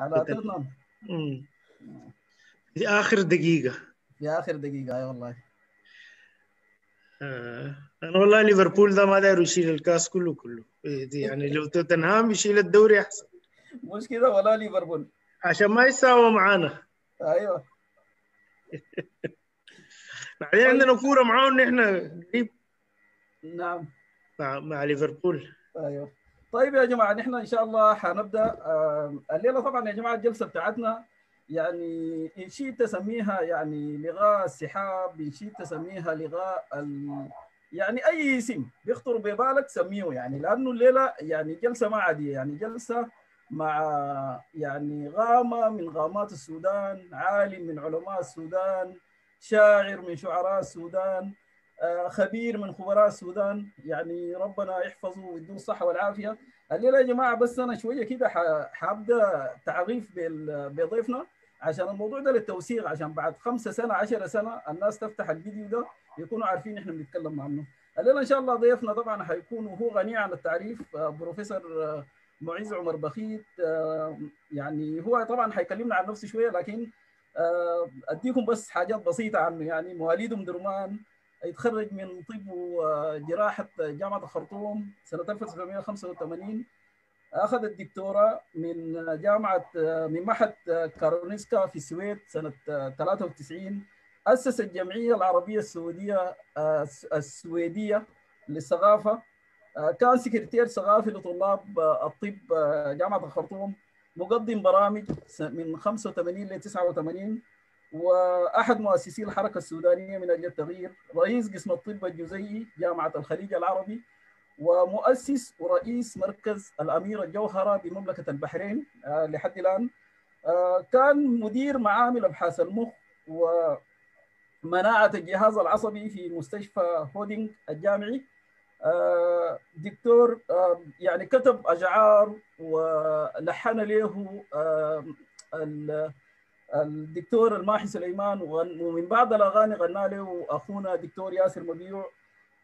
على توتنهام. في آخر دقيقة. في آخر دقيقة أي والله. آه. أنا والله ليفربول ده ما داير يشيل الكاس كله كله. إيه يعني لو توتنهام يشيل الدوري أحسن. مش كده ولا ليفربول. عشان ما يساووا معانا. أيوه. بعدين عندنا كورة معاهم نحن. قريب نعم. مع, مع ليفربول. أيوه. طيب يا جماعة نحن إن شاء الله حنبدأ. الليلة طبعا يا جماعة الجلسة بتاعتنا يعني إن شئت تسميها يعني لغاء السحاب إن شئت تسميها لغاء ال... يعني أي اسم بيخطر ببالك سميه يعني لأنه الليلة يعني جلسة ما عادية يعني جلسة مع يعني غامة من غامات السودان عالم من علماء السودان شاعر من شعراء السودان. خبير من خبراء السودان. يعني ربنا يحفظه ويديه الصحة والعافية. الليلة يا جماعة بس أنا شوية كده حابدأ تعريف بضيفنا عشان الموضوع ده للتوثيق عشان بعد خمسة سنة عشرة سنة الناس تفتح الفيديو ده يكونوا عارفين إحنا بنتكلم عنه. الليلة إن شاء الله ضيفنا طبعا حيكون وهو غني عن التعريف آه، بروفيسور آه، معيز عمر بخيت. آه، يعني هو طبعا حيكلمنا عن نفسه شوية لكن آه، أديكم بس حاجات بسيطة عنه. يعني مواليد درمان يتخرج من طب وجراحة جامعة الخرطوم سنة 1985 أخذ الدكتوراه من جامعة من معهد كارونيسكا في السويد سنة 93 أسس الجمعية العربية السعودية السويدية للثقافة. كان سكرتير ثقافي لطلاب الطب جامعة الخرطوم مقدم برامج من 85 ل 89 وأحد مؤسسي الحركة السودانية من أجل التغيير رئيس قسم الطب الجزيئي جامعة الخليج العربي ومؤسس ورئيس مركز الاميره الجوهرة بمملكة البحرين آه لحد الآن. آه كان مدير معامل أبحاث المخ ومناعة الجهاز العصبي في مستشفى هودينج الجامعي. آه دكتور يعني كتب أشعار ولحن له الدكتور الماحي سليمان ومن بعض الأغاني غنى له أخونا دكتور ياسر مبيوع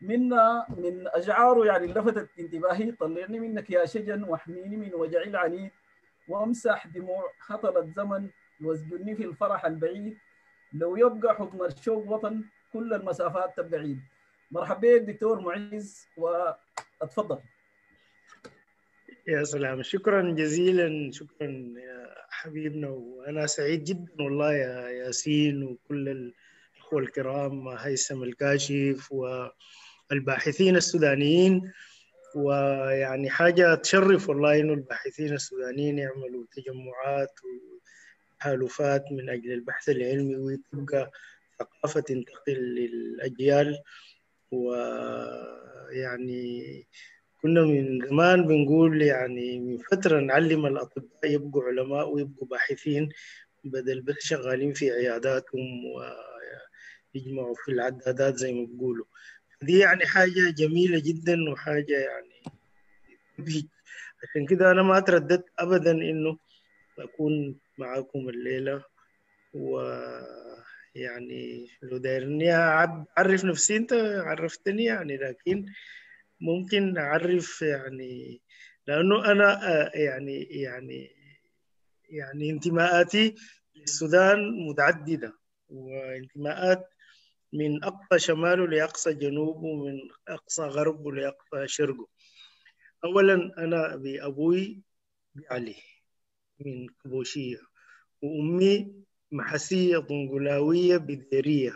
منا من أشعاره يعني لفتت انتباهي طلعني منك يا شجن واحميني من وجع العنيد. وامسح دموع خطل الزمن واسجني في الفرح البعيد. لو يبقى حضن الشوق وطن كل المسافات تبقى عيد مرحبا بك دكتور معيز وأتفضل. يا سلام. شكرا جزيلا شكرا يا حبيبنا. وأنا سعيد جدا والله يا ياسين وكل الأخوة الكرام هيثم الكاشف والباحثين السودانيين. ويعني حاجة تشرف والله إنه الباحثين السودانيين يعملوا تجمعات وتحالفات من أجل البحث العلمي وتبقى ثقافة تنتقل للأجيال. ويعني كنا من زمان بنقول يعني من فترة نعلم الأطباء يبقوا علماء ويبقوا باحثين بدل بس شغالين في عياداتهم ويجمعوا في العدادات زي ما بيقولوا. دي يعني حاجة جميلة جدا وحاجة يعني تبهج عشان كده أنا ما ترددت أبدا إنه أكون معاكم الليلة ويعني لو دايرني أعرف نفسي أنت عرفتني يعني لكن ممكن أعرف يعني لأنه أنا يعني يعني يعني انتماءاتي للسودان متعددة وانتماءات من أقصى شماله لأقصى جنوبه ومن أقصى غربه لأقصى شرقه. أولا أنا بأبوي علي من كبوشية وأمي محسية طنقلاوية بديرية.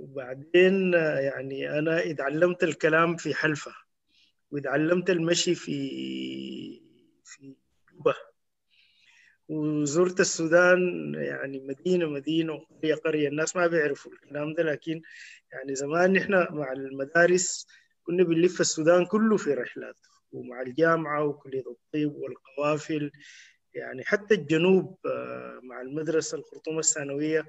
وبعدين يعني أنا اتعلمت الكلام في حلفة واتعلمت المشي في في جوبة وزرت السودان يعني مدينة مدينة وقرية قرية الناس ما بيعرفوا الكلام ده لكن يعني زمان نحن مع المدارس كنا بنلف السودان كله في رحلات ومع الجامعة وكلية الطب والقوافل يعني حتى الجنوب مع المدرسة الخرطوم الثانوية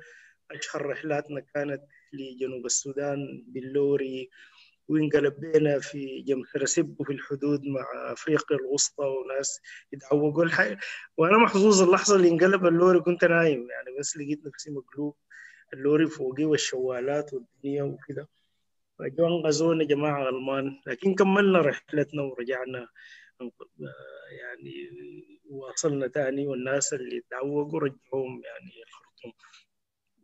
أشهر رحلاتنا كانت لجنوب السودان باللوري وانقلب بينا في جمهرة سب في الحدود مع أفريقيا الوسطى وناس يتعوقوا الحي... وأنا محظوظ اللحظة اللي انقلب اللوري كنت نايم يعني بس لقيت نفسي مقلوب. اللوري فوقي والشوالات والدنيا وكده. فجوا انقذونا جماعة ألمان. لكن كملنا رحلتنا ورجعنا يعني وواصلنا تاني والناس اللي تعوقوا رجعوهم يعني الخرطوم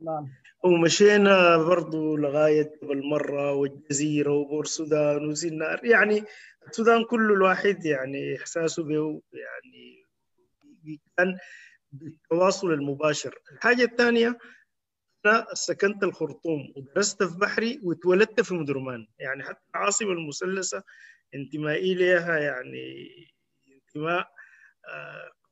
نعم. ومشينا برضو لغاية جبل مرة والجزيرة وبور السودان وسنار يعني السودان كله الواحد يعني إحساسه به يعني كان بالتواصل المباشر. الحاجة الثانية أنا سكنت الخرطوم ودرست في بحري وتولدت في مدرمان. يعني حتى العاصمة المثلثة انتمائي لها يعني انتماء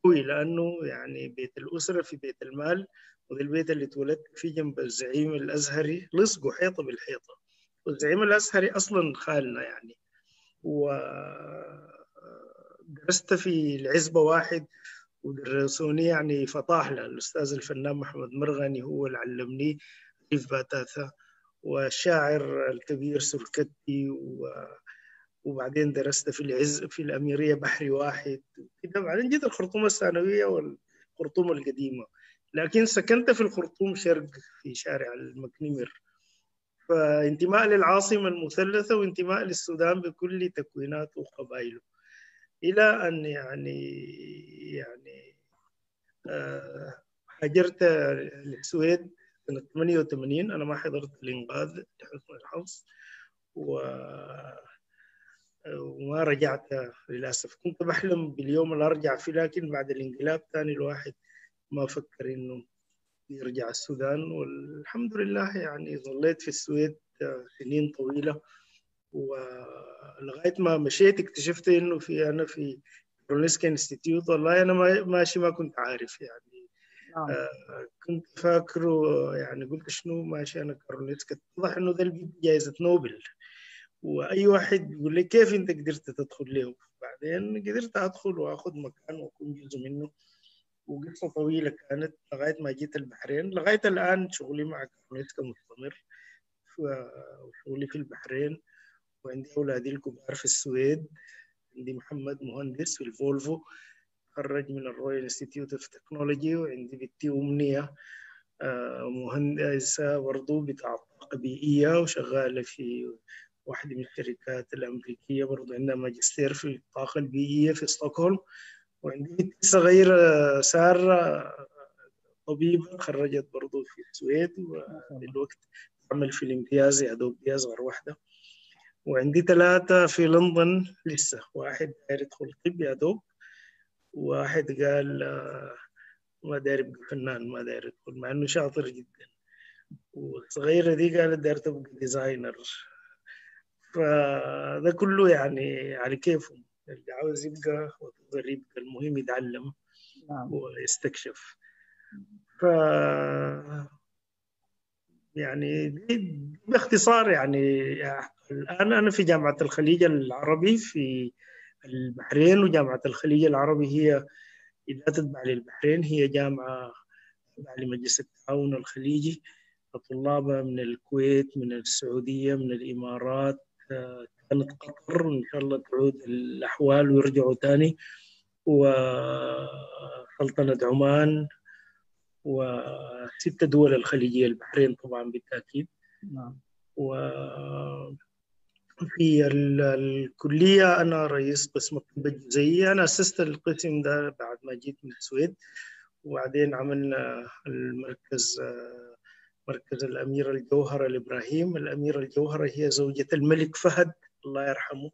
قوي لأنه يعني بيت الأسرة في بيت المال. وده البيت اللي اتولدت فيه جنب الزعيم الأزهري لصقوا حيطة بالحيطة. والزعيم الأزهري أصلا خالنا يعني. ودرست في العزبة واحد ودرسوني يعني فطاحلة الأستاذ الفنان محمد مرغني هو اللي علمني ألف باتاتا. والشاعر الكبير سلكتي و... وبعدين درست في العز في الأميرية بحري واحد. كده بعدين جيت الخرطوم الثانوية والخرطوم القديمة. لكن سكنت في الخرطوم شرق في شارع المكنمر فانتماء للعاصمة المثلثة وانتماء للسودان بكل تكويناته وقبائله. إلى أن يعني يعني آه هاجرت للسويد سنة 88 أنا ما حضرت الإنقاذ لحسن الحظ و وما رجعت للأسف. كنت بحلم باليوم اللي أرجع فيه لكن بعد الانقلاب ثاني الواحد ما فكر إنه يرجع السودان. والحمد لله يعني ظليت في السويد سنين طويلة ولغاية ما مشيت اكتشفت إنه في أنا في كارولينسكا Institute. والله أنا ماشي ما كنت عارف يعني. آه كنت فاكره يعني قلت شنو ماشي أنا كارولينسكا اتضح إنه ده جائزة نوبل. وأي واحد يقول لي كيف أنت قدرت تدخل له بعدين قدرت أدخل وأخذ مكان وأكون جزء منه. وقصة طويلة كانت لغاية ما جيت البحرين. لغاية الآن شغلي مع كارولينسكا مستمر وشغلي في البحرين. وعندي أولادي الكبار في السويد. عندي محمد مهندس في الفولفو. تخرج من ال Royal Institute of Technology وعندي بنتي أمنية مهندسة برضو بتاع الطاقه بيئيه وشغالة في واحدة من الشركات الأمريكية برضو عندها ماجستير في الطاقة البيئية في ستوكهولم. وعندي صغيرة سارة طبيبة خرجت برضو في السويد ودلوقتي تعمل في الامتياز يا دوب أصغر واحدة. وعندي ثلاثة في لندن لسه. واحد داير يدخل طب يا دوب. واحد قال ما داير يبقى فنان ما داير يدخل مع إنه شاطر جدا. والصغيرة دي قالت داير تبقى designer فده كله يعني على كيفه اللي عاوز يبقى وتقدر يبقى المهم يتعلم نعم. ويستكشف ف يعني باختصار يعني الآن أنا في جامعة الخليج العربي في البحرين وجامعة الخليج العربي هي إذا تتبع للبحرين هي جامعة تتبع لمجلس التعاون الخليجي طلابها من الكويت من السعودية من الإمارات كانت قطر إن شاء الله تعود الأحوال ويرجعوا تاني. وسلطنة عمان وست دول الخليجية البحرين طبعا بالتأكيد. نعم. وفي الكلية أنا رئيس قسم الطب الجزيئي أنا أسست القسم ده بعد ما جيت من السويد. وبعدين عملنا المركز مركز الأميرة الجوهرة الإبراهيم الأميرة الجوهرة هي زوجة الملك فهد. الله يرحمه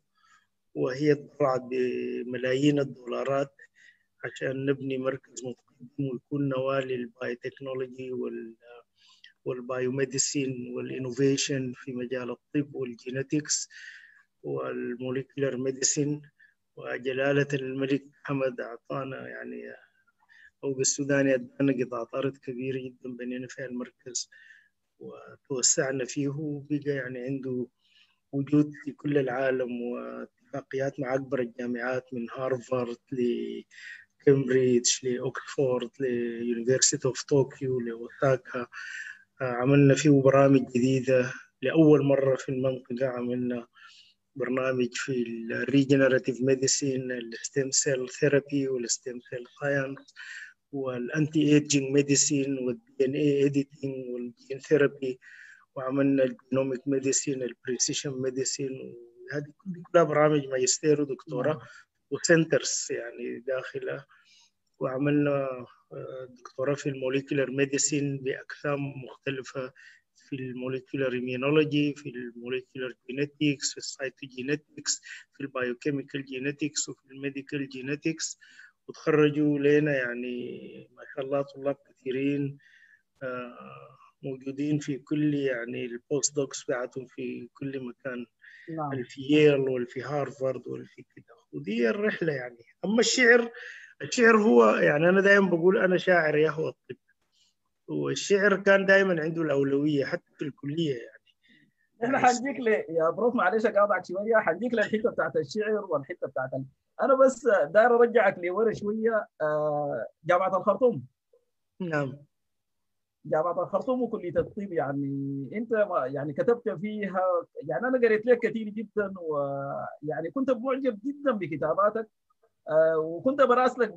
وهي تبرعت بملايين الدولارات عشان نبني مركز متقدم ويكون نواة لل biotechnology وال وال biomedicine وال innovation في مجال الطب وال genetics وال molecular medicine. وجلالة الملك محمد أعطانا يعني أو بالسوداني أدانا قطعة أرض كبيرة جدا بنينا فيها المركز وتوسعنا فيه وبقى يعني عنده وجود في كل العالم واتفاقيات مع أكبر الجامعات من هارفارد لكامبريدج لأوكسفورد ل University of طوكيو لأوساكا عملنا فيه برامج جديدة لأول مرة في المنطقة. عملنا برنامج في ال regenerative medicine ال stem cell therapy وال stem cell science وال anti aging medicine وال DNA editing وال gene therapy وعملنا ال genomic medicine ال precision medicine هذه كلها برامج ماجستير ودكتوراه و centers يعني داخلها وعملنا دكتوراه في ال molecular medicine بأقسام مختلفة في ال molecular immunology في ال molecular genetics في ال cytogenetics في ال biochemical genetics وفي ال medical genetics وتخرجوا لنا يعني ما شاء الله طلاب كثيرين موجودين في كل يعني ال post docs بتاعتهم في كل مكان. نعم. في ييل واللي في هارفارد واللي في كده. ودي الرحلة يعني. أما الشعر الشعر هو يعني أنا دائما بقول أنا شاعر يا هو الطب. والشعر كان دائما عنده الأولوية حتى في الكلية يعني. إحنا حنجيك ل... يا بروف معلش أقاطعك شوية. حنجيك للحتة بتاعت الشعر والحتة بتاعت ال... أنا بس داير أرجعك لورا شوية آه، جامعة الخرطوم. نعم. جامعه الخرطوم وكلية الطب يعني. أنت ما يعني كتبت فيها يعني أنا قريت لك كثير جدا ويعني كنت معجب جدا بكتاباتك آه، وكنت براسلك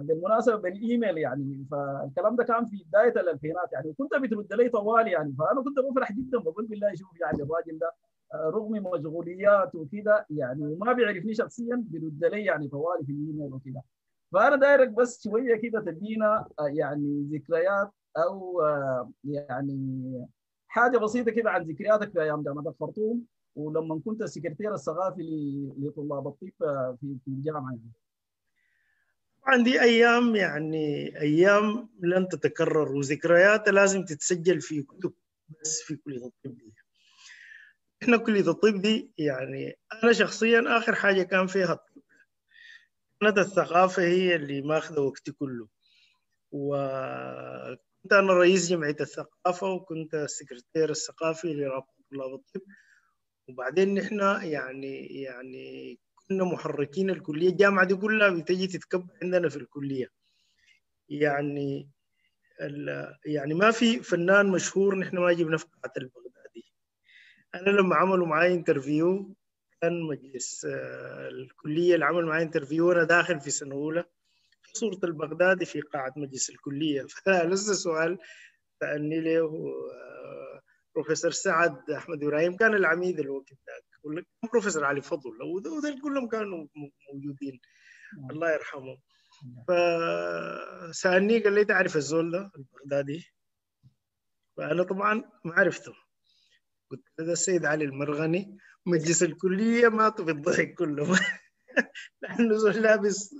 بالمناسبة بالإيميل يعني. فالكلام ده كان في بداية الألفينات يعني وكنت بترد لي طوال يعني. فأنا كنت بفرح جدا بقول بالله شوف يعني الراجل ده آه، رغم مشغوليات وكده يعني وما بيعرفني شخصيا بيرد لي يعني طوالي في الإيميل وكده. فأنا دايرك بس شوية كده تدينا آه، يعني ذكريات أو يعني حاجة بسيطة كده عن ذكرياتك في أيام جامعة الخرطوم ولما كنت السكرتير الثقافي لطلاب الطب في الجامعة يعني. طبعا دي أيام يعني أيام لن تتكرر وذكريات لازم تتسجل في كتب بس في كلية الطب دي. إحنا كلية الطب دي يعني أنا شخصيا آخر حاجة كان فيها الطب كانت الثقافة هي اللي ماخذة وقتي كله. وكنت أنا رئيس جمعية الثقافة وكنت السكرتير الثقافي لرابطة طلاب الطب وبعدين نحن يعني يعني كنا محركين الكلية. الجامعة دي كلها بتجي تتكب عندنا في الكلية. يعني يعني ما في فنان مشهور نحن ما جبنا في قاعة البغدادي. أنا لما عملوا معي interview كان مجلس آه، الكلية اللي عمل معي interview وأنا داخل في سنة أولى. في صورة البغدادي في قاعة مجلس الكلية. فلسه سؤال سألني له آه، بروفيسور سعد أحمد إبراهيم كان العميد الوقت ذاك. بروفيسور علي فضل وذول كلهم كانوا موجودين. الله يرحمه. فسألني قال لي تعرف الزول ده البغدادي؟ فأنا طبعا ما عرفته. قلت ده السيد علي المرغني مجلس الكلية ماتوا بالضحك كلهم لأنه زول لابس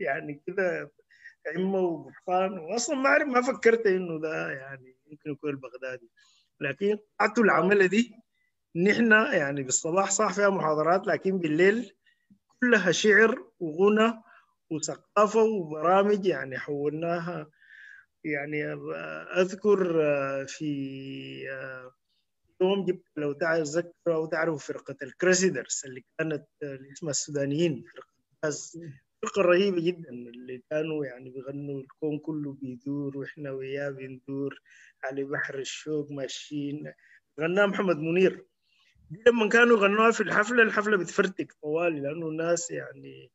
يعني كده عمة وقفطان وأصلا ما أعرف ما فكرت إنه ده يعني يمكن يكون البغدادي. لكن قعدتوا العملة دي نحن يعني بالصباح صح فيها محاضرات لكن بالليل كلها شعر وغنى وثقافة وبرامج يعني حولناها. يعني أذكر في يوم جبت لو تتذكر أو تعرفوا فرقة الكريسيدرز اللي كانت اسمها السودانيين جاز فرقة رهيبة جدا اللي كانوا يعني بيغنوا الكون كله بيدور وإحنا وياه بندور على بحر الشوق ماشيين. غناها محمد منير. دي لما كانوا يغنوها في الحفلة الحفلة بتفرتك طوالي لأنه الناس يعني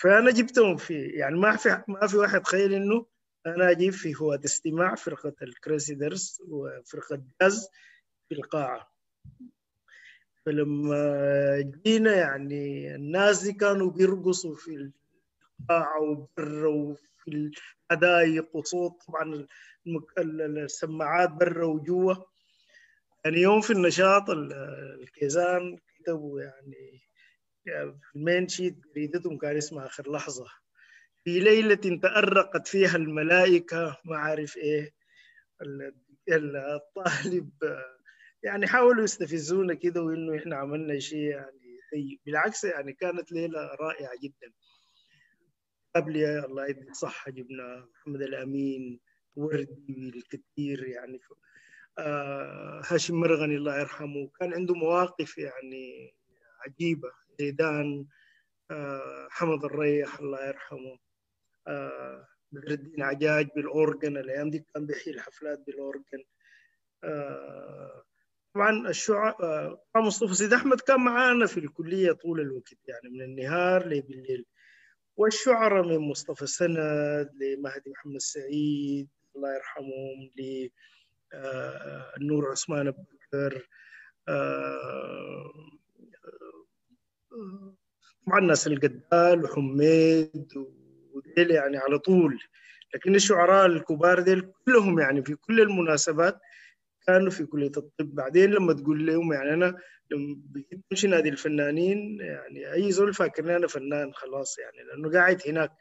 فأنا جبتهم في يعني ما في ما في واحد تخيل إنه أنا أجيب في هواة استماع فرقة الكريسيدرز وفرقة جاز في القاعة. فلما جينا يعني الناس دي كانوا بيرقصوا في القاعة وبرا وفي الحدايق وصوت طبعا. السماعات برا وجوا يعني يوم في النشاط الكيزان كتبوا يعني في المين شيت جريدتهم كان اسمها آخر لحظة في ليلة تأرقت فيها الملائكة ما عارف إيه الطالب يعني حاولوا يستفزونا كده وإنه إحنا عملنا شيء يعني سيء. بالعكس يعني كانت ليلة رائعة جدا. قبل الله يدي الصحة جبنا محمد الأمين وردي الكثير يعني. آه هاشم مرغني الله يرحمه. كان عنده مواقف يعني عجيبة. زيدان آه حمد الريح الله يرحمه. آه بدر الدين عجاج بالأورجن. الأيام دي كان بيحيي الحفلات بالأورجن. آه طبعا الشعراء آه مصطفى سيد أحمد كان معانا في الكلية طول الوقت يعني من النهار لبالليل والشعراء من مصطفى سند لمهدي محمد سعيد الله يرحمهم ل آه النور عثمان أبو بكر آه طبعا ناس القدال وحميد وديل يعني على طول. لكن الشعراء الكبار ديل كلهم يعني في كل المناسبات كانوا في كلية الطب. بعدين لما تقول لهم يعني أنا لما بقيت مشي نادي الفنانين يعني أي زول فاكرني أنا فنان خلاص يعني لأنه قاعد هناك.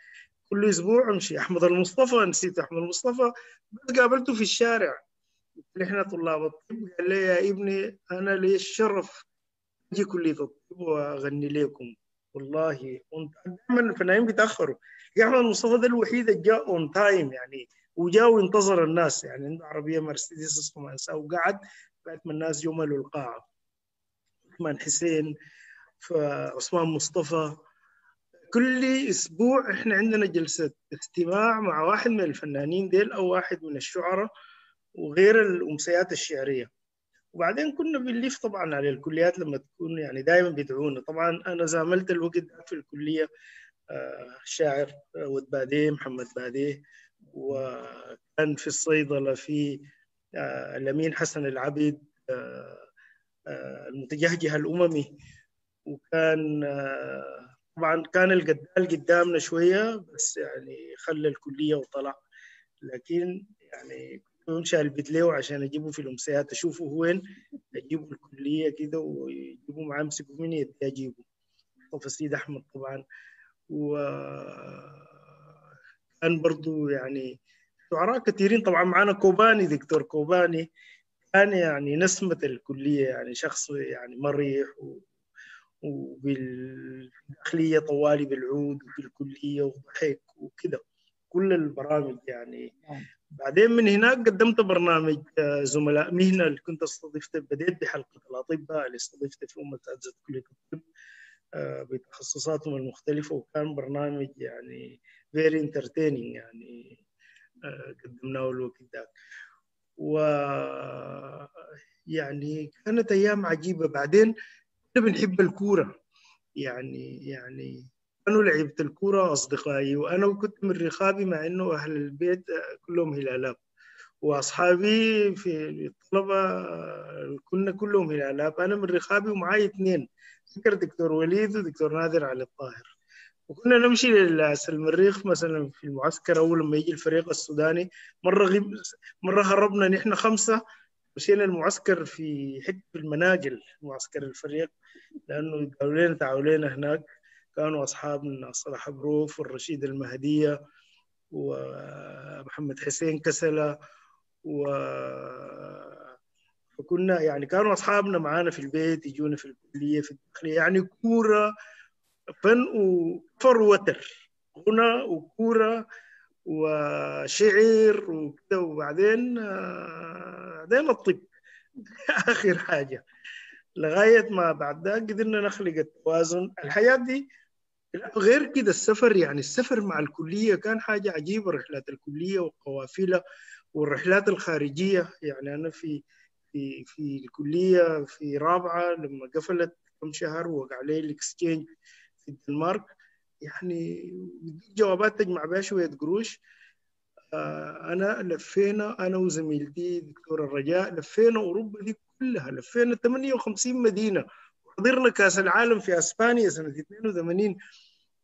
كل أسبوع أمشي. أحمد المصطفى نسيت أحمد المصطفى. بس قابلته في الشارع. إحنا طلاب الطب. قال لي يا ابني أنا لي الشرف أجي كلية الطب وأغني لكم. والله دائما الفنانين بيتأخروا. يا أحمد المصطفى ده الوحيد اللي جاء on time يعني. وجاء وانتظر الناس يعني عنده عربية مرسيدس اسمه انساه وقعد بعد ما الناس جملوا القاعه عثمان حسين عثمان مصطفى. كل أسبوع إحنا عندنا جلسة استماع مع واحد من الفنانين ديل أو واحد من الشعراء وغير الأمسيات الشعرية. وبعدين كنا بنلف طبعا على الكليات لما تكون يعني دائما بيدعونا. طبعا أنا زاملت الوقت في الكلية الشاعر ود باديه محمد باديه. وكان في الصيدلة في الأمين حسن العبيد المتجهجه الأممي. وكان طبعا كان القدال قدامنا شوية بس يعني خلى الكلية وطلع. لكن يعني بمشي البدليو عشان اجيبه في الأمسيات. أشوفه وين؟ اجيبه الكلية كده ويجيبه معاه امسكه مني يدي أجيبه. مصطفى سيد أحمد طبعا. و كان برضو يعني شعراء كثيرين. طبعا معنا كوباني دكتور كوباني. كان يعني نسمة الكلية يعني شخص يعني مريح و... وبالداخلية طوالي بالعود وبالكلية وضحك وكده. كل البرامج يعني. بعدين من هناك قدمت برنامج زملاء. مهنة اللي كنت استضفته بديت بحلقة الأطباء اللي استضفته في أمة أجهزة كلية الطب بتخصصاتهم المختلفة. وكان برنامج يعني very entertaining يعني قدمناه الوقت ذاك. و يعني كانت أيام عجيبة. بعدين كنا بنحب الكورة. يعني يعني كانوا لعيبه الكورة أصدقائي وأنا كنت من رخابي مع إنه أهل البيت كلهم هلالات وأصحابي في الطلبة كنا كلهم هلالات أنا من رخابي ومعاي اثنين. ذكر دكتور وليد ودكتور نادر علي الطاهر. وكنا نمشي للمريخ مثلا في المعسكر أول لما يجي الفريق السوداني مرة غيب مرة هربنا نحن خمسة مشينا المعسكر في حتة في المناجل معسكر الفريق لأنه قالوا لنا تعالوا لنا هناك. كانوا أصحابنا صلاح بروف والرشيد المهدية ومحمد حسين كسلة و فكنا يعني كانوا أصحابنا معانا في البيت يجونا في الكلية في الداخلية. يعني كورة فن وفر وتر. غنى وكورة وشعر وكده وبعدين بعدين الطب. آخر حاجة. لغاية ما بعد ذاك قدرنا نخلق التوازن. الحياة دي غير كده السفر يعني السفر مع الكلية كان حاجة عجيبة. رحلات الكلية وقوافلها والرحلات الخارجية. يعني أنا في في في الكلية في رابعة لما قفلت كم شهر وقع علي ال exchange في الدنمارك يعني جوابات تجمع بها شوية قروش. أنا لفينا أنا وزميلتي دكتور الرجاء لفينا أوروبا دي كلها لفينا 58 مدينة. وحضرنا كأس العالم في أسبانيا سنة 82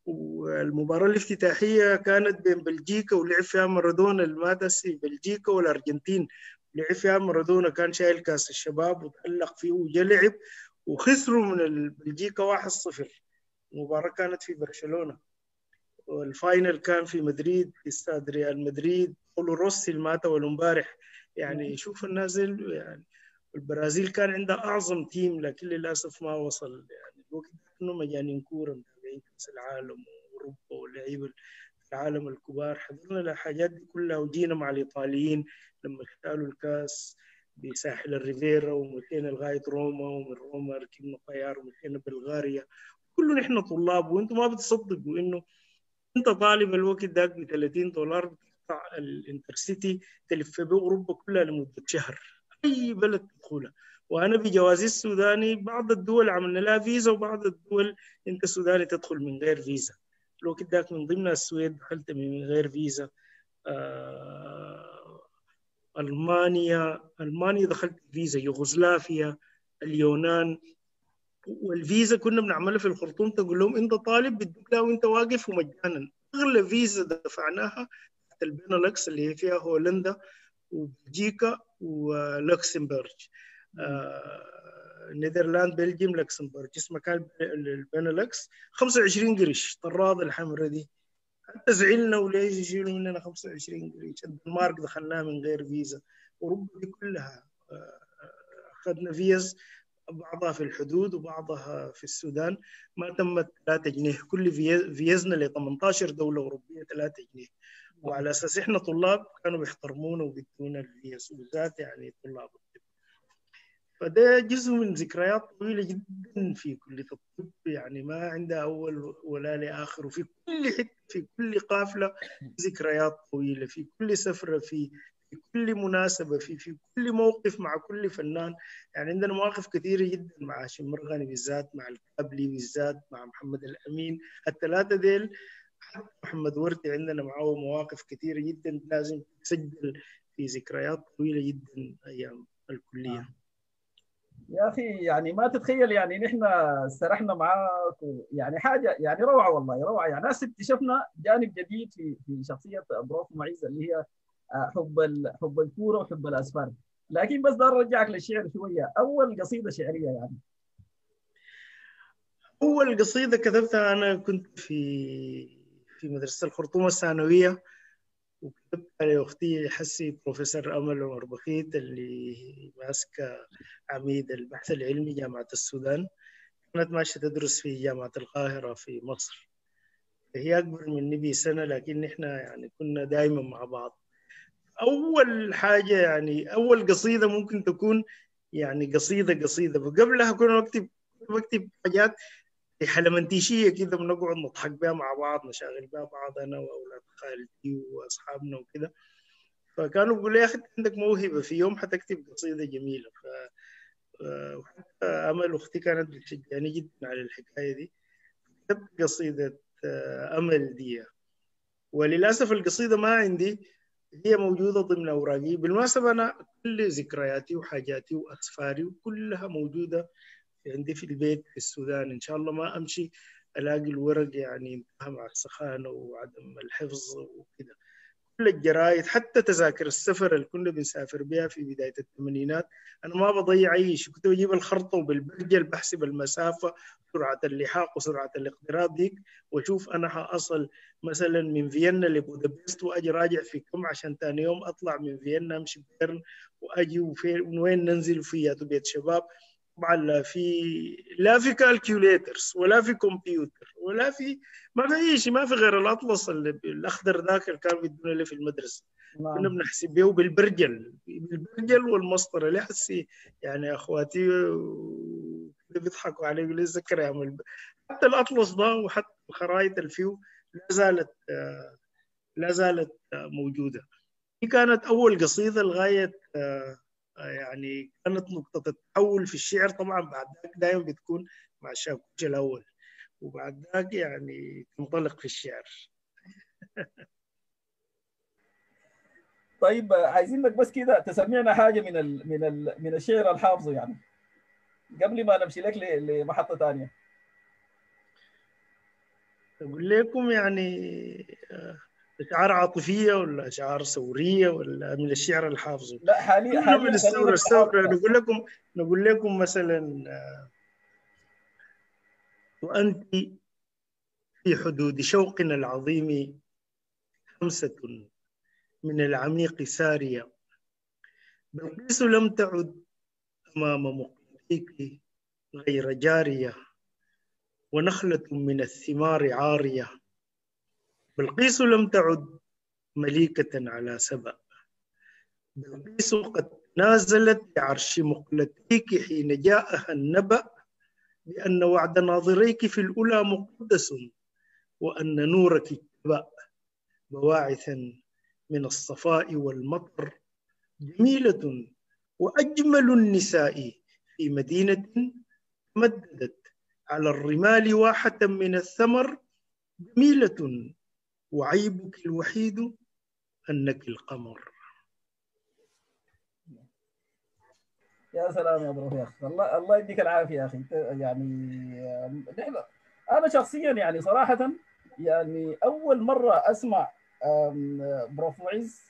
والمباراة الافتتاحية كانت بين بلجيكا ولعب فيها مارادونا المادس في بلجيكا والأرجنتين. لعب فيها مارادونا كان شايل كأس الشباب وتألق فيه وجا لعب. وخسروا من بلجيكا 1-0 المباراة كانت في برشلونة. وال final كان في مدريد في استاد ريال مدريد. باولو روسي المات أول امبارح. يعني شوف النازل يعني البرازيل كان عندها أعظم team لكن للأسف ما وصل. يعني الوقت إنه مجانين كورة متابعين كأس العالم وأوروبا واللعيبة العالم الكبار. حضرنا الحاجات دي كلها وجينا مع الإيطاليين لما احتلوا الكاس بساحل الريفيرا ومشينا لغاية روما ومن روما ركبنا طيار ومشينا بلغاريا. كله نحن طلاب وأنتم ما بتصدقوا إنه أنت طالب الوقت ذاك ب 30 دولار بتقطع الإنترسيتي تلف باوروبا كلها لمدة شهر. أي بلد تدخلها. وأنا بجوازي السوداني بعض الدول عملنا لها فيزا وبعض الدول أنت سوداني تدخل من غير فيزا. الوقت ذاك من ضمن السويد دخلت من غير فيزا. آه ألمانيا ألمانيا دخلت فيزا يوغوسلافيا اليونان والفيزا كنا بنعملها في الخرطوم تقول لهم أنت طالب بدك وأنت واقف ومجانا. أغلى فيزا دفعناها البنلكس اللي هي فيها هولندا وبلجيكا ولوكسمبورغ. آه Netherland Belgium Luxembourg. اسمها كان البنلكس 25 قرش طراد الحمراء دي. حتى زعلنا وليش يشيلوا مننا 25 قريش؟ الدنمارك دخلناها من غير فيزا. أوروبا دي كلها أخذنا فيز. بعضها في الحدود وبعضها في السودان ما تمت 3 جنيه. كل فيزنا ل 18 دولة أوروبية 3 جنيه. وعلى أساس إحنا طلاب كانوا بيحترمونا وبيدونا الفيز وبالذات يعني طلاب الطب فده جزء من ذكريات طويلة جدا في كليه الطب يعني ما عندها أول ولا لآخر وفي كل حتة في كل قافلة ذكريات طويلة في كل سفرة في في كل مناسبة في في كل موقف مع كل فنان. يعني عندنا مواقف كثيرة جدا مع هاشم مرغني بالذات مع الكابلي بالذات مع محمد الأمين. الثلاثه ديل محمد وردي عندنا معه مواقف كثيرة جدا لازم تسجل في ذكريات طويلة جدا أيام الكلية. يا أخي يعني ما تتخيل يعني نحن سرحنا معاك يعني حاجة يعني روعة والله روعة. يعني اكتشفنا جانب جديد في في شخصية بروف معيز اللي هي حب حب الكورة وحب الأسفار. لكن بس ده رجعك للشعر شوية. أول قصيدة شعرية يعني. أول قصيدة كتبتها أنا كنت في في مدرسة الخرطوم الثانوية وكتبتها لأختي حسي بروفيسور أمل عمر بخيت اللي ماسكة عميد البحث العلمي جامعة السودان. كانت ماشية تدرس في جامعة القاهرة في مصر. هي أكبر مني بسنة لكن إحنا يعني كنا دائما مع بعض. أول حاجة يعني أول قصيدة ممكن تكون يعني قصيدة قصيدة. وقبلها كنا بكتب بكتب حاجات حلمنتيشيه كده بنقعد نضحك بها مع بعض نشغل بها بعض أنا وأولاد خالتي وأصحابنا وكده. فكانوا بيقولوا لي يا أخي عندك موهبة في يوم حتكتب قصيدة جميلة. ف وحتى أمل أختي كانت بتشجعني جدا على الحكاية دي. كتبت قصيدة أمل دي. وللأسف القصيدة ما عندي. هي موجودة ضمن أوراقي. بالمناسبة أنا كل ذكرياتي وحاجاتي وأسفاري كلها موجودة عندي في البيت في السودان. إن شاء الله ما أمشي ألاقي الورق يعني مع السخانة وعدم الحفظ وكده. كل الجرايد حتى تذاكر السفر اللي كنا بنسافر بها في بداية الثمانينات. أنا ما بضيع أي شيء كنت بجيب الخرطة وبالبرجل بحسب المسافة سرعة اللحاق وسرعة الاقتراب ديك وأشوف أنا حأصل مثلا من فيينا لبودابست وأجي راجع في كم عشان ثاني يوم أطلع من فيينا أمشي بيرن وأجي وفين وين ننزل في بيت شباب. طبعا لا في لا في calculators ولا في كمبيوتر ولا في ما في أي شيء ما في غير الأطلس اللي الأخضر ذاك اللي كانوا بيدونا له في المدرسة. نعم. كنا بنحسب به بالبرجل. بالبرجل والمسطرة. اللي حسي يعني أخواتي بيضحكوا علي يقولوا ذكر يا عمل حتى الأطلس ده وحتى الخرائط الفيو لا زالت لا زالت موجودة. دي كانت أول قصيدة لغاية يعني كانت نقطة التحول في الشعر. طبعا بعد ذاك دائما بتكون مع الشاكوش الأول وبعد ذاك يعني تنطلق في الشعر. طيب عايزينك بس كده تسمعنا حاجة من ال من ال من الشعر الحافظه يعني. قبل ما نمشي لك لمحطة ثانية أقول لكم يعني اشعار عاطفية ولا اشعار ثورية ولا من الشعر الحافظ؟ لا حاليا حاليا من الثورة الثورة. نقول لكم نقول لكم مثلا وأنت في حدود شوقنا العظيم خمسة من العميق سارية. بلقيس لم تعد أمام مقلتيك غير جارية ونخلة من الثمار عارية. بلقيس لم تعد مليكة على سبأ. بلقيس قد نازلت بعرش مقلتيك حين جاءها النبأ بأن وعد ناظريك في الأولى مقدس وأن نورك اتبأ بواعثا من الصفاء والمطر. جميلة وأجمل النساء في مدينة مددت على الرمال واحة من الثمر. جميلة وعيبك الوحيد أنك القمر. يا سلام يا أبو يا أخي الله الله يديك العافية يا أخي. يعني نحن أنا شخصيا يعني صراحة يعني أول مرة أسمع بروف معز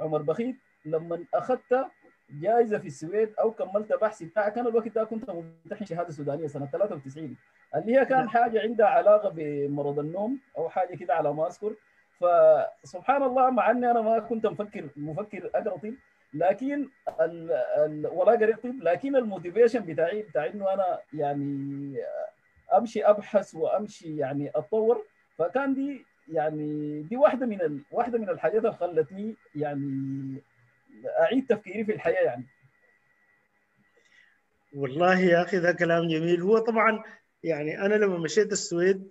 عمر بخيت لما أخذت جائزة في السويد أو كملت بحثي بتاعك أنا الوقت ده كنت ممتحن شهادة سودانية سنة 93 اللي هي كان حاجة عندها علاقة بمرض النوم أو حاجة كده على ما أذكر. فسبحان الله مع أني أنا ما كنت مفكر مفكر أقرأ طب لكن ال ال ولا قريت طب لكن الموتيفيشن بتاعي بتاع إنه أنا يعني أمشي أبحث وأمشي يعني أتطور. فكان دي يعني دي واحدة من ال... واحدة من الحاجات اللي خلتني يعني أعيد تفكيري في الحياة يعني. والله يا أخي ده كلام جميل. هو طبعا يعني أنا لما مشيت السويد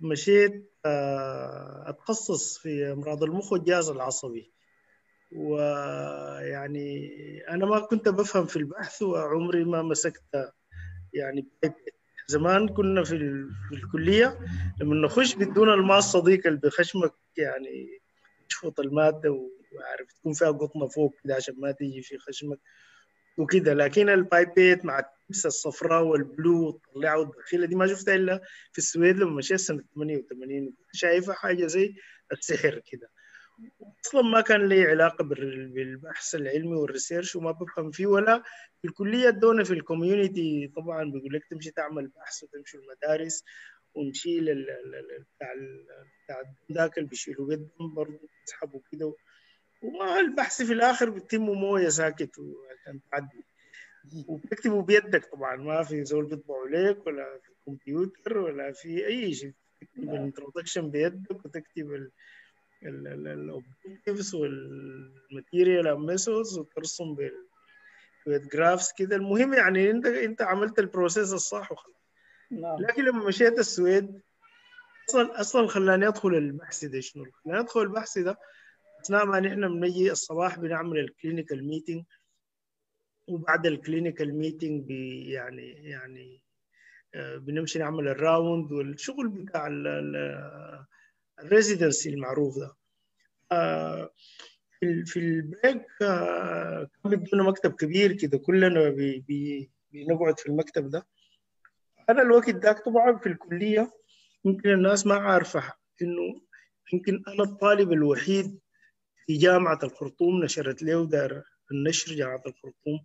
مشيت أتخصص في أمراض المخ والجهاز العصبي. ويعني أنا ما كنت بفهم في البحث وعمري ما مسكت يعني زمان كنا في, الكلية لما نخش بدون الماس صديق اللي بخشمك يعني يشفط المادة وعارف تكون فيها قطنة فوق كده عشان ما تيجي في خشمك وكده. لكن ال pipette مع ال tips الصفراء وال blue وتطلعها وتدخلها دي ما شفتها إلا في السويد لما مشيت سنة 88 شايفها حاجة زي السحر كده. أصلا ما كان لي علاقة بالبحث العلمي وال research وما بفهم فيه ولا في الكلية. ادونا في ال community طبعا بيقول لك تمشي تعمل بحث وتمشي المدارس ونشيل بتاع بتاع ذاك اللي بيشيلوا قدام برضه يسحبوا كده وما البحث في الآخر بيتم مويه ساكت عشان تعدي. وبتكتبه بيدك طبعا. ما في زول بيطبعوا لك ولا في الكمبيوتر ولا في أي شيء. تكتب ال introduction بيدك وتكتب ال objectives وال material methods وترسم بال graphs كده. المهم يعني انت انت عملت ال process الصح وخلاص. نعم. لكن لما مشيت السويد أصلا أصلا خلاني أدخل البحث ده شنو؟ خلاني أدخل البحث ده. أثناء ما نحن بنجي الصباح بنعمل ال clinical meeting وبعد ال clinical meeting يعني يعني بنمشي نعمل ال round والشغل بتاع ال residency المعروف ده. في في ال break كان بيدونا مكتب كبير كده كلنا بي بي بنقعد في المكتب ده. أنا الوقت ذاك طبعا في الكلية يمكن الناس ما عارفة إنه يمكن أنا الطالب الوحيد في جامعة الخرطوم نشرت له دار النشر جامعة الخرطوم.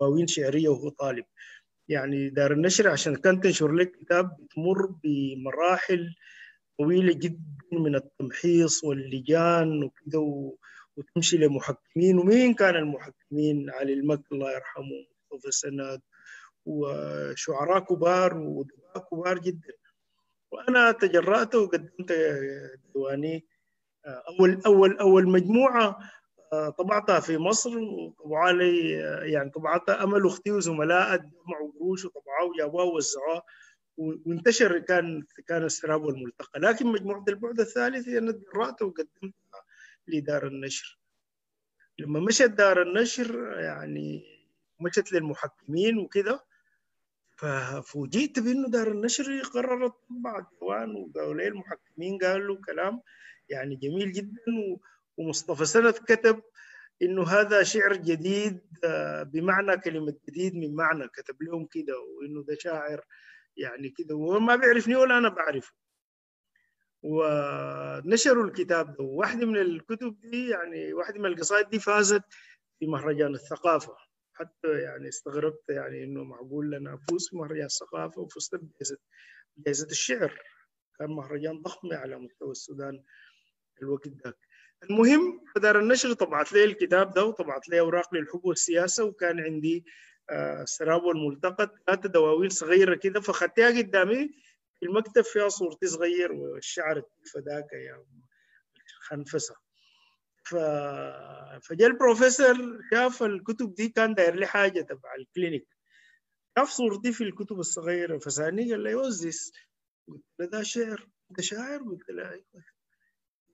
دواوين شعرية وهو طالب. يعني دار النشر عشان كانت تنشر لك كتاب بتمر بمراحل طويلة جدا من التمحيص واللجان وكده وتمشي لمحكمين. ومين كان المحكمين؟ علي المك الله يرحمه مصطفى سند وشعراء كبار وادباء كبار جدا. وأنا تجرأت وقدمت ديواني اول اول أول مجموعة طبعتها في مصر وطبعا لي يعني طبعتها أمل أختي وزملاء جمعوا قروش وطبعوها وجابوها ووزعوها وانتشر كان كان السراب والملتقى. لكن مجموعة البعد الثالث أنا تجرأت وقدمتها لدار النشر. لما مشت دار النشر يعني مشت للمحكمين وكده ففوجئت بأنه دار النشر قررت تطبع الديوان وقالوا المحكمين قالوا كلام يعني جميل جدا ومصطفى سند كتب إنه هذا شعر جديد بمعنى كلمة جديد من معنى كتب لهم كده وإنه ده شاعر يعني كده وهو ما بيعرفني ولا أنا بعرفه. ونشروا الكتاب ده. وواحدة من الكتب دي يعني واحدة من القصائد دي فازت في مهرجان الثقافة. حتى يعني استغربت يعني إنه معقول أنا أفوز في مهرجان الثقافة وفزت بجائزة جائزه الشعر. كان مهرجان ضخم على مستوى السودان الوقت ذاك. المهم دار النشر طبعت لي الكتاب ده وطبعت لي أوراق للحب والسياسة وكان عندي آه السراب والملتقط ثلاثة دواوين صغيرة كده فخدتها قدامي في المكتب فيها صورتي صغير والشعر فداك يا خنفسة ف... فجاء البروفيسور شاف الكتب دي كان داير لي حاجة تبع الكلينيك. شاف صورتي في الكتب الصغيرة فسألني قال لي وزيس قلت له ده شعر ده شاعر؟ قلت له أيوه.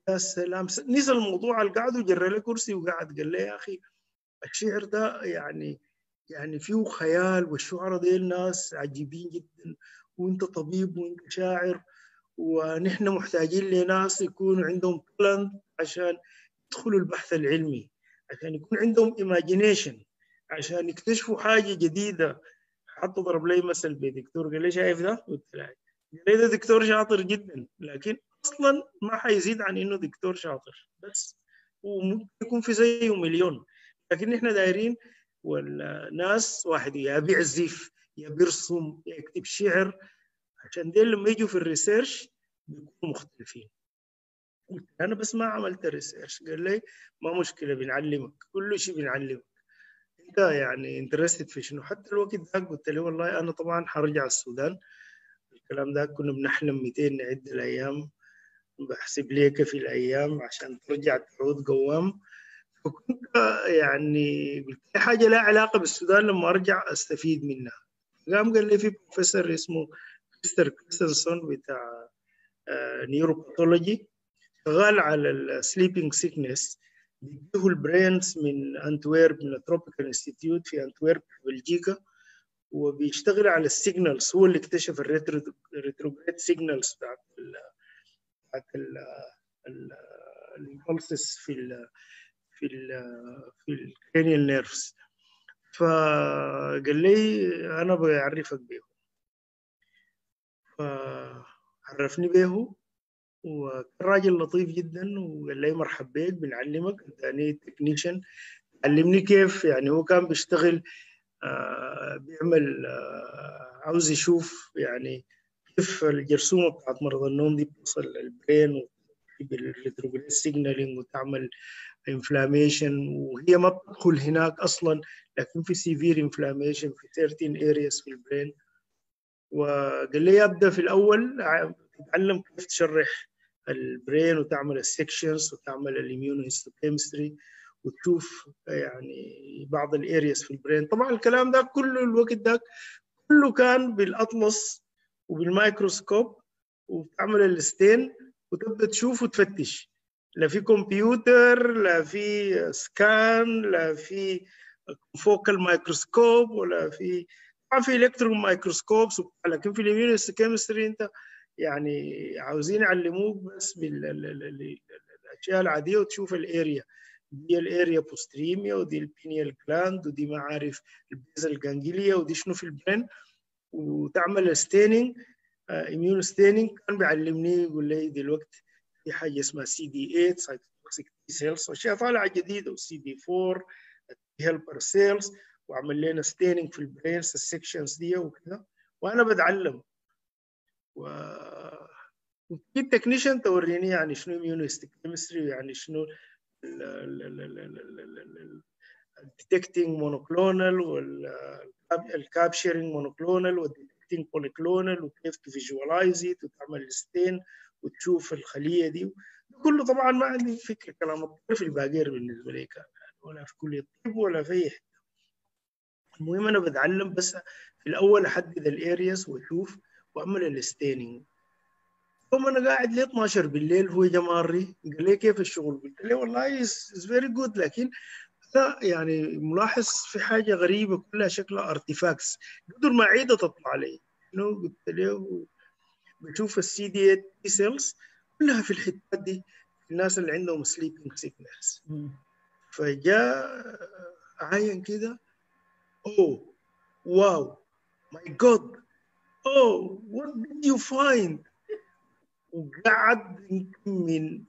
يا سلام نسى الموضوع اللي قعد وجرى لي كرسي وقعد قال لي يا أخي الشعر ده يعني يعني فيه خيال والشعراء ديل ناس عجيبين جدا وأنت طبيب وأنت شاعر ونحن محتاجين لناس يكونوا عندهم talent عشان يدخلوا البحث العلمي عشان يكون عندهم imagination عشان يكتشفوا حاجة جديدة حتى ضرب لي مثل بدكتور قال لي شايف ده؟ قلت له ده دكتور شاطر جدا لكن أصلا ما حيزيد عن إنه دكتور شاطر. بس وممكن يكون في زيه مليون. لكن إحنا دايرين والناس واحد يا بيعزف يا بيرسم يا يكتب شعر. عشان ديل لما يجوا في ال research بيكونوا مختلفين. قلت أنا بس ما عملت research قال لي ما مشكلة بنعلمك. كل شيء بنعلمك. أنت يعني interested في شنو؟ حتى الوقت ده قلت له والله أنا طبعا حرجع السودان. الكلام ده كنا بنحلم 200 نعد الأيام. بحسب لي كيف الأيام عشان ترجع تعود قوام. فكنت يعني قلت لي حاجة لها علاقة بالسودان لما أرجع أستفيد منها. قام قال لي في بروفيسور اسمه كريستر كريستنسون بتاع neuropathology شغال على ال sleeping sickness بيديه ال brains من انتويرب من ال tropical institute في انتويرب بلجيكا. وبيشتغل على ال signals هو اللي اكتشف ال retrograde signals بتاعت بتاعت ال impulses في ال في ال في الـ cranial nerves فقال لي أنا بعرفك بيه فعرفني بيه وكان راجل لطيف جدا وقال لي مرحب بك بنعلمك اداني technician علمني كيف يعني هو كان بيشتغل آه بيعمل آه عاوز يشوف يعني كيف الجرثومة بتاعت مرض النوم دي بتوصل لل brain بال retrograde signaling وتعمل inflammation وهي ما بتدخل هناك أصلا لكن في severe inflammation في 13 areas في ال brain وقال لي ابدا في الأول تتعلم كيف تشرح ال brain وتعمل ال sections وتعمل ال immunohistochemistry وتشوف يعني بعض ال areas في ال brain طبعا الكلام ده كله الوقت ده كله كان بالأطلس وبالميكروسكوب وتعمل ال stain وتبدأ تشوف وتفتش. لا في كمبيوتر لا في scan لا في focal microscope ولا في طبعا في electron microscopes لكن في ال immunochemistry أنت يعني عاوزين يعلموك بس بالاشياء العادية وتشوف ال area. دي ال area postrema ودي ال pineal gland ودي ما عارف ال basal ganglia ودي شنو في ال brain. وتعمل staining immune staining كان بيعلمني يقول لي دلوقتي في حاجة اسمها سي دي 8 cytotoxic T cells أشياء طالعة جديدة وسي دي 4 helper cells وعمل لنا staining في ال brains ال sections دي وكذا. وأنا بتعلم. و في ال technician توريني يعني شنو immunohistochemistry يعني شنو ال detecting monoclonal وال capturing monoclonal وال detecting polyclonal وكيف ت visualize وتعمل stain وتشوف الخلية دي. كله طبعا ما عندي فكرة كلام. الطب في الباقير بالنسبة لي كان ولا في كليه الطب ولا في أي حتة. المهم أنا بتعلم بس في الأول أحدد ال areas وأشوف وأعمل ال staining يوم أنا قاعد لي 12 بالليل هو جماري قال لي كيف الشغل؟ قلت له والله is very good لكن يعني ملاحظ في حاجة غريبة كلها شكلها artifacts قدر ما أعيده تطلع لي. انه قلت له بشوف السي دي 8 cells كلها في الحتات دي الناس اللي عندهم sleeping sickness فجاء عاين كده oh wow my god oh what did you find? وقعد من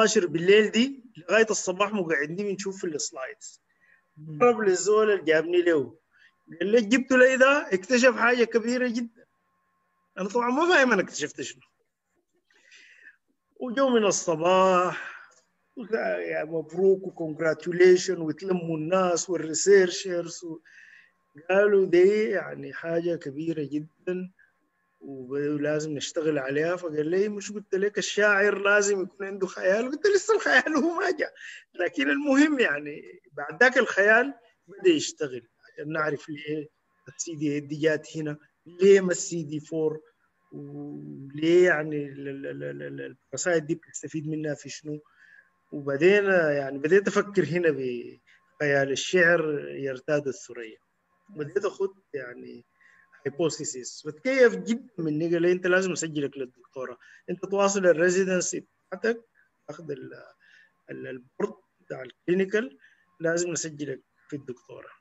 12 بالليل دي لغاية الصباح مقعدين بنشوف في ال slides. ضرب للزول اللي جابني له. قال لي جبته لي ده اكتشف حاجة كبيرة جدا. أنا طبعا ما فاهم أنا اكتشفت شنو. وجو من الصباح يا مبروك و congratulation وتلموا الناس وال researchers قالوا دي يعني حاجة كبيرة جدا. ولازم نشتغل عليها. فقال لي مش قلت لك الشاعر لازم يكون عنده خيال؟ قلت لسه الخيال هو ما جاء. لكن المهم يعني بعد ذاك الخيال بدأ يشتغل. عشان نعرف ليه السي دي دي جات هنا ليه ما السي دي 4 وليه يعني الرسائل دي بتستفيد منها في شنو؟ وبعدين يعني بديت أفكر هنا بخيال الشعر يرتاد الثريا. بديت أخذ يعني hypothesis فتكيف جدا مني قال لي أنت لازم اسجلك للدكتوراه أنت تواصل ال residency بتاعتك تاخذ ال board بتاع ال clinical لازم نسجلك في الدكتوراه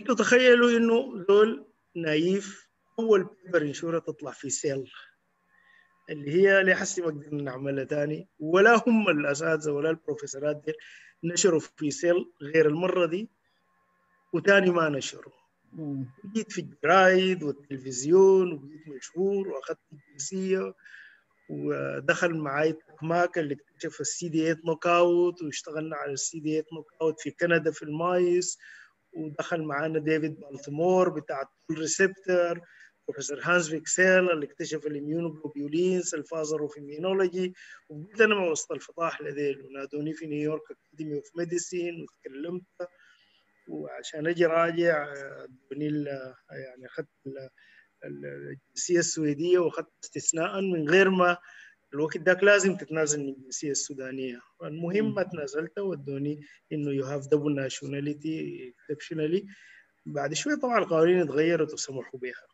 أنتوا تخيلوا إنه دول نايف أول paper انشوره تطلع في Cell اللي هي لحسي ما قدرنا نعملها تاني. ولا هم الأساتذة ولا البروفيسورات دي نشروا في Cell غير المرة دي وتاني ما نشروا. جيت في الجرايد والتلفزيون وبقيت مشهور واخذت الجنسية ودخل معي ماك اللي اكتشف السي دي 8 knock out واشتغلنا على السي دي 8 knock out في كندا في ال mice ودخل معانا ديفيد بالتمور بتاع ال receptor بروفيسور هانز فيغزل اللي اكتشف ال immunoglobulins ال father of immunology وبدأت أنا وسط الفطاحلة ديل ونادوني في New York Academy of Medicine وتكلمت وعشان أجي راجع ادوني يعني اخذت الجنسية السويدية واخذت استثناء من غير ما الوقت ذاك لازم تتنازل من الجنسية السودانية. المهم ما تنازلت ودوني إنه you have double nationality exceptionally بعد شوية طبعا القوانين اتغيرت وسمحوا بها.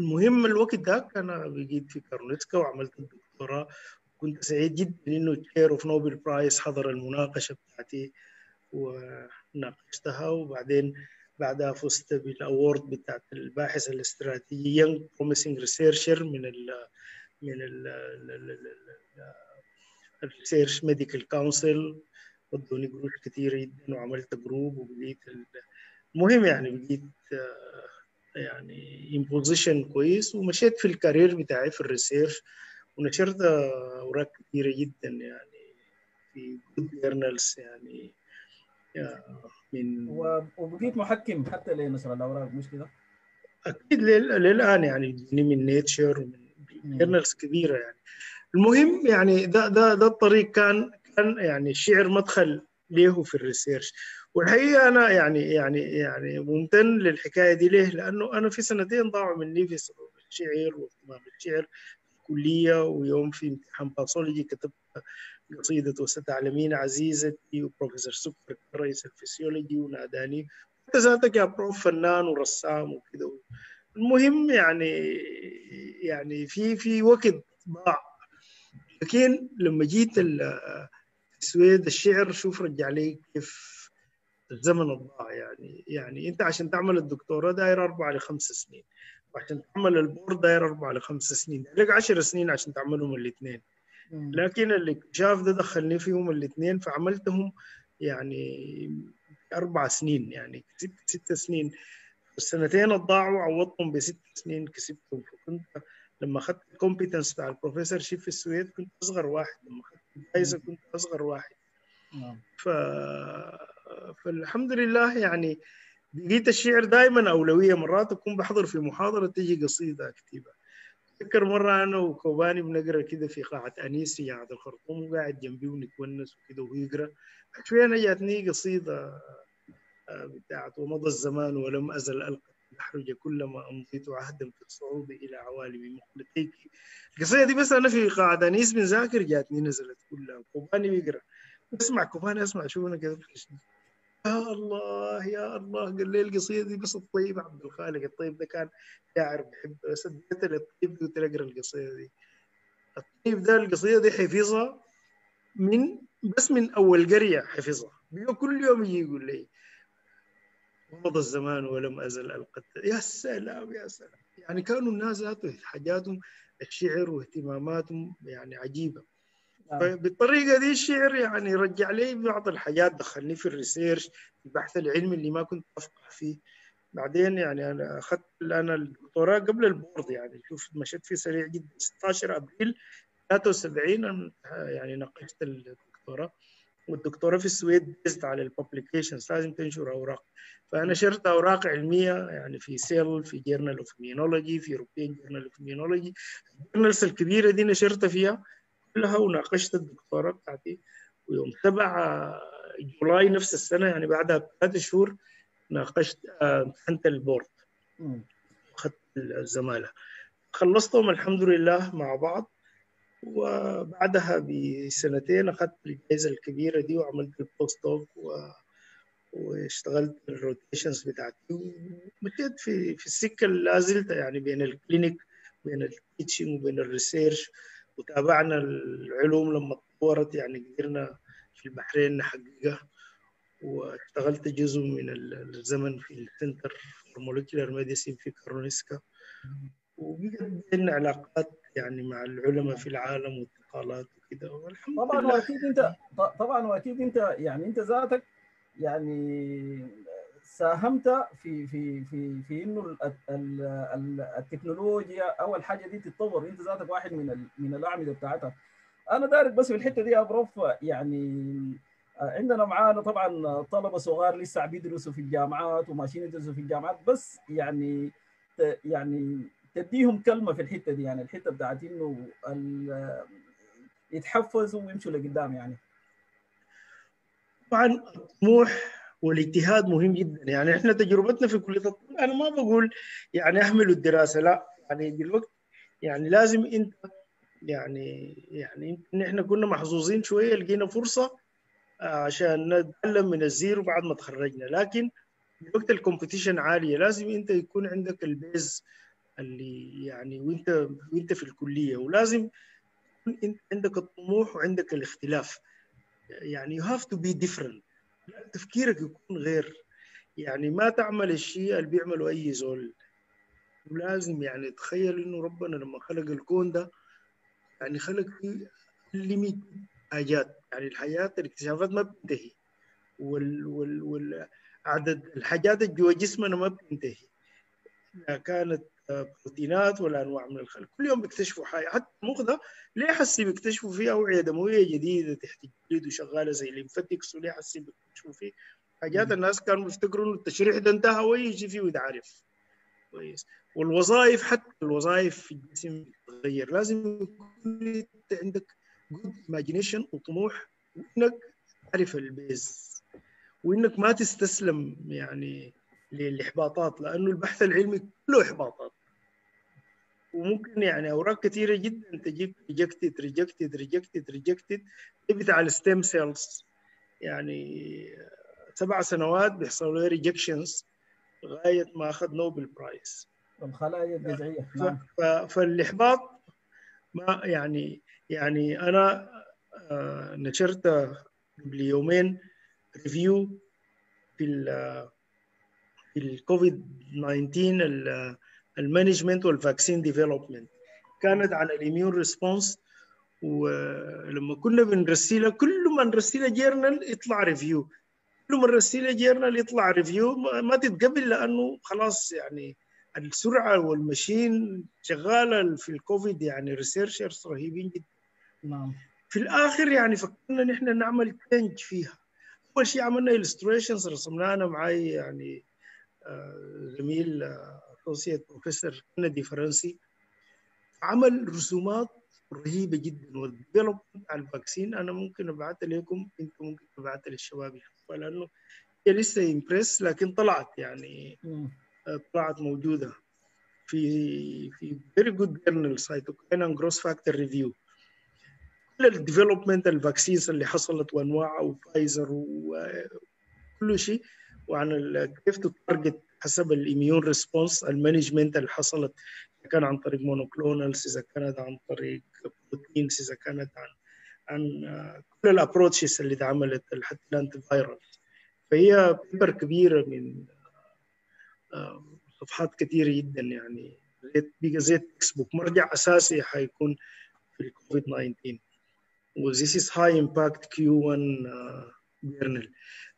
المهم الوقت ذاك أنا بقيت في كارولينسكا وعملت الدكتوراه. كنت سعيد جدا إنه chair of Nobel Prize حضر المناقشة بتاعتي. وناقشتها وبعدين بعدها فزت بال award بتاعت الباحث الاستراتيجي young promising researcher من ال من ال ال research medical council ودوني group كثير جدا وعملت group وبقيت المهم يعني بقيت يعني in position كويس ومشيت في ال career بتاعي في ال research ونشرت أوراق كثيره جدا يعني في good journals يعني من وبقيت محكم حتى لنشر الأوراق مش كده؟ أكيد للآن يعني من Nature ومن journals كبيرة يعني المهم يعني ده ده ده الطريق كان كان يعني الشعر مدخل له في ال research والحقيقة أنا يعني يعني يعني ممتن للحكاية دي ليه؟ لأنه أنا في سنتين ضاعوا مني في سبب الشعر واهتمام الشعر في الكلية ويوم في امتحان pathology كتبت قصيدة وستعلمين عزيزتي وبروفيسور سكر رئيس الفسيولوجي وناداني. انت ذاتك يا prof فنان ورسام وكذا. المهم يعني يعني في في وقت ضاع. لكن لما جيت السويد الشعر شوف رجع لي كيف الزمن الضاع يعني. يعني أنت عشان تعمل الدكتوراه داير أربع لخمس سنين. وعشان تعمل ال board داير أربع لخمس سنين. لك عشر سنين عشان تعملهم الاثنين لكن الاكتشاف ده دخلني فيهم الاثنين فعملتهم يعني أربع سنين يعني ست ست سنين. السنتين الضاعوا عوضتهم بست سنين كسبتهم. فكنت لما اخذت ال competence بتاع ال professorship في السويد كنت أصغر واحد. لما اخذت الجائزه كنت أصغر واحد. ف... فالحمد لله يعني بقيت الشعر دائما أولوية. مرات أكون بحضر في محاضرة تجي قصيدة اكتبها أتذكر مرة أنا وكوباني بنقرأ كده في قاعة انيس في جامعه الخرطوم وقاعد جنبي ونتونس وكده وهو يقرأ. شوية أنا جاتني قصيدة بتاعت ومضى الزمان ولم أزل ألقى احرج كلما أمضيت عهدا في الصعود إلى عوالم مقلتيك القصيدة دي بس أنا في قاعة انيس بنذاكر جاتني نزلت كلها كوباني بيقرأ. اسمع كوباني اسمع شو أنا كتبت يا الله يا الله. قال لي القصيدة دي بس الطيب عبد الخالق. الطيب ده كان شاعر بحب بس اديت للطيب قلت له اقرا القصيدة دي. الطيب ده القصيدة دي حفظها من بس من أول قرية حفظها. كل يوم يجي يقول لي مضى الزمان ولم أزل القت يا سلام يا سلام. يعني كانوا الناس ذاته حاجاتهم الشعر واهتماماتهم يعني عجيبة. بالطريقة دي الشعر يعني رجع لي بعض الحاجات دخلني في ال research البحث العلمي اللي ما كنت أفقه فيه. بعدين يعني أنا أخذت أنا الدكتوراه قبل ال board يعني. شوف مشيت فيه سريع جدا. 16 أبريل 73 يعني ناقشت الدكتوراه. والدكتوراه في السويد based على ال publications لازم تنشر أوراق. فأنا نشرت أوراق علمية يعني في Cell في Journal of Immunology في European Journal of ال journals الكبيرة دي نشرت فيها. كلها وناقشت الدكتوراه بتاعتي ويوم 7 July نفس السنة يعني بعدها بثلاث شهور ناقشت امتحنت ال board. اخذت الزمالة. خلصتهم الحمد لله مع بعض. وبعدها بسنتين أخذت الجائزة الكبيرة دي وعملت ال post-doc و... واشتغلت ال rotations بتاعتي. ومشيت في في السكة اللي لازلت يعني بين ال clinic بين ال teaching وبين ال research وتابعنا العلوم لما تطورت يعني قدرنا في البحرين نحققها. واشتغلت جزء من الزمن في ال Center for Molecular Medicine في كارولينسكا. وبقت بيننا علاقات يعني مع العلماء في العالم والانتقالات وكده. والحمد طبعا لله. وأكيد انت طبعا وأكيد انت يعني أنت ذاتك يعني ساهمت في في في في إنه ال- ال- ال- التكنولوجيا أو الحاجة دي تتطور أنت ذاتك واحد من من الأعمدة بتاعتها. أنا دارك بس في الحتة دي يا بروف يعني عندنا معانا طبعا طلبة صغار لسه بيدرسوا في الجامعات وماشيين يدرسوا في الجامعات بس يعني يعني تديهم كلمة في الحتة دي يعني الحتة بتاعت إنه يتحفزوا ويمشوا لقدام يعني. طبعا الطموح والاجتهاد مهم جدا. يعني إحنا تجربتنا في كلية الطب أنا ما بقول يعني أهملوا الدراسة لا. يعني دلوقتي يعني لازم أنت يعني يعني إحنا كنا محظوظين شوية لقينا فرصة آه، عشان نتعلم من الزيرو بعد ما تخرجنا. لكن دلوقتي ال competition عالية. لازم أنت يكون عندك ال base اللي يعني وأنت وأنت في الكلية. ولازم يكون انت عندك الطموح وعندك الاختلاف. يعني you have to be different. تفكيرك يكون غير. يعني ما تعمل الشيء اللي بيعمله أي زول. ولازم يعني تخيل إنه ربنا لما خلق الكون ده يعني خلق فيه limit حاجات. يعني الحياة الاكتشافات ما بتنتهي. وال وال وال عدد الحاجات اللي جوا جسمنا ما بتنتهي. كانت بروتينات ولا أنواع من الخلق كل يوم بيكتشفوا حاجة. حتى المخ ده ليه حسي بيكتشفوا فيه اوعيه دمويه جديدة تحت الجلد وشغالة زي الليمفاتكس وليه حسي بيكتشفوا فيه؟ حاجات الناس كانوا بيفتكروا إنه التشريح ده انتهى ويجي فيه ويتعرف. كويس. والوظائف حتى الوظائف في الجسم بتتغير. لازم يكون عندك good imagination وطموح وإنك تعرف ال base. وإنك ما تستسلم يعني للإحباطات لأنه البحث العلمي كله إحباطات. وممكن يعني أوراق كثيرة جدا تجيك rejected rejected rejected rejected بتاع ال stem cells. يعني سبع سنوات بيحصل له rejections لغاية ما أخذ Nobel Prize الخلايا الجذعيه نعم. فالإحباط ما يعني يعني أنا آه، نشرت قبل يومين review في ال في الكوفيد 19 ال- ال management وال vaccine development. كانت عن ال immune response ولما كنا بنرسلها كل ما نرسلها journal يطلع review. كل ما نرسلها journal يطلع review ما تتقبل لأنه خلاص يعني السرعة وال machine شغالة في الكوفيد يعني researchers رهيبين جدا. نعم. في الآخر يعني فكرنا نحن نعمل change فيها. أول شيء عملنا illustrations رسمناها أنا معي يعني آه، associate professor كندي فرنسي عمل رسومات رهيبة جدا وال development على ال vaccine أنا ممكن ابعثها لكم أنت ممكن تبعثها للشباب يشوفوها لأنه هي لسه in press لكن طلعت يعني مم. طلعت موجودة في في very good journal Cytokine and Growth Factor Review كل ال development ال vaccines اللي حصلت وأنواعها وفايزر وكل شيء وعن كيف ت target حسب ال immune response ال management اللي حصلت إذا كان عن طريق monoclonals إذا كانت عن طريق proteins إذا كانت عن عن آه، كل ال approaches اللي اتعملت حتى ال antiviral فهي paper كبيرة من آه، صفحات كثيره جدا يعني. بقى زي textbook مرجع أساسي حيكون في الكوفيد 19 و this is high impact Q1 uh, journal.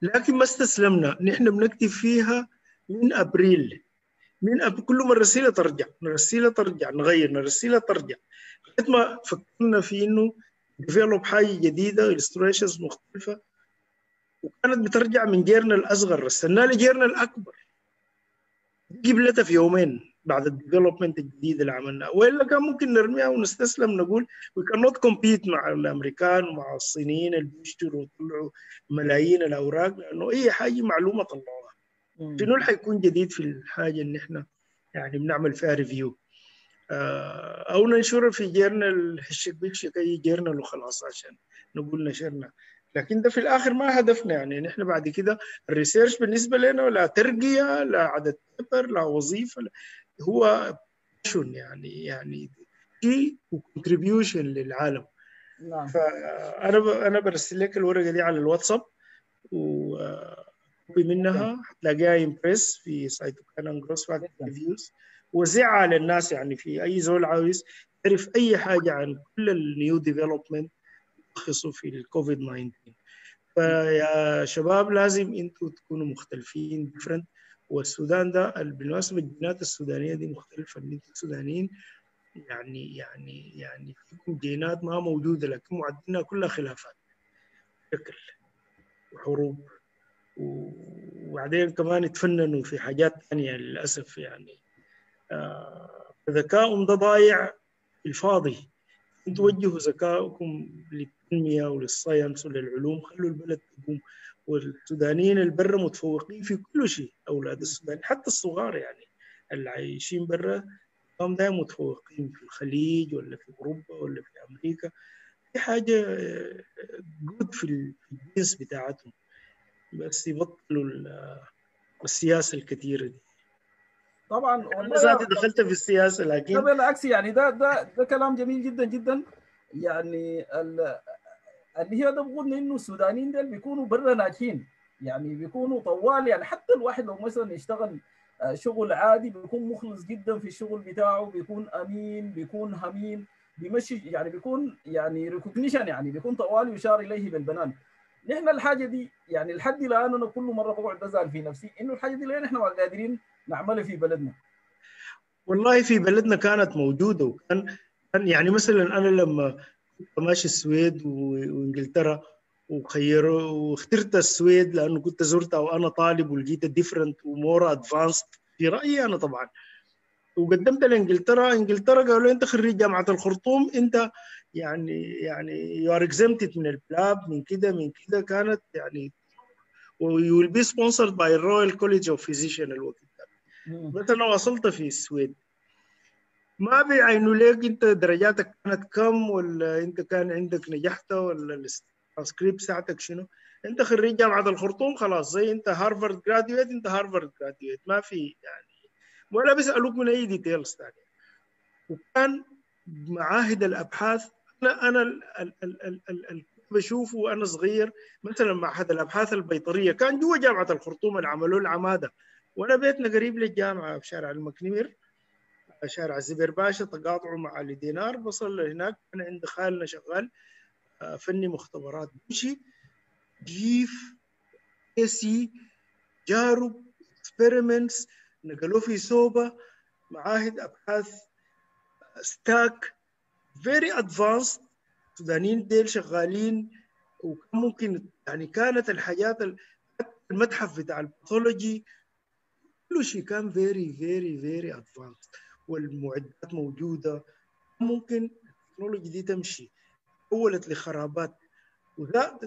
لكن ما استسلمنا. نحن بنكتب فيها من أبريل. من أب... كل ما الرسيله ترجع. الرسيله ترجع نغير. الرسيله ترجع. لغاية ما فكرنا في إنه develop حاجة جديدة illustrations مختلفة. وكانت بترجع من journal أصغر. رسلناها ل journal أكبر. قبلتها في يومين بعد ال development الجديد اللي عملناه. وإلا كان ممكن نرميها ونستسلم نقول وي كان نوت كومبيت مع الأمريكان ومع الصينيين اللي بيشتروا ويطلعوا ملايين الأوراق لأنه أي حاجة معلومة طلعوها. شنو اللي حيكون جديد في الحاجة اللي إحنا يعني بنعمل فيها review أو ننشرها في journal هشك بشك اي journal وخلاص عشان نقول نشرنا. لكن ده في الآخر ما هدفنا. يعني نحن بعد كده ال research بالنسبة لنا لا ترقية لا عدد paper لا وظيفة لا. هو يعني يعني شيء و contribution للعالم. نعم. فأنا. أنا برسل لك الورقة دي على الواتساب و copy منها هتلاقيها in press في Cytokine Growth Factor. Reviews وزعها للناس يعني في أي زول عاوز تعرف أي حاجة عن كل ال new development تلخصه في الكوفيد 19 فيا شباب لازم أنتم تكونوا مختلفين different والسودان ده بالمناسبة الجينات السودانية دي مختلفة من السودانيين. يعني يعني يعني فيكم جينات ما موجودة لكن معطلنا كلها خلافات. شكل وحروب. وبعدين كمان يتفننوا في حاجات ثانية للأسف يعني. آه ذكائهم ده ضايع الفاضي. أنتوا وجهوا ذكائكم للتنمية وللساينس وللعلوم. خلوا البلد تقوم. والسودانيين البرة متفوقين في كل شيء. أولاد السودان حتى الصغار يعني اللي عايشين برا هم دايما متفوقين في الخليج ولا في أوروبا ولا في أمريكا. في حاجة جود في الجنس بتاعتهم. بس يبطلوا السياسة الكثيره دي. طبعا أنا ذاتي دخلت في السياسة لكن ده بالعكس يعني ده ده ده كلام جميل جدا جدا. يعني اللي هي ده بقول إنه السودانيين دول بيكونوا برا ناجحين. يعني بيكونوا طوال. يعني حتى الواحد لو مثلا يشتغل شغل عادي بيكون مخلص جدا في الشغل بتاعه بيكون أمين بيكون همين بيمشي يعني بيكون يعني recognition يعني بيكون طوال يشار إليه بالبنان. نحن الحاجة دي يعني لحد الآن أنا كل مرة بقعد بزعل في نفسي إنه الحاجة دي ليه نحن ما قادرين نعملها في بلدنا؟ والله في بلدنا كانت موجودة وكان كان يعني مثلا أنا لما كنت ماشي السويد وإنجلترا وخيروا واخترت السويد لأنه كنت زرتها وأنا طالب ولقيتها different و more advanced في رأيي أنا طبعا. وقدمت لإنجلترا إنجلترا قالوا أنت خريج جامعة الخرطوم أنت يعني يعني you are exempted من ال PLAB من كده من كده كانت يعني و you will be sponsored by ال Royal College of Physicians الوقت بس أنا وصلت في السويد ما بيعينوا لك انت درجاتك كانت كم ولا انت كان عندك نجحت ولا الترانسكريبت بتاعتك شنو؟ انت خريج جامعة الخرطوم خلاص زي انت Harvard graduate انت Harvard graduate ما في يعني ولا بيسألوك من أي details ثانية وكان معاهد الأبحاث أنا أنا ال ال ال ال ال بشوفه وأنا صغير مثلا معهد الأبحاث البيطرية كان جوا جامعة الخرطوم اللي عملوا العمادة. وأنا بيتنا قريب للجامعة في شارع المكنمير شارع زبير باشا تقاطعه مع علي دينار بصل هناك أنا عند خالنا شغال فني مختبرات. بمشي جيف سي جارب اكسبيرمنتس نقلوه في سوبا معاهد أبحاث ستاك. فيري ادفانسد السودانيين ديل شغالين وكان ممكن يعني كانت الحاجات المتحف بتاع الباثولوجي كل شيء كان فيري فيري فيري ادفانسد والمعدات موجودة. ممكن التكنولوجي دي تمشي. تحولت لخرابات. وذا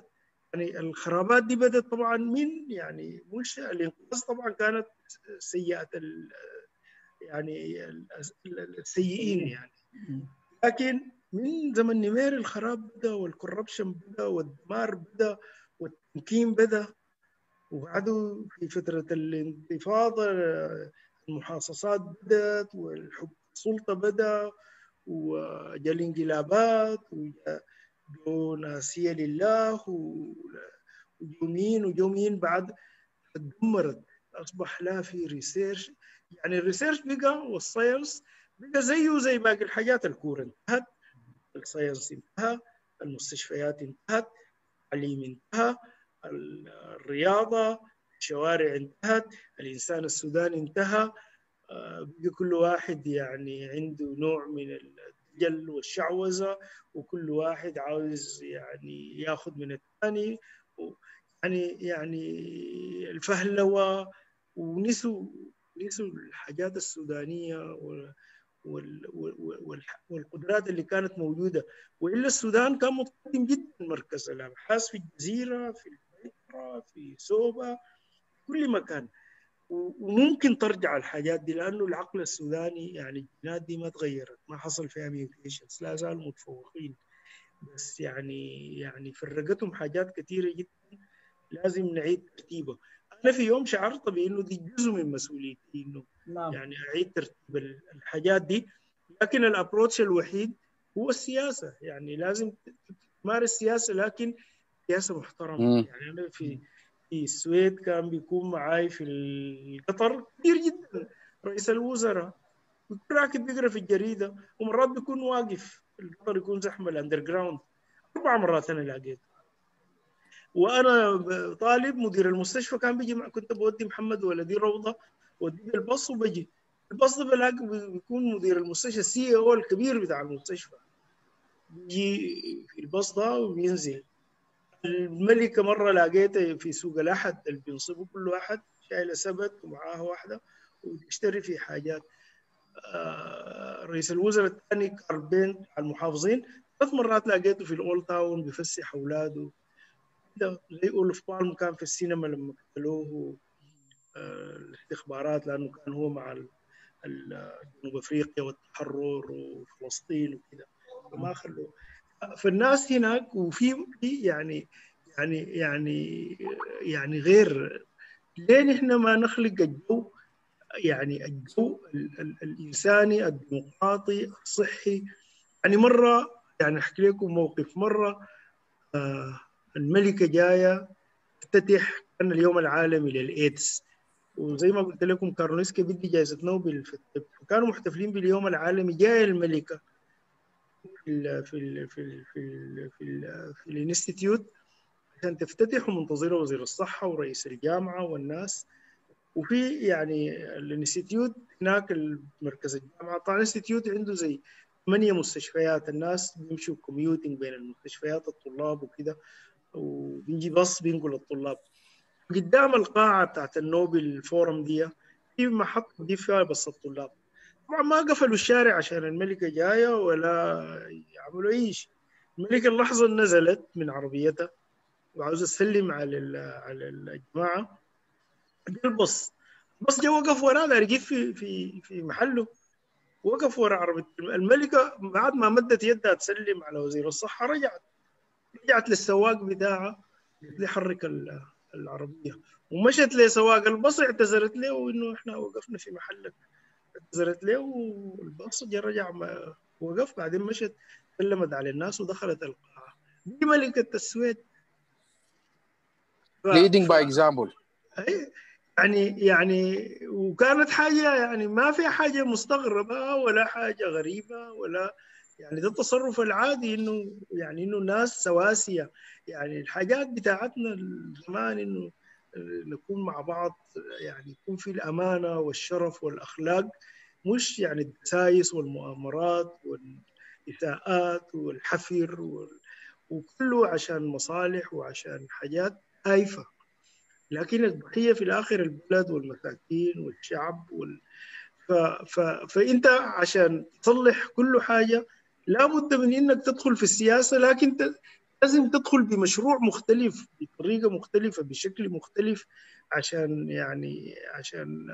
يعني الخرابات دي بدأت طبعا من يعني مش الإنقاذ طبعا كانت سيئة يعني السيئين يعني. لكن من زمن نمير الخراب بدا والكوربشن بدا والدمار بدا والتمكين بدا وبعده في فترة الانتفاضة المحاصصات بدأت والحب السلطة بدأ وجاء الانقلابات وجاء ناسية لله وجو مين وجو مين بعد تدمرت أصبح لا في ريسيرش يعني الريسيرش بقى والساينس بقى زيه زي باقي الحاجات الكورة انتهت الساينس انتهى المستشفيات انتهت التعليم انتهى الرياضة الشوارع انتهت الإنسان السوداني انتهى. بقى كل واحد يعني عنده نوع من الدجل والشعوذة وكل واحد عاوز يعني ياخذ من الثاني يعني يعني الفهلوة ونسوا نسوا الحاجات السودانية والقدرات اللي كانت موجودة. وإلا السودان كان متقدم جدا مركز الأبحاث في الجزيرة في البيترا في سوبا كل مكان. وممكن ترجع الحاجات دي لأنه العقل السوداني يعني الجينات دي ما تغيرت ما حصل فيها mutations لا زالوا متفوقين. بس يعني يعني فرقتهم حاجات كثيره جدا لازم نعيد ترتيبها. أنا في يوم شعرت بإنه دي جزء من مسؤوليتي إنه نعم. يعني أعيد ترتيب الحاجات دي. لكن ال approach الوحيد هو السياسة. يعني لازم تمارس سياسة لكن سياسة محترمة. يعني أنا في في السويد كان بيكون معاي في قطر كثير جدا. رئيس الوزراء. بيكون راكب بيقرأ في الجريدة ومرات بيكون واقف. القطر يكون زحمة ال underground أربع مرات أنا لقيته. وأنا طالب مدير المستشفى كان بيجي مع كنت بودي محمد ولدي روضة. ودي الباص وبجي. الباص ده بلاقي بيكون مدير المستشفى ال CEO الكبير بتاع المستشفى. بيجي في الباص ده وبينزل الملكة مرة لقيتها في سوق الأحد اللي بينصبوا كل واحد شايله سبت ومعاها واحدة وتشتري في حاجات. آه رئيس الوزراء الثاني كارل بين المحافظين. ثلاث مرات لقيته في الأول تاون بيفسح أولاده. ده زي أولف بالم كان في السينما لما قتلوه. الاستخبارات لأنه كان هو مع جنوب أفريقيا والتحرر وفلسطين وكذا. فما خلوه. فالناس هناك وفي يعني يعني يعني يعني غير. ليه نحن ما نخلق الجو؟ يعني الجو الإنساني الديمقراطي الصحي. يعني مرة يعني أحكي لكم موقف. مرة آه الملكة جاية تفتتح كان اليوم العالمي للإيدز. وزي ما قلت لكم كارولينسكا بدي جائزه نوبل في الطب وكانوا محتفلين باليوم العالمي جاية الملكة في ال في ال في ال في ال في, ال في ال institute عشان تفتتح ومنتظره وزير الصحة ورئيس الجامعة والناس. وفي يعني ال institute هناك مركز الجامعة. طبعا ال institute عنده زي ثمانية مستشفيات. الناس بيمشوا commuting بين المستشفيات الطلاب وكده وبيجي باص بينقل الطلاب. قدام القاعة بتاعت ال Nobel Forum دي في محطة دي فيها بص الطلاب. طبعا ما قفلوا الشارع عشان الملكة جاية ولا يعملوا أي شيء. الملكة اللحظة نزلت من عربيتها وعاوزة تسلم على على الجماعة. البص البص جا وقف وراه لقيت في في في محله. وقف ورا عربية الملكة. بعد ما مدت يدها تسلم على وزير الصحة رجعت رجعت للسواق بتاعها قلت لي حرك العربية. ومشت لسواق البص اعتذرت له وإنه إحنا وقفنا في محلك اعتذرت له والبص جا رجع ما وقف. بعدين مشت سلمت على الناس ودخلت القاعة دي ملكة السويد ف... leading by example. يعني يعني وكانت حاجة يعني ما في حاجة مستغربة ولا حاجة غريبة ولا يعني ده التصرف العادي إنه يعني إنه الناس سواسية. يعني الحاجات بتاعتنا زمان إنه نكون مع بعض يعني يكون في الأمانة والشرف والأخلاق مش يعني الدسايس والمؤامرات والإساءات والحفر وال... وكله عشان مصالح وعشان حاجات هايفة. لكن الضحيه في الآخر البلد والمساكين والشعب وال... ف... ف... فإنت عشان تصلح كل حاجة لابد من إنك تدخل في السياسة لكن. لازم تدخل بمشروع مختلف بطريقة مختلفة بشكل مختلف عشان يعني عشان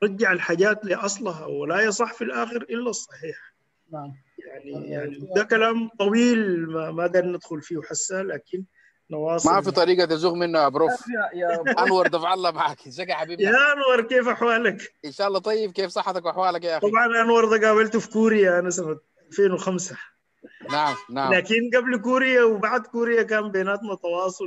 ترجع الحاجات لأصلها ولا يصح في الآخر إلا الصحيح نعم يعني يعني ده كلام طويل ما ما ندخل فيه حسا لكن نواصل. ما في طريقة تزوغ منها يا بروف. يا أنور دفع الله معك. ازيك يا حبيبي يا أنور كيف أحوالك؟ إن شاء الله طيب. كيف صحتك وأحوالك يا أخي؟ طبعا أنور ده قابلته في كوريا أنا سنه 2005 نعم نعم. لكن قبل كوريا وبعد كوريا كان بيناتنا تواصل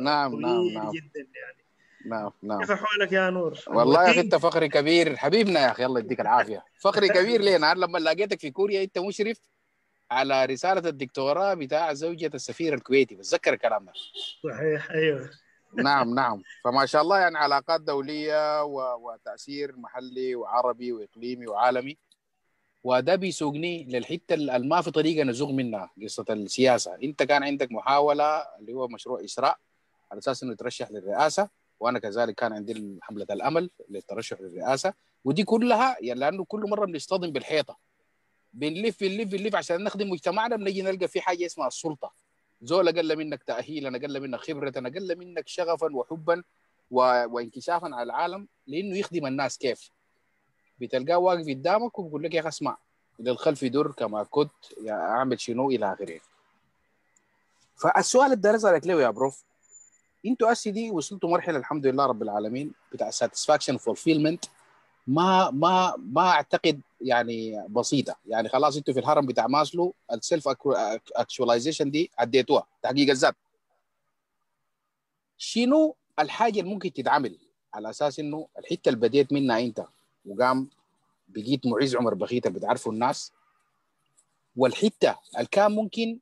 نعم قوي نعم نعم. جدا يعني. نعم نعم. كيف أحوالك يا نور؟ والله يا أخي. أنت فخري كبير. حبيبنا يا أخي الله يديك العافية. فخري كبير لينا لما لقيتك في كوريا أنت مشرف. على رسالة الدكتوراه بتاع زوجة السفير الكويتي بتذكر الكلام ده؟ صحيح أيوه. نعم نعم. فما شاء الله يعني علاقات دولية و... وتأثير محلي وعربي وإقليمي وعالمي. وده بيسوقني للحتة اللي ما في طريقة نزوغ منها قصة السياسة. أنت كان عندك محاولة اللي هو مشروع إسراء على أساس إنه يترشح للرئاسة وأنا كذلك كان عندي حملة الأمل للترشح للرئاسة. ودي كلها يعني لأنه كل مرة بنصطدم بالحيطة. بنلف نلف نلف عشان نخدم مجتمعنا بنجي نلقى في حاجة اسمها السلطة زول أقل منك تاهيلا أقل منك خبرة أقل منك شغفا وحبا و... وانكشافا على العالم لأنه يخدم الناس كيف؟ بتلقاه واقف قدامك وبيقول لك يا أخي اسمع للخلف يدر كما كنت أعمل شنو إلى آخره. فالسؤال اللي اسالك له يا بروف؟ أنتوا اسي دي وصلتوا مرحلة الحمد لله رب العالمين بتاع satisfaction fulfillment ما ما ما أعتقد يعني بسيطة. يعني خلاص أنتوا في الهرم بتاع ماسلو ال self actualization دي عديتوها. تحقيق الذات. شنو الحاجة اللي ممكن تتعمل؟ على أساس إنه الحتة اللي بديت منها أنت وقام بقيت معز عمر بخيت اللي بتعرفوا الناس. والحتة اللي كان ممكن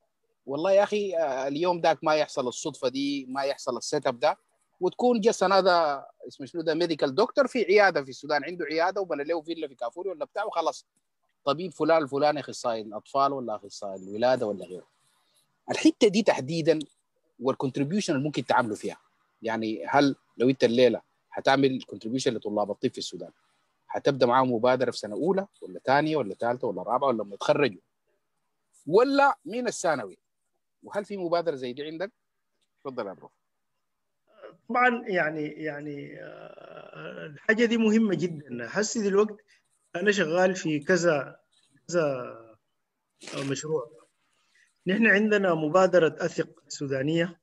والله يا أخي آه، اليوم ذاك ما يحصل الصدفة دي ما يحصل ال setup ده. وتكون just هذا اسمه شنو ده medical doctor في عيادة في السودان عنده عيادة وبنى له فيلا في كافوري ولا بتاع وخلاص. طبيب فلان الفلاني اخصائي الاطفال ولا اخصائي الولاده ولا غيره. الحتة دي تحديدا وال contribution اللي ممكن تعملوا فيها. يعني هل لو أنت الليلة هتعمل contribution لطلاب الطب في السودان هتبدا معاهم مبادرة في سنة أولى ولا ثانية ولا ثالثة ولا رابعة ولا لما يتخرجوا؟ ولا من الثانوي؟ وهل في مبادرة زي دي عندك؟ تفضل يا بروف. طبعا يعني يعني آه، الحاجة دي مهمة جدا. هسه دلوقتي أنا شغال في كذا كذا مشروع. نحن عندنا مبادرة أثق السودانية.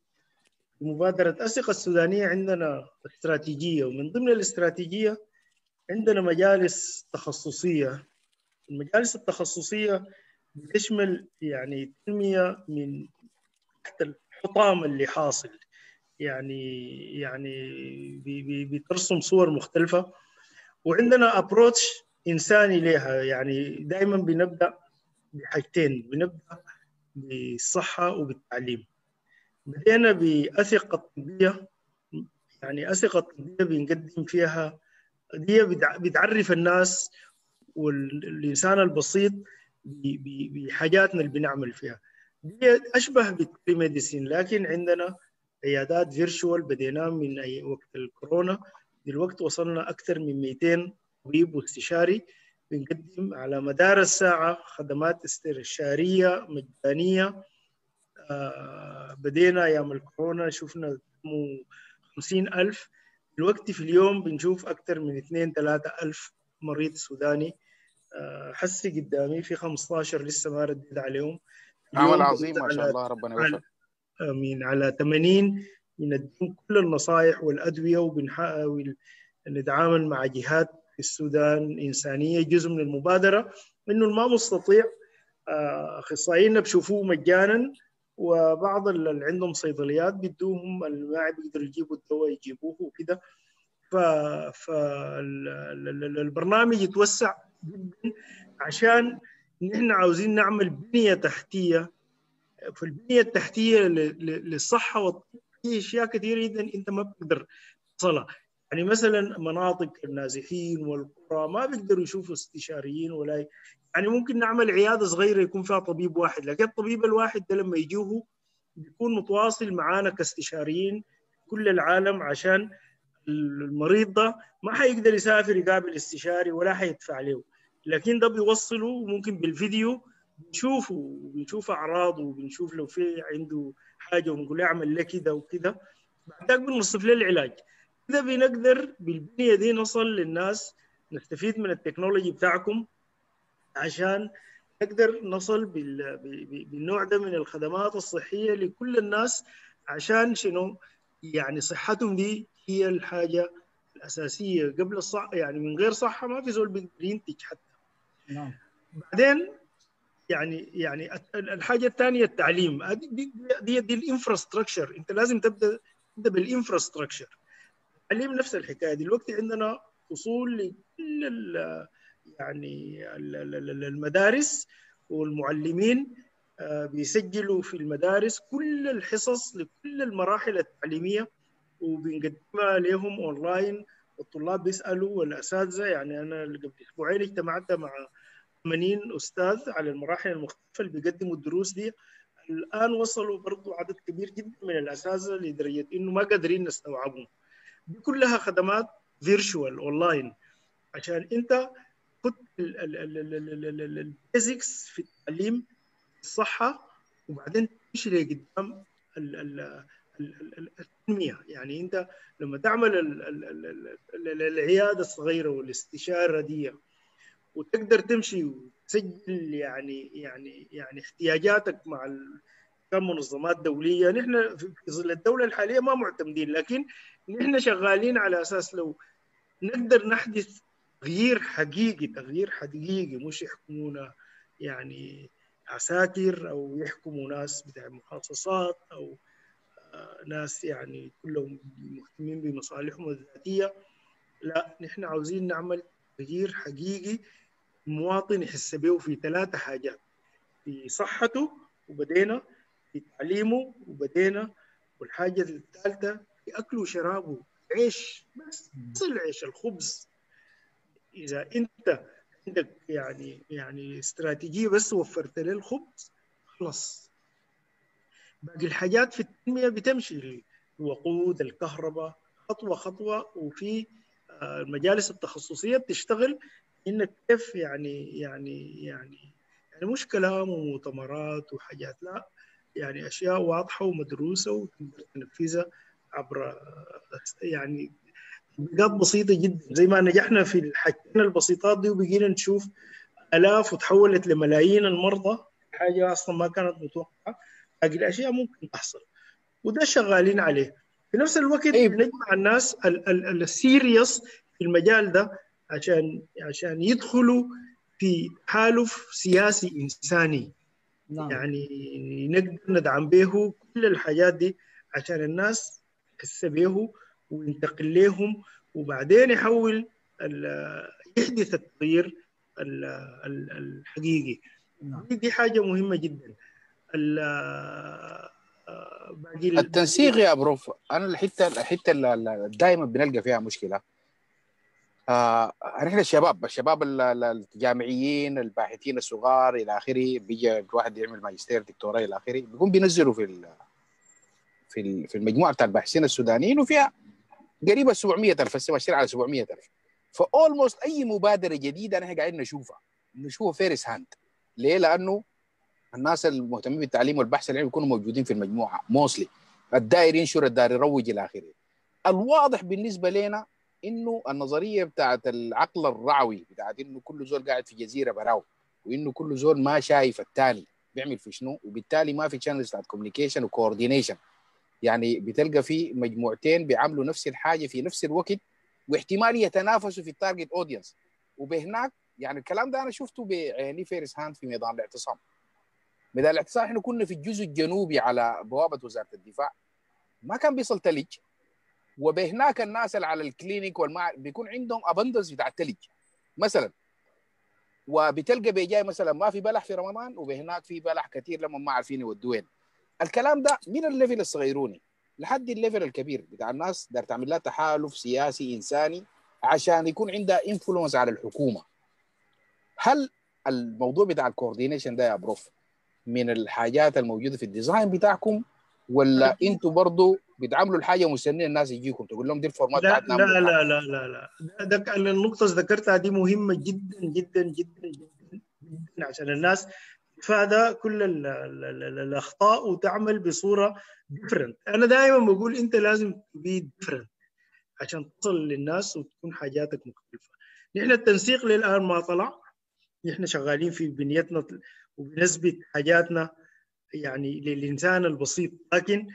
مبادرة أثق السودانية عندنا استراتيجية ومن ضمن الاستراتيجية عندنا مجالس تخصصية. المجالس التخصصية بتشمل يعني تنمية من تحت الحطام اللي حاصل. يعني يعني بترسم صور مختلفة. وعندنا ابروتش إنساني لها يعني دائما بنبدأ بحاجتين. بنبدأ بالصحة وبالتعليم. بدينا بأثقة الطبية يعني أثقة الطبية بنقدم فيها. دي بتع- بتعرف الناس والإنسان البسيط بحاجاتنا اللي بنعمل فيها. دي أشبه بالتليميديسين لكن عندنا عيادات فيرتشوال بديناها من أي وقت الكورونا. دلوقتي وصلنا أكثر من 200 طبيب واستشاري. بنقدم على مدار الساعة خدمات استشارية مجانية. آه بدينا أيام الكورونا شفنا مو 50 ألف. دلوقتي في اليوم بنشوف أكثر من 2 3 ألف مريض سوداني. آه حسي قدامي في 15 لسه ما رديت عليهم. عمل عظيم ما شاء الله ربنا يوفقك. آمين. على 80 بنديهم كل النصائح والأدوية وبنحاول نتعامل مع جهات في السودان إنسانية جزء من المبادرة إنه ما مستطيع آه، أخصائيين بشوفوه مجانا وبعض اللي عندهم صيدليات بدوهم اللي ما بيقدروا يجيبوا الدواء يجيبوه وكده. فالبرنامج يتوسع جدا عشان نحن عاوزين نعمل بنية تحتية في البنية التحتية للصحة والطب في أشياء كثيرة جدا أنت ما بتقدر تصلها يعني مثلا مناطق النازحين والقرى ما بيقدروا يشوفوا استشاريين ولا يعني ممكن نعمل عيادة صغيرة يكون فيها طبيب واحد لكن الطبيب الواحد ده لما يجوه بيكون متواصل معانا كاستشاريين كل العالم عشان المريض ده ما حيقدر يسافر يقابل استشاري ولا حيدفع له. لكن ده بيوصله ممكن بالفيديو بنشوفه وبنشوف أعراضه وبنشوف لو في عنده حاجة ونقول له اعمل له كده وكده بعدك بنوصف له العلاج. كده بنقدر بالبنية دي نصل للناس نستفيد من التكنولوجي بتاعكم عشان نقدر نصل بالنوع ده من الخدمات الصحية لكل الناس عشان شنو؟ يعني صحتهم دي هي الحاجة الأساسية. قبل الصحه يعني من غير صحة ما في زول بيقدر ينتج حتى. نعم. بعدين يعني يعني الحاجة الثانية التعليم. هذه دي دي, دي الإنفراستراكشر. أنت لازم تبدأ تبدأ بالإنفراستراكشر. التعليم نفس الحكاية دلوقتي عندنا وصول لكل يعني ال- ال- ال- المدارس والمعلمين آه، بيسجلوا في المدارس كل الحصص لكل المراحل التعليمية وبنقدمها لهم أونلاين. والطلاب بيسألوا والأساتذة يعني أنا قبل أسبوعين اجتمعت مع 80 أستاذ على المراحل المختلفه اللي بيقدموا الدروس دي الان وصلوا برضو عدد كبير جدا من الاساتذه لدرجه انه ما قادرين نستوعبهم دي كلها خدمات virtual online عشان انت خد البيزكس في التعليم الصحه وبعدين تمشي لقدام ال- ال- ال- ال- التنميه يعني انت لما تعمل ال- ال- ال- ال- العياده الصغيره والاستشاره دي وتقدر تمشي وتسجل يعني يعني يعني احتياجاتك مع ال- منظمات دولية. نحن في في ظل الدولة الحالية ما معتمدين لكن نحن شغالين على أساس لو نقدر نحدث تغيير حقيقي تغيير حقيقي مش يحكمونا يعني عساكر أو يحكموا ناس بتاع مخصصات أو آه، ناس يعني كلهم مهتمين بمصالحهم الذاتية. لا نحن عاوزين نعمل تغيير حقيقي المواطن يحس به في ثلاثة حاجات. في صحته وبدينا في تعليمه وبدينا والحاجة الثالثة في أكله وشرابه. عيش بس العيش الخبز إذا أنت عندك يعني يعني استراتيجية بس وفرت له الخبز خلاص. باقي الحاجات في التنمية بتمشي. الوقود الكهرباء خطوة خطوة. وفي المجالس التخصصية بتشتغل انك كيف يعني يعني يعني يعني مش كلام ومؤتمرات وحاجات لا يعني أشياء واضحة ومدروسة وتقدر تنفذها عبر يعني تطبيقات بسيطة جدا زي ما نجحنا في الحاجتين البسيطات دي وبقينا نشوف آلاف وتحولت لملايين المرضى. حاجة أصلا ما كانت متوقعة باقي الأشياء ممكن تحصل وده شغالين عليه. في نفس الوقت إيه. بنجمع الناس السيريس في المجال ده عشان عشان يدخلوا في تحالف سياسي إنساني. نعم. يعني نقدر ندعم به كل الحاجات دي عشان الناس تحس به وينتقل لهم وبعدين يحول يحدث التغيير ال- ال- الحقيقي. نعم. دي حاجة مهمة جدا. باقي ال- التنسيق يا بروف أنا الحتة الحتة اللي دائما بنلقى فيها مشكلة. آه نحن الشباب الشباب ال- ال- الجامعيين الباحثين الصغار إلى آخره بيجي الواحد يعمل ماجستير دكتوراه إلى آخره بيقوم بينزلوا في ال في ال- في المجموعة بتاع الباحثين السودانيين وفيها قريبه 700000 هسه ماشيين على 700000 ف almost أي مبادرة جديدة نحن قاعدين نشوفها. نشوفها first hand ليه؟ لأنه الناس المهتمين بالتعليم والبحث العلمي يكونوا موجودين في المجموعة mostly الداير ينشر الداير يروج إلى آخره. الواضح بالنسبة لنا إنه النظرية بتاعت العقل الرعوي بتاعت إنه كل زول قاعد في جزيرة براو وإنه كل زول ما شايف الثاني بيعمل في شنو وبالتالي ما في channels بتاعت communication و coordination يعني بتلقى في مجموعتين بيعملوا نفس الحاجة في نفس الوقت واحتمال يتنافسوا في ال target audience وبهناك يعني الكلام ده أنا شفته بعيني first hand في ميدان الاعتصام. ميدان الاعتصام إحنا كنا في الجزء الجنوبي على بوابة وزارة الدفاع. ما كان بيصل ثلج وبهناك الناس اللي على ال clinic والمع بيكون عندهم abundance بتاع الثلج مثلا وبتلقى بيجاي مثلا ما في بلح في رمضان وبهناك في بلح كثير لما ما عارفين يودوه وين الكلام ده من ال level الصغيروني لحد ال level الكبير بتاع الناس دار تعمل لها تحالف سياسي إنساني عشان يكون عندها influence على الحكومة. هل الموضوع بتاع ال coordination ده يا prof من الحاجات الموجودة في ال design بتاعكم ولا أنتوا برضو بتعاملوا الحاجة مستنين الناس يجيكم؟ تقول لهم دي ال format لا بتاعتنا. لا لا لا لا لا. ده ده كان النقطة اللي ذكرتها دي مهمة جدا جدا جدا جدا, جداً عشان الناس تتفادى كل ال ال ال ال الأخطاء وتعمل بصورة different أنا دائما بقول أنت لازم to be different عشان تصل للناس وتكون حاجاتك مختلفة. نحن التنسيق للآن ما طلع. نحن شغالين في بنيتنا وبنثبت حاجاتنا يعني للإنسان البسيط. لكن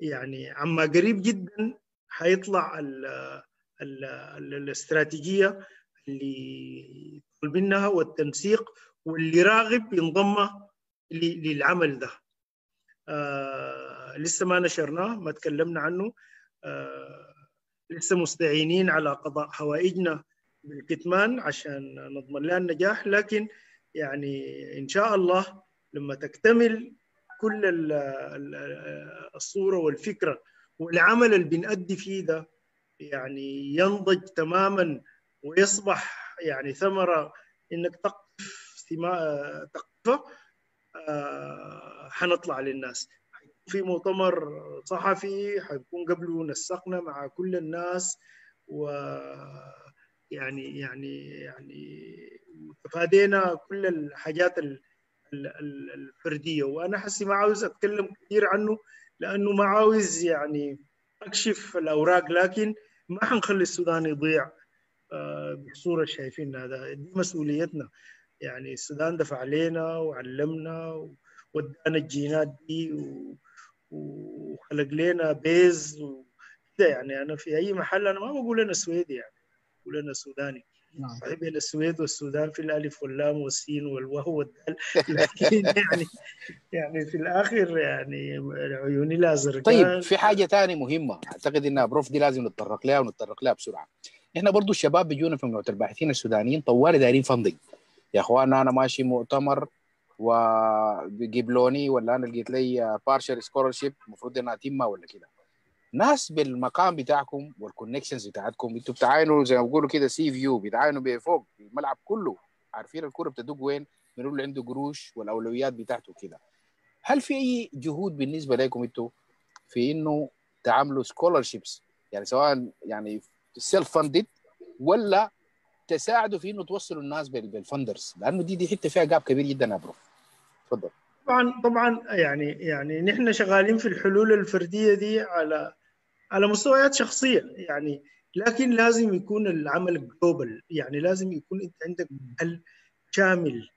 يعني عما قريب جدا حيطلع ال ال ال الاستراتيجية اللي طالبينها والتنسيق واللي راغب ينضم للعمل ده. آه لسه ما نشرناه ما تكلمنا عنه. آه لسه مستعينين على قضاء حوائجنا بالكتمان عشان نضمن لها النجاح. لكن يعني إن شاء الله لما تكتمل كل ال- ال- الصورة والفكرة والعمل اللي بنأدي فيه ده يعني ينضج تماما ويصبح يعني ثمرة إنك تقطف ثما- تقطفه آه، حنطلع للناس. في مؤتمر صحفي حيكون قبله نسقنا مع كل الناس و يعني يعني يعني تفادينا كل الحاجات ال- ال- ال- الفردية. وأنا حسي ما عاوز أتكلم كثير عنه لأنه ما عاوز يعني أكشف الأوراق لكن ما حنخلي السودان يضيع آه، بالصورة شايفينها ده دي مسؤوليتنا. يعني السودان دفع علينا وعلمنا ودانا الجينات دي وخلق لنا base وكده يعني. أنا في أي محل أنا ما بقول أنا سويدي يعني. أنا سوداني. نعم. صحيح بين السويد والسودان في الألف واللام والسين والواو والدال لكن يعني يعني في الآخر يعني عيوني لا زرقاء. طيب في حاجة ثانية مهمة. أعتقد انها prof دي لازم نتطرق لها ونتطرق لها بسرعة. إحنا برضو الشباب بيجونا في مجموعة الباحثين السودانيين طوال دايرين funding. يا اخوانا أنا ماشي مؤتمر وجيبلوني ولا أنا لقيت لي partial scholarship المفروض انها تمها ولا كده. ناس بالمقام بتاعكم وال connections بتاعتكم أنتوا بتعاينوا زي ما بيقولوا كده sea view بتعاينوا بفوق الملعب كله. عارفين الكرة بتدق وين؟ من اللي عنده قروش والأولويات بتاعته كده. هل في أي جهود بالنسبة لكم أنتوا في إنه تعملوا scholarships يعني سواء يعني self funded ولا تساعدوا في إنه توصلوا الناس بال funders لأنه دي دي حتة فيها gap كبير جدا يا prof. تفضل. طبعا طبعا يعني يعني نحن شغالين في الحلول الفردية دي على على مستويات شخصية يعني لكن لازم يكون العمل global يعني لازم يكون أنت عندك حل شامل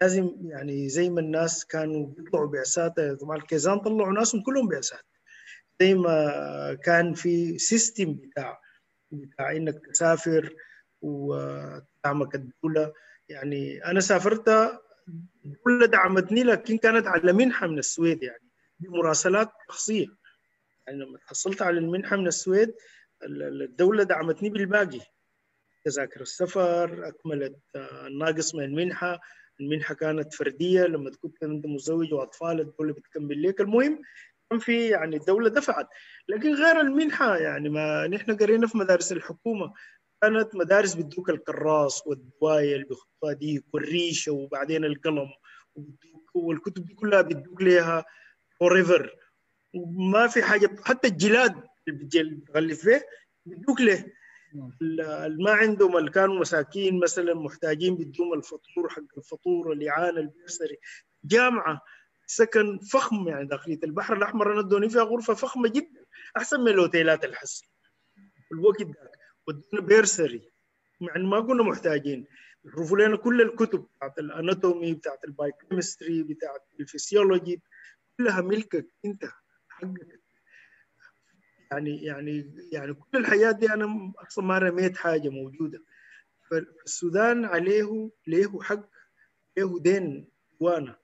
لازم يعني زي ما الناس كانوا بيطلعوا بعثات طبعا الكيزان طلعوا ناسهم كلهم بعثات. زي ما كان في system بتاع بتاع إنك تسافر وتدعمك الدولة. يعني أنا سافرت الدولة دعمتني لكن كانت على منحة من السويد يعني بمراسلات شخصية. يعني لما حصلت على المنحة من السويد الدولة دعمتني بالباقي. تذاكر السفر أكملت الناقص من المنحة. المنحة كانت فردية لما تكون انت مزوج وأطفال الدولة بتكمل لك المهم كان في يعني الدولة دفعت. لكن غير المنحة يعني ما نحن قرينا في مدارس الحكومة. كانت مدارس بتدوك الكراس والدوايه اللي بيخطوها ديك والريشة وبعدين القلم والكتب دي كلها بتدوك لها فور وما في حاجة حتى الجلاد اللي بتغلف به بتدوك له. اللي ما عندهم اللي كانوا مساكين مثلا محتاجين بدهم الفطور حق الفطور الإعانة البرسري جامعة سكن فخم يعني داخلية البحر الأحمر. أنا ادوني فيها غرفة فخمة جدا أحسن من الأوتيلات الحسن. الوقت ذاك. ودونا bursary. يعني ما كنا محتاجين. يصرفوا لنا كل الكتب بتاعت ال anatomy بتاعت ال biochemistry بتاعت الفسيولوجي كلها ملكك أنت. يعني يعني يعني كل الحياة دي أنا أصلا ما رميت حاجة موجودة. فالسودان عليه له حق له دين وأنا.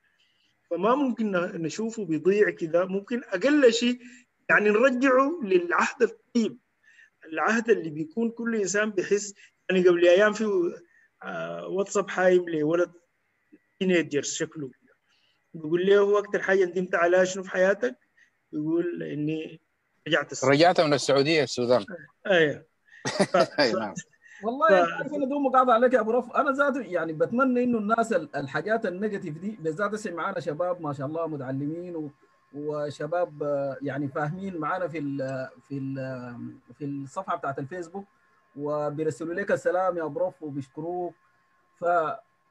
فما ممكن نشوفه بيضيع كده. ممكن أقل شيء يعني نرجعه للعهد الطيب العهد اللي بيكون كل إنسان بيحس يعني قبل أيام في واتساب حايم لولد تينيجرز شكله. بيقول له وقت الحاجة ندمت عليها شنو في حياتك؟ يقول إني رجعت السودان رجعت من السعودية السودان. أيوه ف... والله ف... أنا دون مقاطعه عليك يا prof أنا ذاته يعني بتمنى إنه الناس الحاجات ال negative دي بالذات هسه معانا شباب ما شاء الله متعلمين و... وشباب يعني فاهمين معانا في ال في ال في الصفحة بتاعت الفيسبوك. وبيرسلوا لك السلام يا prof وبيشكروك. ف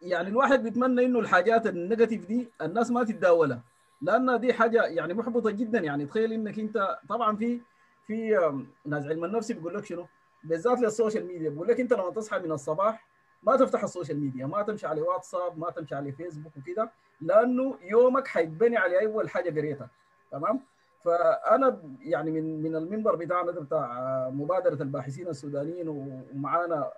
يعني الواحد بيتمنى إنه الحاجات ال negative دي الناس ما تتداولها. لأن دي حاجة يعني محبطة جدا. يعني تخيل إنك أنت طبعا في في ناس علم النفس بيقول لك شنو؟ بالذات لل social media. بيقول لك أنت لما تصحى من الصباح ما تفتح ال social media ما تمشي على واتساب ما تمشي على فيسبوك وكده لأنه يومك حيتبني على أول حاجة قريتها. تمام؟ فأنا يعني من من المنبر بتاعنا بتاع مبادرة الباحثين السودانيين ومعانا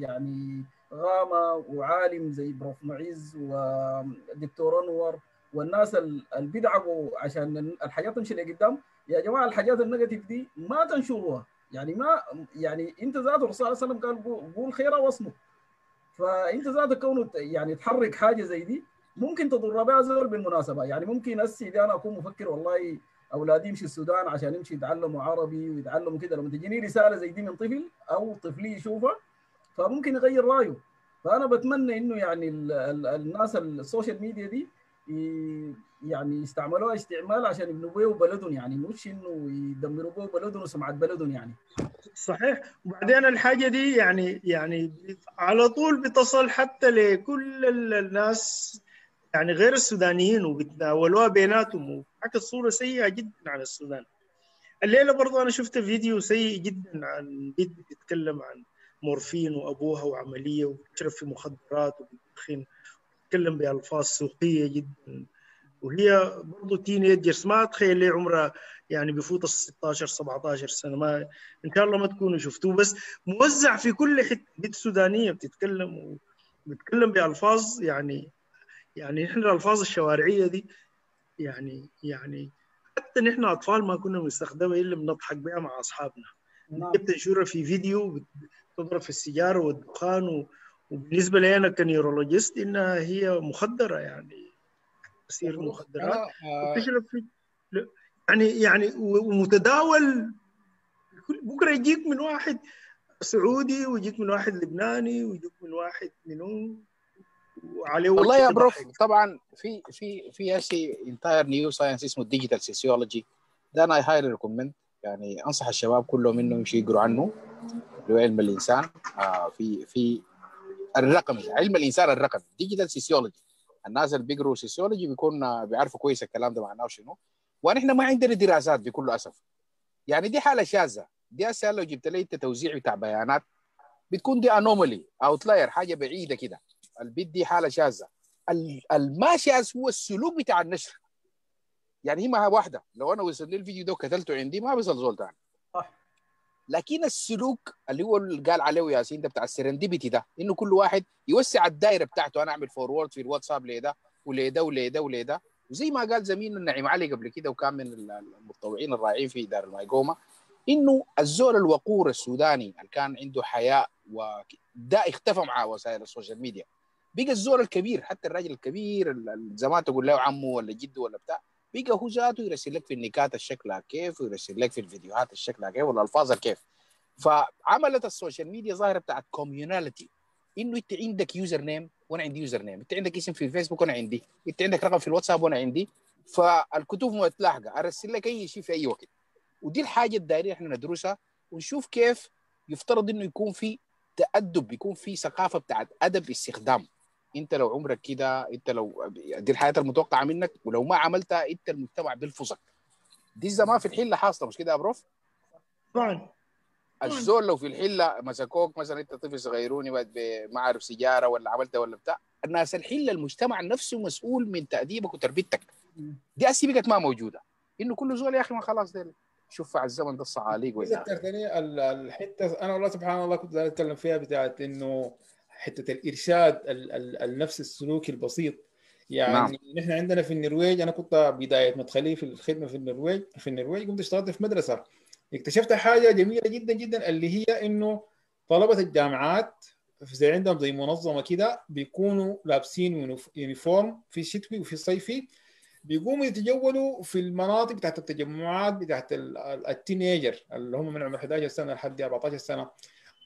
يعني قامة وعالم زي prof معز ودكتور أنور والناس بيدعموا عشان الحاجات تمشي لقدام. يا جماعة الحاجات ال negative دي ما تنشروها. يعني ما يعني إنت ذات الرسول صلى الله عليه وسلم قال قول خيرا واصمت فإنت ذاتك كونه يعني تحرك حاجة زي دي ممكن تضر بها زول بالمناسبة. يعني ممكن هسي أنا أكون مفكر والله أولادي يمشي السودان عشان يمشي يتعلموا عربي ويتعلموا كده. لما تجيني رسالة زي دي من طفل أو طفلي يشوفها فممكن يغير رأيه. فأنا بتمنى إنه يعني ال ال الناس ال social media دي يعني يستعملوها استعمال عشان يبنوا بيه بلدهم يعني مش إنه يدمروا بيه بلدهم وسمعه بلدهم يعني. صحيح. وبعدين الحاجة دي يعني يعني على طول بتصل حتى لكل الناس يعني غير السودانيين وبتناولوها بيناتهم وحكت صورة سيئة جدا عن السودان. الليلة برضه أنا شفت فيديو سيء جدا عن بنت بتتكلم عن مورفين وأبوها وعملية وبتشرب في مخدرات وبتدخن. بتتكلم بألفاظ سوقيه جدا. وهي برضه تينيجرز ما اتخيل ليه عمرها يعني بفوت ال 16 17 سنة. ما إن شاء الله ما تكونوا شفتوه. بس موزع في كل حتة. بنت سودانية بتتكلم وبتتكلم بألفاظ يعني يعني نحن الألفاظ الشوارعية دي يعني يعني حتى نحن أطفال ما كنا بنستخدمها إلا بنضحك بها مع أصحابنا. نعم. بتنشرها في فيديو تضرب في السيجارة والدخان و... وبالنسبة لي أنا ك neurologist انها هي مخدرة يعني تصير مخدرات. وتشرب في يعني يعني ومتداول. بكرة يجيك من واحد سعودي ويجيك من واحد لبناني ويجيك من واحد منو؟ وعليه والله يا بروف طبعا في في في هسي entire new science اسمه ال digital sociology ده أنا highly recommend يعني أنصح الشباب كلهم انه يمشي يقروا عنه اللي هو علم الإنسان. آه في في الرقمي علم الإنسان الرقمي digital sociology الناس اللي بيقروا sociology بيكون بيعرفوا كويس الكلام ده معناه شنو. ونحن ما عندنا دراسات بكل أسف. يعني دي حالة شاذة. دي هسه لو جبت لي انت توزيع بتاع بيانات بتكون دي anomaly outlier حاجة بعيدة كده. ال bit دي حالة شاذة. الما شاذ هو السلوك بتاع النشر. يعني هي ما واحدة. لو أنا وصل لي الفيديو ده وكتلته عندي ما بيصل زول ثاني لكن السلوك اللي هو اللي قال عليه ياسين ده بتاع ال serendipity ده إنه كل واحد يوسع الدائره بتاعته أنا أعمل forward في الواتساب لده ولده ولده ولده وزي ما قال زميلنا نعيم علي قبل كده وكان من المتطوعين الرائعين في دار المايقوما إنه الزول الوقور السوداني اللي كان عنده حياء وده اختفى مع وسائل ال social media. بقى الزول الكبير حتى الراجل الكبير زمان تقول له عمه ولا جده ولا بتاع بقى هو ذاته يرسل لك في النكات الشكلها كيف ويرسل لك في الفيديوهات الشكلها كيف والألفاظ كيف. فعملت ال social media ظاهرة بتاعت communality إنه انت عندك username وأنا عندي username انت عندك اسم في الفيسبوك وأنا عندي. انت عندك رقم في الواتساب وأنا عندي. فالكتب متلاحقه أرسل لك أي شيء في أي وقت. ودي الحاجة الدائريه إحنا ندرسها. ونشوف كيف يفترض إنه يكون في تأدب يكون في ثقافة بتاعت أدب استخدام. انت لو عمرك كده انت لو دي الحياة المتوقعة منك ولو ما عملتها انت المجتمع بيلفظك. دي زمان في الحلة حاصلة مش كده يا بروف؟ طبعا. الزول لو في الحلة مسكوك مثلا انت طفل صغيروني ما اعرف سيجاره ولا عملت ولا بتاع الناس الحلة المجتمع نفسه مسؤول من تأديبك وتربيتك. دي اسي بقت ما موجودة. إنه كل زول يا أخي ما خلاص ده شوف على الزمن ده الصعاليك ذكرتني الحتة أنا والله سبحان الله كنت أتكلم فيها بتاعت إنه حتة الإرشاد النفس السلوكي البسيط. يعني نعم. نحن عندنا في النرويج أنا كنت بداية مدخلي في الخدمة في النرويج في النرويج كنت اشتغلت في مدرسة. اكتشفت حاجة جميلة جدا جدا اللي هي إنه طلبة الجامعات زي عندهم زي منظمة كده بيكونوا لابسين uniform في الشتوي وفي الصيفي بيقوموا يتجولوا في المناطق بتاعت التجمعات بتاعت ال teenager اللي هم من عمر 11 سنة لحد 14 سنة.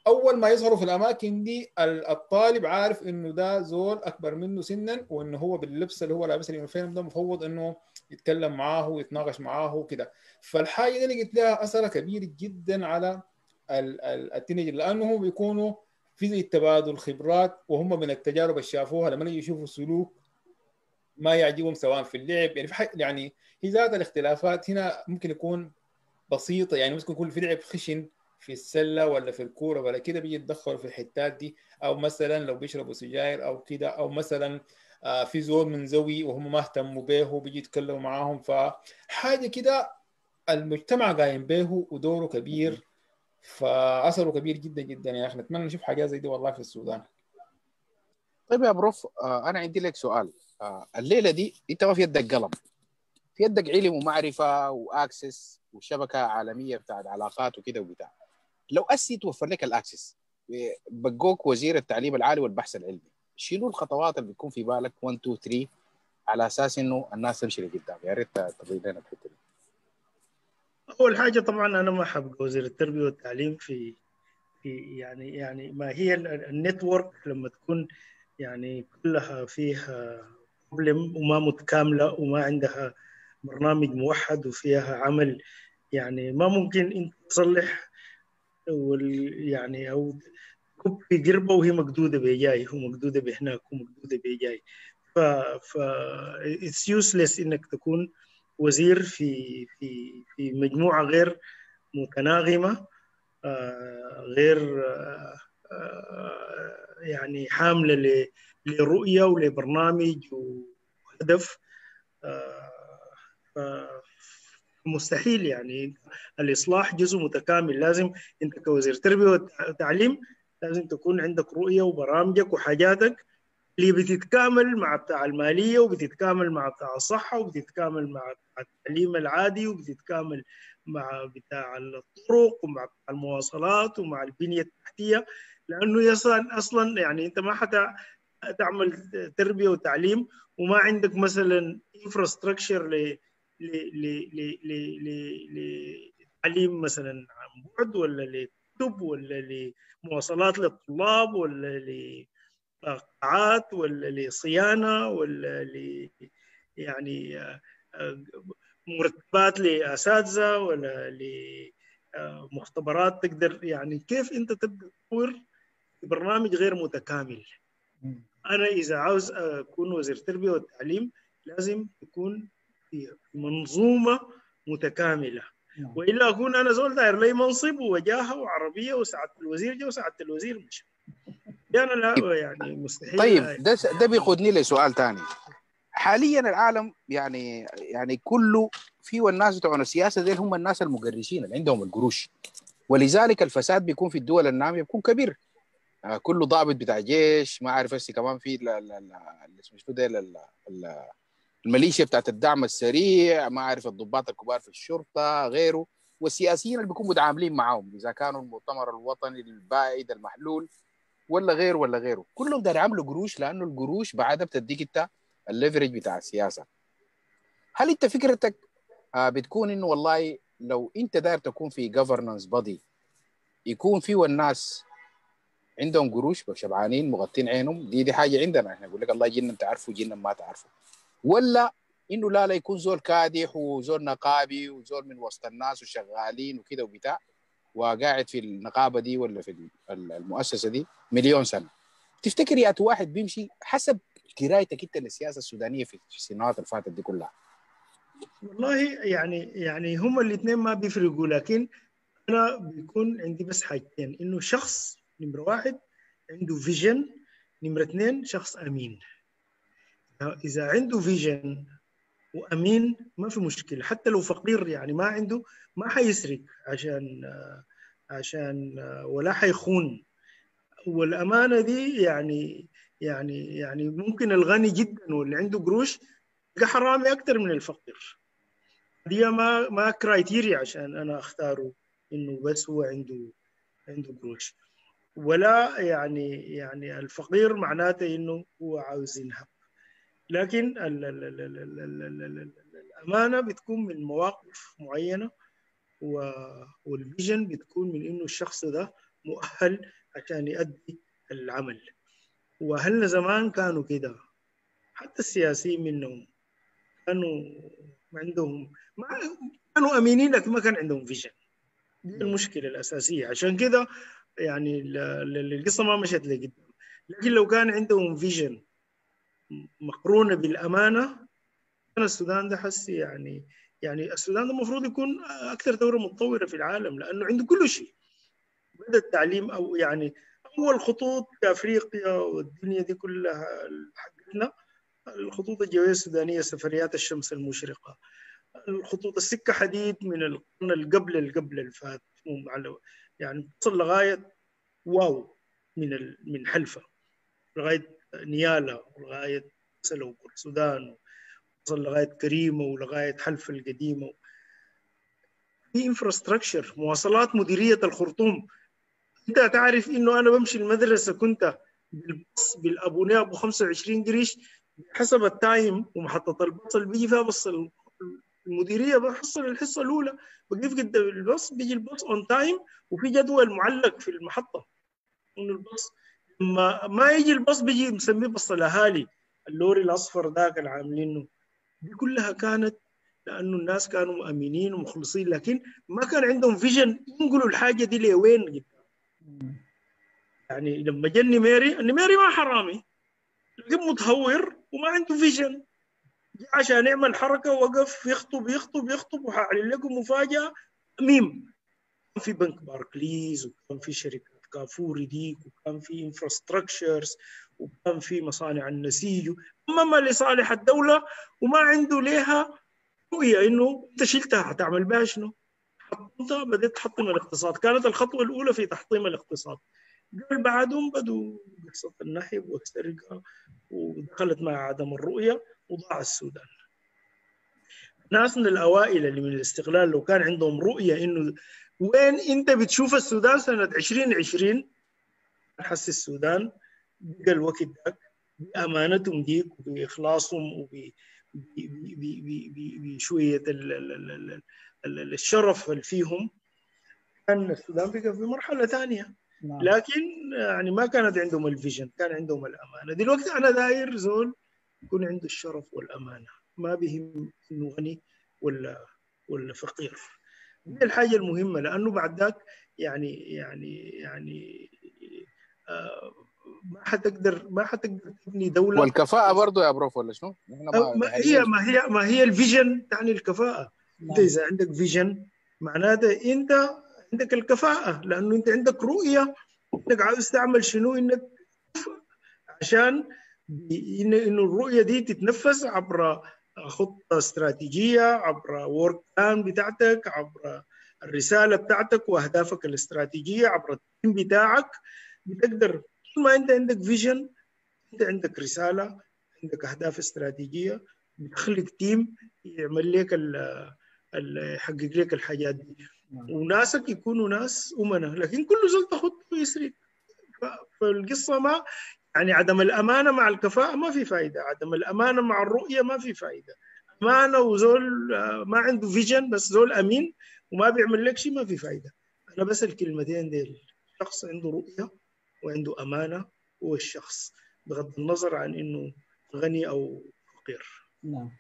أول ما يظهروا في الأماكن دي الطالب عارف إنه ده زول أكبر منه سنا وإنه هو باللبس اللي هو لابس ال uniform ده مفوض إنه يتكلم معاه ويتناقش معاه وكده. فالحاجة دي لقيت لها أثر كبير جدا على ال teenager لأنه بيكونوا في زي تبادل خبرات وهم من التجارب اللي شافوها لما يشوفوا سلوك ما يعجبهم سواء في اللعب. يعني في يعني هي ذات الاختلافات هنا ممكن يكون بسيطة يعني ممكن يكون في لعب خشن في السلة ولا في الكورة ولا كده بيجي يتدخلوا في الحتات دي أو مثلا لو بيشربوا سجاير أو كده أو مثلا آه في زول من زوي وهم ما اهتموا به وبيجي يتكلموا معاهم فحاجه كده المجتمع قايم به ودوره كبير. فاثره كبير جدا جدا يا أخي. نتمنى نشوف حاجات زي دي والله في السودان. طيب يا بروف آه أنا عندي لك سؤال. آه الليلة دي أنت ما في يدك قلم. في يدك علم ومعرفة و access وشبكة عالمية بتاعت علاقات وكده وبتاع. لو أسي توفر لك ال access بقوك وزير التعليم العالي والبحث العلمي. شنو الخطوات اللي بتكون في بالك؟ 1 2 3 على أساس إنه الناس تمشي لقدام. يا ريت تبين لنا الحته دي أول حاجة طبعا أنا ما حابقى وزير التربية والتعليم في في يعني يعني ما هي ال network لما تكون يعني كلها فيها problem وما متكاملة وما عندها برنامج موحد وفيها عمل يعني ما ممكن أنت تصلح يعني أو تكب في قربة وهي مقدودة بجاي ومقدوده بهناك ومقدوده بجاي ف ف it's useless إنك تكون وزير في في في مجموعة غير متناغمة آه غير آه آه يعني حاملة لرؤية ولبرنامج وهدف مستحيل يعني. الإصلاح جزء متكامل. لازم أنت كوزير تربيه وتعليم لازم تكون عندك رؤية وبرامجك وحاجاتك اللي بتتكامل مع بتاع المالية وبتتكامل مع بتاع الصحه وبتتكامل مع التعليم العادي وبتتكامل مع بتاع الطرق ومع المواصلات ومع البنية التحتية. لأنه يصلا أصلا يعني أنت ما حتى تعمل تربية وتعليم وما عندك مثلا انفراستراكشر لتعليم مثلا عن بعد ولا لكتب ولا لمواصلات للطلاب ولا لقاعات ولا لصيانة ولا ل يعني مرتبات لأساتذة ولا لمختبرات تقدر يعني كيف أنت تبدا تطور برنامج غير متكامل؟ أنا إذا عاوز أكون وزير التربيه والتعليم لازم يكون في منظومة متكاملة. والا اكون أنا زول داير لي منصب ووجاهة وعربية وسعاده الوزير جو وسعاده الوزير مش. أنا لا يعني مستحيل طيب ده ده بيقودني لسؤال ثاني حاليا العالم يعني يعني كله فيه الناس بتوع السياسة دي هم الناس المقرشين اللي عندهم القروش. ولذلك الفساد بيكون في الدول النامية بيكون كبير. آه كله ضابط بتاع جيش ما عارف هسه كمان في اسمه شو ده الميليشيا بتاعت الدعم السريع ما عارف الضباط الكبار في الشرطة غيره. والسياسيين اللي بيكونوا متعاملين معاهم إذا كانوا المؤتمر الوطني البائد المحلول ولا غيره ولا غيره. كلهم داير يعملوا قروش لأنه القروش بعدها بتديك أنت الليفرج بتاع السياسة. هل أنت فكرتك آه بتكون إنه والله لو أنت داير تكون في governance body يكون فيه الناس عندهم قروش شبعانين مغطين عينهم؟ دي دي حاجة عندنا إحنا نقول لك الله جينا تعرفوا جينا ما تعرفوا ولا إنه لا لا يكون زول كادح وزول نقابي وزول من وسط الناس وشغالين وكده وبتاع وقاعد في النقابة دي ولا في المؤسسة دي مليون سنة. تفتكر يا واحد بيمشي حسب قرايتك أنت للسياسة السودانية في السنوات اللي فاتت دي كلها؟ والله يعني يعني هم الاثنين ما بيفرقوا لكن أنا بيكون عندي بس حاجتين. إنه شخص نمرة واحد عنده vision نمرة اثنين شخص أمين. إذا عنده vision وأمين ما في مشكلة. حتى لو فقير يعني ما عنده ما حيسرق عشان عشان ولا حيخون. والأمانة دي يعني يعني يعني ممكن الغني جدا واللي عنده قروش يبقى حرامي أكثر من الفقير. دي ما ما كرايتيريا عشان أنا أختاره إنه بس هو عنده عنده قروش. ولا يعني يعني الفقير معناته إنه هو عاوز ينهب. لكن الأمانة بتكون من مواقف معينة وال vision بتكون من إنه الشخص ده مؤهل عشان يؤدي العمل. واهلنا زمان كانوا كده؟ حتى السياسيين منهم كانوا عندهم ما كانوا امينين لكن ما كان عندهم vision دي المشكلة الأساسية. عشان كده يعني القصة ما مشت لقدام. لكن لو كان عندهم vision مقرونة بالأمانة. كان السودان ده حس يعني يعني السودان ده المفروض يكون أكثر دوله متطورة في العالم لأنه عنده كل شيء. بدا التعليم أو يعني اول خطوط في أفريقيا والدنيا دي كلها حقتنا الخطوط الجوية السودانية سفريات الشمس المشرقة. الخطوط السكة حديد من القرن اللي قبل اللي قبل اللي فات يعني تصل لغاية واو من من حلفا. لغاية نيالا ولغاية سلو السودان وصل لغاية كريمه ولغاية حلفا القديمة في infrastructure مواصلات مديرية الخرطوم. انت تعرف انه أنا بمشي المدرسة كنت بالبص بالابونيه ابو 25 قريش حسب ال time ومحطة البص اللي بيجي فيها بص المديرية بحصل الحصة الأولى. بقف قدام الباص بيجي الباص on time وفي جدول معلق في المحطة. إنه الباص ما ما يجي الباص بيجي مسميه بص الأهالي. اللوري الأصفر ذاك اللي عاملينه. دي كلها كانت لأنه الناس كانوا مؤمنين ومخلصين. لكن ما كان عندهم vision ينقلوا الحاجة دي لوين؟ يعني لما جا نميري النميري ما حرامي. لكن متهور وما عنده vision عشان يعمل حركة وقف يخطب يخطب يخطب وحاعلن لكم مفاجأة. ميم. في بنك باركليز وكان في كافوري ديك وكان في infrastructures وكان في مصانع النسيج أما لصالح الدولة وما عنده ليها رؤية إنه أنت شلتها حتعمل بها شنو؟ حطمتها بدأت تحطم الاقتصاد. كانت الخطوة الأولى في تحطيم الاقتصاد. قبل بعدهم بدوا قصة النهب والسرقة ودخلت مع عدم الرؤية وضاع السودان. ناسنا الأوائل اللي من الاستقلال لو كان عندهم رؤية إنه وين انت بتشوف السودان سنة 2020 حس السودان بقى الوقت ذاك بأمانتهم ديك وبإخلاصهم وبشويه الشرف اللي فيهم. كان السودان بقى في مرحلة ثانية. نعم. لكن يعني ما كانت عندهم ال vision كان عندهم الأمانة. دلوقتي أنا داير زول يكون عنده الشرف والأمانة. ما بهم انه غني ولا ولا فقير. دي الحاجة المهمة لأنه بعد ذاك يعني يعني يعني آه ما حتقدر ما حتقدر تبني دولة. والكفاءة برضه يا بروف ولا شنو؟ ما, ما هي ما هي ما هي ال vision تعني الكفاءة. نعم. أنت إذا عندك vision معناته أنت عندك الكفاءة لأنه أنت عندك رؤية. أنك عاوز تعمل شنو؟ إنك عشان إنه الرؤية دي تتنفذ عبر خطة استراتيجية عبر work plan بتاعتك عبر الرسالة بتاعتك وأهدافك الاستراتيجية عبر ال team بتاعك. بتقدر طول ما أنت عندك vision أنت عندك رسالة عندك أهداف استراتيجية بتخلق تيم يعمل لك يحقق لك الحاجات دي. وناسك يكونوا ناس امنا لكن كل زول تخط ويسرق. فالقصة ما يعني عدم الأمانة مع الكفاءة ما في فائده عدم الأمانة مع الرؤية ما في فائده أمانة وزول ما عنده فيجن بس زول أمين وما بيعمل لك شيء ما في فائده أنا بس الكلمتين دي شخص عنده رؤية وعنده أمانة هو الشخص. بغض النظر عن إنه غني أو فقير. نعم.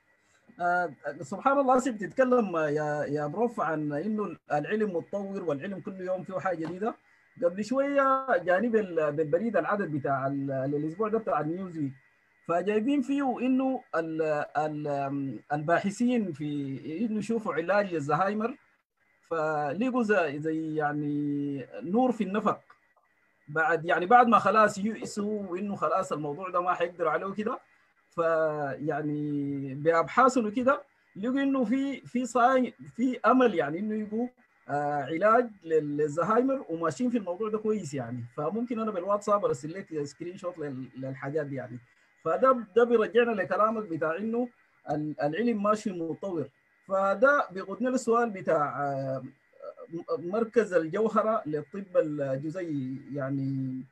آه سبحان الله سي بتتكلم يا يا بروف عن إنه العلم متطور والعلم كل يوم فيه حاجة جديدة. قبل شوية جاني بالبريد العدد بتاع الأسبوع ده بتاع ال Newsweek فجايبين فيه إنه ال ال الباحثين في إنه يشوفوا علاج الزهايمر. فلقوا زي, يعني نور في النفق. بعد يعني بعد ما خلاص يئسوا وإنه خلاص الموضوع ده ما حيقدروا عليه كده فيعني بأبحاثهم وكده لقوا إنه في في صاي في أمل يعني إنه يبقوا آه علاج للزهايمر وماشيين في الموضوع ده كويس يعني. فممكن أنا بالواتساب ارسل لك screenshot للحاجات دي يعني. فده ده بيرجعنا لكلامك بتاع إنه العلم ماشي متطور. فده بيقودنا للسؤال بتاع آه مركز الجوهرة للطب الجزيئي. يعني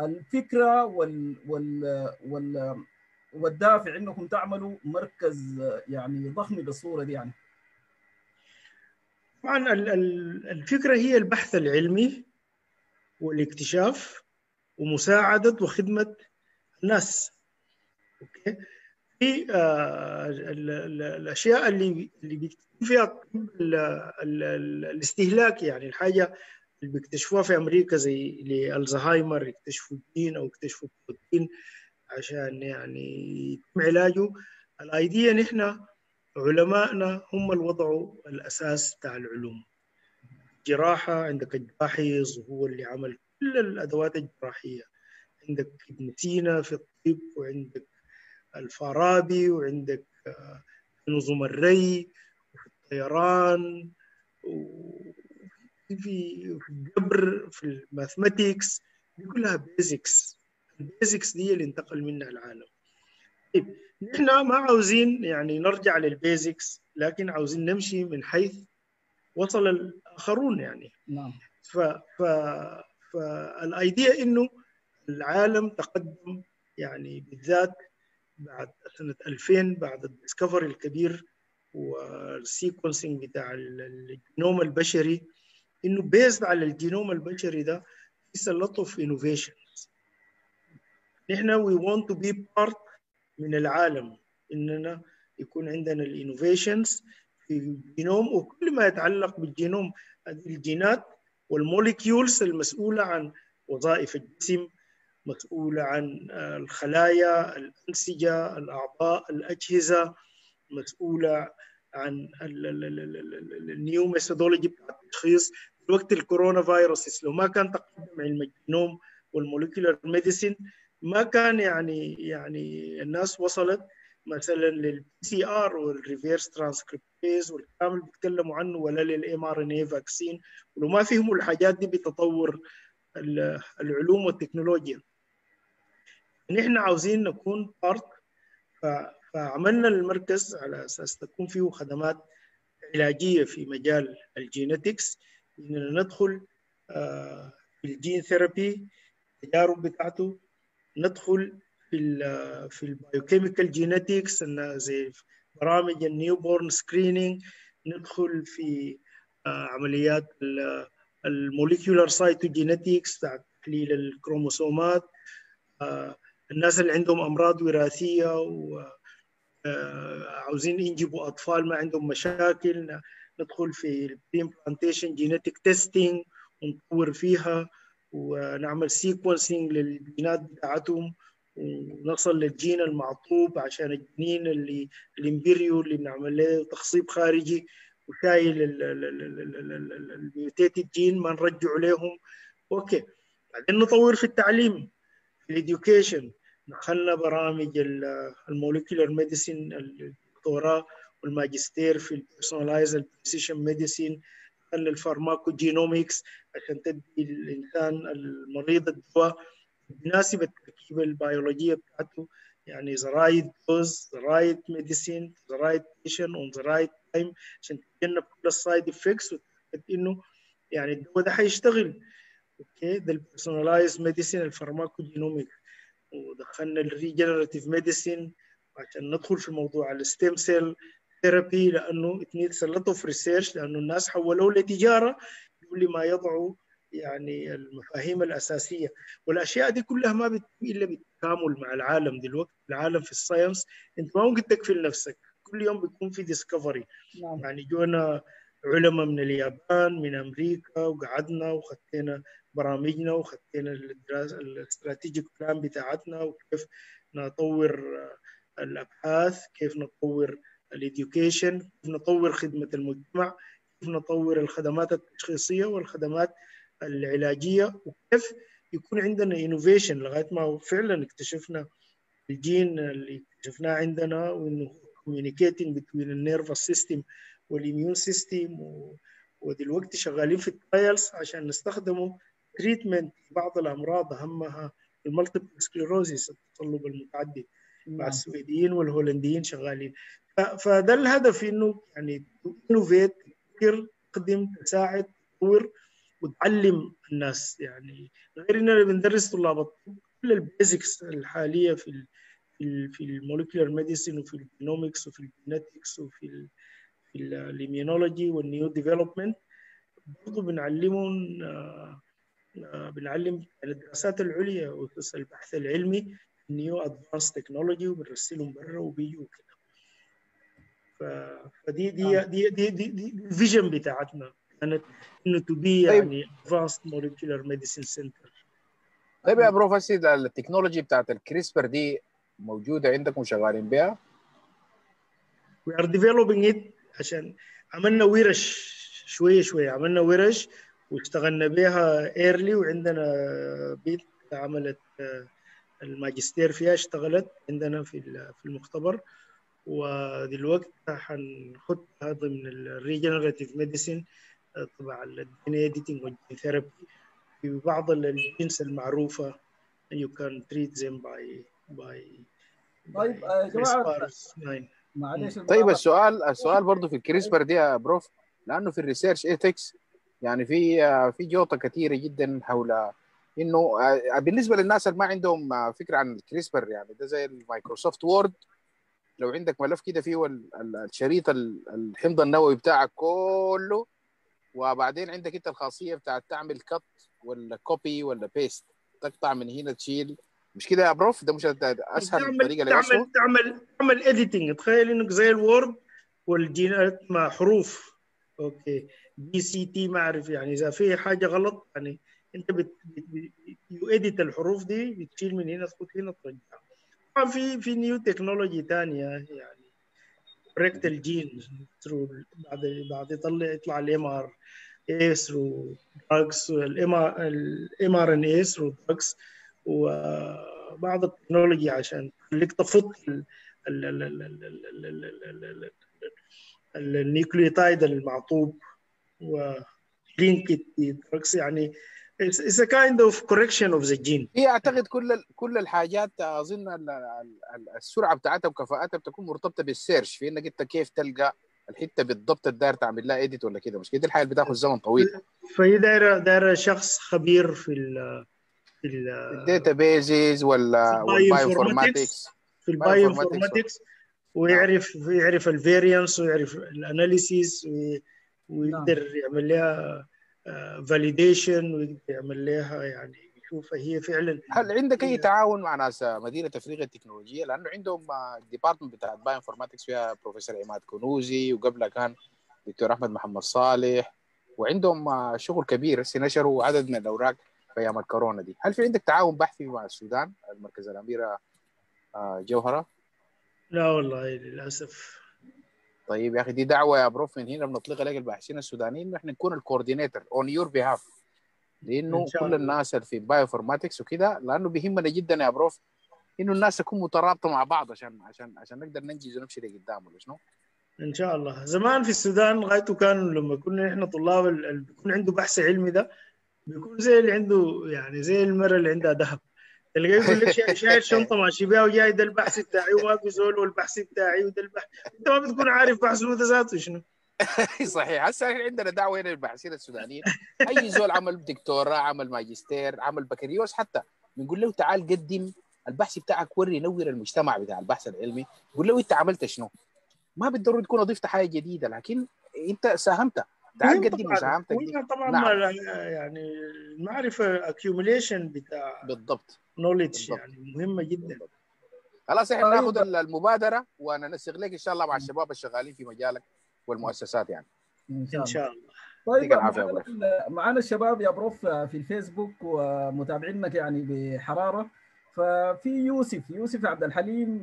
الفكرة وال وال وال والدافع إنكم تعملوا مركز يعني ضخم بالصورة دي يعني. طبعا الفكرة هي البحث العلمي والاكتشاف ومساعدة وخدمة الناس. أوكي؟ في آه الأشياء اللي اللي بيكتشفوا فيها الاستهلاك يعني الحاجة اللي بيكتشفوها في أمريكا زي للزهايمر يكتشفوا الجين أو يكتشفوا البروتين عشان يعني يتم علاجه. ال idea نحن علمائنا هم اللي وضعوا الأساس بتاع العلوم. جراحة عندك الجراحين وهو اللي عمل كل الأدوات الجراحية. عندك ابن سينا في الطب وعندك الفارابي وعندك نظم الري وفي الطيران وفي في الجبر في ال mathematics دي كلها basics ال basics دي اللي انتقل منها العالم. طيب نحن ما عاوزين يعني نرجع لل basics لكن عاوزين نمشي من حيث وصل الآخرون يعني. نعم. ف ف فال idea إنه العالم تقدم يعني بالذات بعد سنة 2000 بعد ال discovery الكبير وال sequencing بتاع الجينوم البشري إنه based على الجينوم البشري ده is a lot of innovations. نحن we want to be part من العالم إننا يكون عندنا ال innovations في الجينوم وكل ما يتعلق بالجينوم الجينات وال molecules المسؤولة عن وظائف الجسم مسؤولة عن الخلايا الأنسجة الأعضاء الأجهزة مسؤولة عن ال new methodology بتاع التشخيص وقت الكورونا فيروس لو ما كان تقدم علم الجينوم وال molecular medicine ما كان يعني يعني الناس وصلت مثلا للبي سي ار والريفيرس ترانسكريبتيز والكلام اللي بيتكلموا عنه ولا لل mRNA vaccine ولو ما فهموا الحاجات دي بتطور العلوم والتكنولوجيا. نحن عاوزين نكون part فعملنا المركز على أساس تكون فيه خدمات علاجية في مجال ال genetics إننا ندخل في ال gene therapy التجارب بتاعته ندخل في في ال biochemical genetics زي برامج ال newborn screening ندخل في عمليات ال molecular cytogenetics بتاع تحليل الكروموسومات. الناس اللي عندهم أمراض وراثية وعاوزين ينجبوا أطفال ما عندهم مشاكل ندخل في ال implantation genetic testing ونطور فيها. ونعمل sequencing للجينات بتاعتهم ونصل للجين المعطوب عشان الجنين اللي ال embryo اللي بنعمل له تخصيب خارجي وشايل ال mutated gene ما نرجعه لهم. okay. بعدين نطور في التعليم في ال education دخلنا برامج ال molecular medicine الدكتوراه والماجستير في ال personalized ال precision medicine دخلنا ال pharmacogenomics عشان تدي الإنسان المريض الدواء بيناسب التركيبه البيولوجية بتاعته يعني the right dose the right medicine the right patient on the right time عشان تتجنب كل ال side effects وتتاكد إنه يعني الدواء ده حيشتغل okay ده ال personalized medicine ال pharmacogenomic. ودخلنا ال regenerative medicine عشان ندخل في موضوع ال stem cell therapy لأنه it needs lot of research لأنه الناس حولوه لتجارة كل ما يضعوا يعني المفاهيم الأساسية. والأشياء دي كلها ما بتتم إلا بالتكامل مع العالم دلوقتي العالم في ال science. أنت ما ممكن تكفل نفسك. كل يوم بيكون في discovery نعم. يعني جونا علماء من اليابان من أمريكا وقعدنا وخدينا برامجنا وخدينا ال strategic plan بتاعتنا وكيف نطور الأبحاث كيف نطور ال education كيف نطور خدمة المجتمع كيف نطور الخدمات التشخيصية والخدمات العلاجية وكيف يكون عندنا innovation لغاية ما فعلا اكتشفنا الجين اللي اكتشفناه عندنا وإنه communicating between ال nervous system وال immune system ودلوقتي شغالين في ال trials عشان نستخدمه treatment بعض الأمراض أهمها ال multiple sclerosis التصلب المتعدد. مع السويديين والهولنديين شغالين. فده الهدف إنه يعني innovate تقدم تساعد تطور وتعلم الناس. يعني غير اننا بندرس طلاب الطب كل ال basics الحالية في في في medicine وفي ال genomics وفي ال genetics وفي ال في ال immunology وال new development برضه بنعلمهم بنعلم الدراسات العليا وقصص البحث العلمي new advanced technology وبنرسلهم برا وبيجوا كده فدي دي دي دي دي, دي ال vision بتاعتنا. كانت إنه to be يعني advanced molecular medicine center طيب يا بروفيسور ال technology بتاعت ال CRISPR دي موجودة عندكم شغالين بها؟ We are developing it عشان عملنا ورش شوية شوية. عملنا ورش واشتغلنا بها early وعندنا بت عملت الماجستير فيها اشتغلت عندنا في في المختبر ودلوقتي حنحطها ضمن ال regenerative medicine تبع ال DNA editing وال gene therapy في بعض الجنس المعروفة you can treat them by by طيب يا جماعة معلش طيب السؤال السؤال برضه في ال CRISPR دي يا بروف لأنه في ال research ethics يعني في في جوطة كثيره جدا حول إنه بالنسبة للناس اللي ما عندهم فكرة عن ال CRISPR يعني ده زي ال Microsoft Word. لو عندك ملف كده فيه الشريط الحمض النووي بتاعك كله وبعدين عندك انت الخاصية بتاعت تعمل cut ولا copy ولا paste تقطع من هنا تشيل. مش كده يا بروف ده مش أسهل تعمل طريقة تعمل لوصفه تعمل تعمل editing تخيل إنك زي ال Word والجينات مع حروف. okay. بي سي تي ما أعرف يعني إذا في حاجة غلط يعني انت بت edit الحروف دي بتشيل من هنا تحط هنا ترجع طبعا في في new technology ثانية يعني correct ال gene through بعد بعد يطلع يطلع ال mRNA through drugs ال mRNA through وبعض ال technology عشان تخليك تفض ال nucleotide المعطوب و link drugs يعني it's a kind of correction of the gene. هي أعتقد كل كل الحاجات أظن ال- ال- ال- السرعة بتاعتها وكفاءتها بتكون مرتبطة بال search في إنك أنت كيف تلقى الحتة بالضبط الداير تعمل لها edit ولا كده. مش كده؟ الحاجة بتاخذ زمن طويل. فهي دايرة دايرة شخص خبير في ال في ال ال databases ولا وال bioinformatics في ال bioinformatics ويعرف يعرف ال variants ويعرف ال analysis ويقدر يعمل لها validation ويقدر يعمل لها يعني يشوف هي فعلا هل عندك أي تعاون مع ناس مدينة أفريقيا التكنولوجية؟ لأنه عندهم department بتاع bioinformatics فيها بروفيسور عماد كنوزي وقبلها كان دكتور أحمد محمد صالح وعندهم شغل كبير نشروا عدد من الأوراق في أيام الكورونا دي. هل في عندك تعاون بحثي مع السودان المركز الاميره جوهرة؟ لا والله للأسف. طيب يا أخي دي دعوة يا بروف من هنا بنطلقها لك الباحثين السودانيين انه إحنا نكون ال coordinator on your behalf لأنه كل الناس اللي في bioinformatics وكده لأنه بيهمنا جدا يا بروف إنه الناس تكون مترابطة مع بعض عشان عشان عشان نقدر ننجز ونمشي لقدام ولا شنو؟ إن شاء الله. زمان في السودان غايته كان لما كنا إحنا طلاب اللي بيكون عنده بحث علمي ده بيكون زي اللي عنده يعني زي المرة اللي عندها ذهب. تلقاه يقول لك شايل شنطة ماشي بيها وجاي ده البحث بتاعي وما بيزول والبحث بتاعي وده البحث. أنت ما بتكون عارف بحثه ده ذاته شنو. صحيح. هسه عندنا دعوة هنا للباحثين السودانيين. أي زول عمل دكتوراه عمل ماجستير عمل بكالوريوس حتى بنقول له تعال قدم البحث بتاعك وري نور المجتمع بتاع البحث العلمي. قول له إنت عملت شنو؟ ما بالضرورة تكون اضفت حاجة جديدة لكن أنت ساهمت تعال قدم مساهمتك. دي طبعا؟ نعم. يعني المعرفة accumulation بتاع بالضبط. knowledge يعني مهمة جدا. خلاص إحنا ناخذ المبادرة وننسق لك إن شاء الله مع الشباب الشغالين في مجالك والمؤسسات يعني. إن شاء الله. طيب معنا, معنا الشباب يا بروف في الفيسبوك ومتابعينك يعني بحرارة. ففي يوسف يوسف عبد الحليم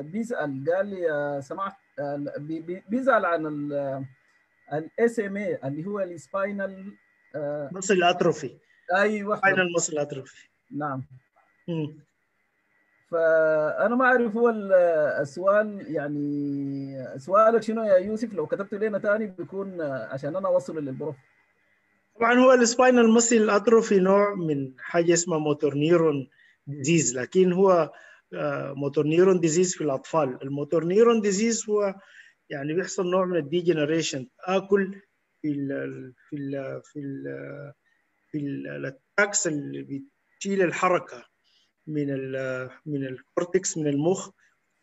بيسأل قال لي سمعت بيسال عن ال SMA اللي هو ال spinal muscular atrophy أيوه spinal muscular atrophy نعم. فانا ما اعرف هو السؤال يعني سؤالك شنو يا يوسف لو كتبت لنا ثاني بيكون عشان أنا اوصله للبروف طبعا هو ال spinal muscular atrophy نوع من حاجة اسمها motor neuron disease لكن هو motor neuron disease في الاطفال ال motor neuron disease هو يعني بيحصل نوع من ال degeneration تآكل في ال في ال في ال في ال tracts اللي بتشيل الحركه من من ال cortex من المخ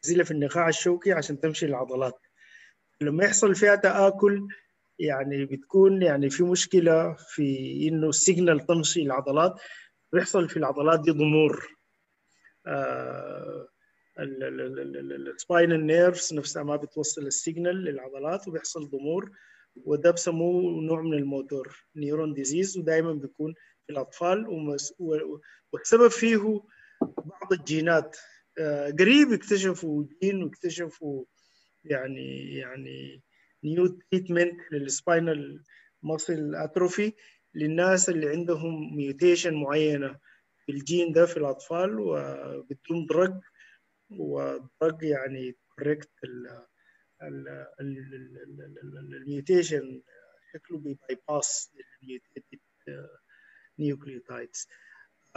تنزلها في النخاع الشوكي عشان تمشي العضلات لما يحصل فيها تآكل يعني بتكون يعني في مشكلة في إنه ال signal تمشي العضلات بيحصل في العضلات دي ضمور. آه ال spinal nerves نفسها ما بتوصل ال signal للعضلات وبيحصل ضمور. وده بسموه نوع من ال motor neuron disease ودائما بيكون في الأطفال. والسبب فيه بعض الجينات قريب اكتشفوا جين واكتشفوا يعني يعني new treatment لل spinal muscle atrophy للناس اللي عندهم mutation معينة في الجين ده في الأطفال وبدوهم drug وال drug يعني correct ال mutation شكله ب bypass nucleotides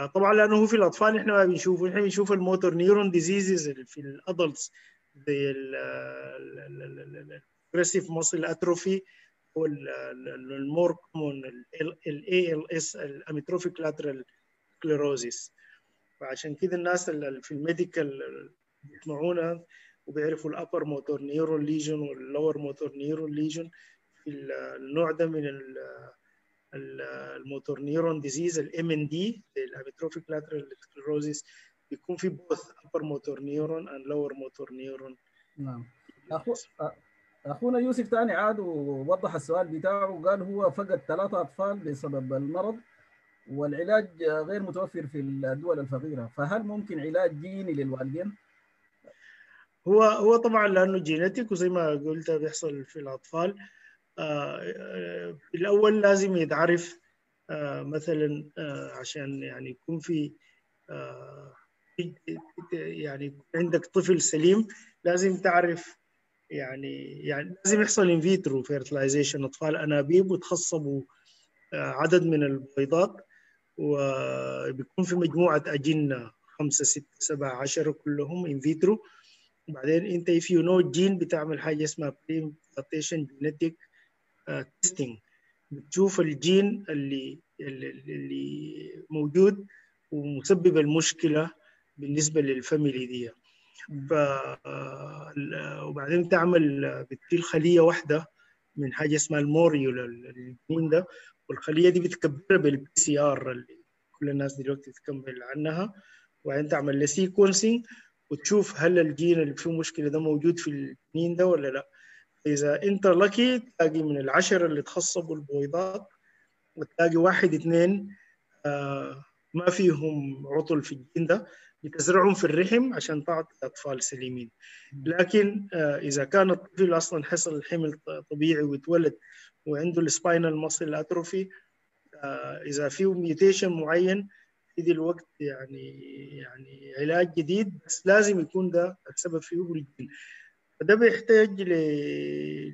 طبعا لأنه في الأطفال إحنا ما بنشوفه. إحنا بنشوف ال motor neuron diseases في ال adults زي ال progressive muscle atrophy وال more common ال ALS ال amyotrophic lateral sclerosis فعشان كده الناس اللي في ال medical بيسمعونا وبيعرفوا ال upper motor neuron lesion وال lower motor neuron lesion. في النوع ده من ال motor neuron disease ال MND ال amyotrophic lateral sclerosis بيكون في both upper motor neuron and lower motor neuron. نعم. أخو... أخونا يوسف ثاني عاد ووضح السؤال بتاعه وقال هو فقد ثلاثة أطفال بسبب المرض والعلاج غير متوفر في الدول الفقيرة. فهل ممكن علاج جيني للوالدين؟ هو هو طبعا لأنه genetic وزي ما قلت بيحصل في الأطفال. في الأول لازم يتعرف مثلا عشان يعني يكون في يعني عندك طفل سليم لازم تعرف يعني يعني لازم يحصل in vitro fertilization أطفال أنابيب وتخصبوا عدد من البيضات وبيكون في مجموعة أجنة خمسة ستة سبعة عشرة كلهم in vitro وبعدين أنت في know gene بتعمل حاجة اسمها mutation genetic testing بتشوف الجين اللي اللي, موجود ومسبب المشكلة بالنسبة للفاميلي دي. ف وبعدين تعمل بتشيل خلية واحدة من حاجة اسمها ال morula ال gene ده والخلية دي بتكبرها بال PCR اللي كل الناس دلوقتي تتكلم عنها. وبعدين تعمل له sequencing وتشوف هل الجين اللي فيه مشكلة ده موجود في الجنين ده ولا لا. إذا أنت لكي تلاقي من العشرة اللي تخصبوا البويضات وتلاقي واحد اثنين آه ما فيهم عطل في الجين ده بتزرعهم في الرحم عشان تعطي أطفال سليمين. لكن آه إذا كان الطفل أصلا حصل الحمل طبيعي واتولد وعنده ال spinal muscle atrophy آه إذا فيه mutation معين في الوقت يعني يعني علاج جديد بس لازم يكون ده السبب فيه الجين. فده بيحتاج ل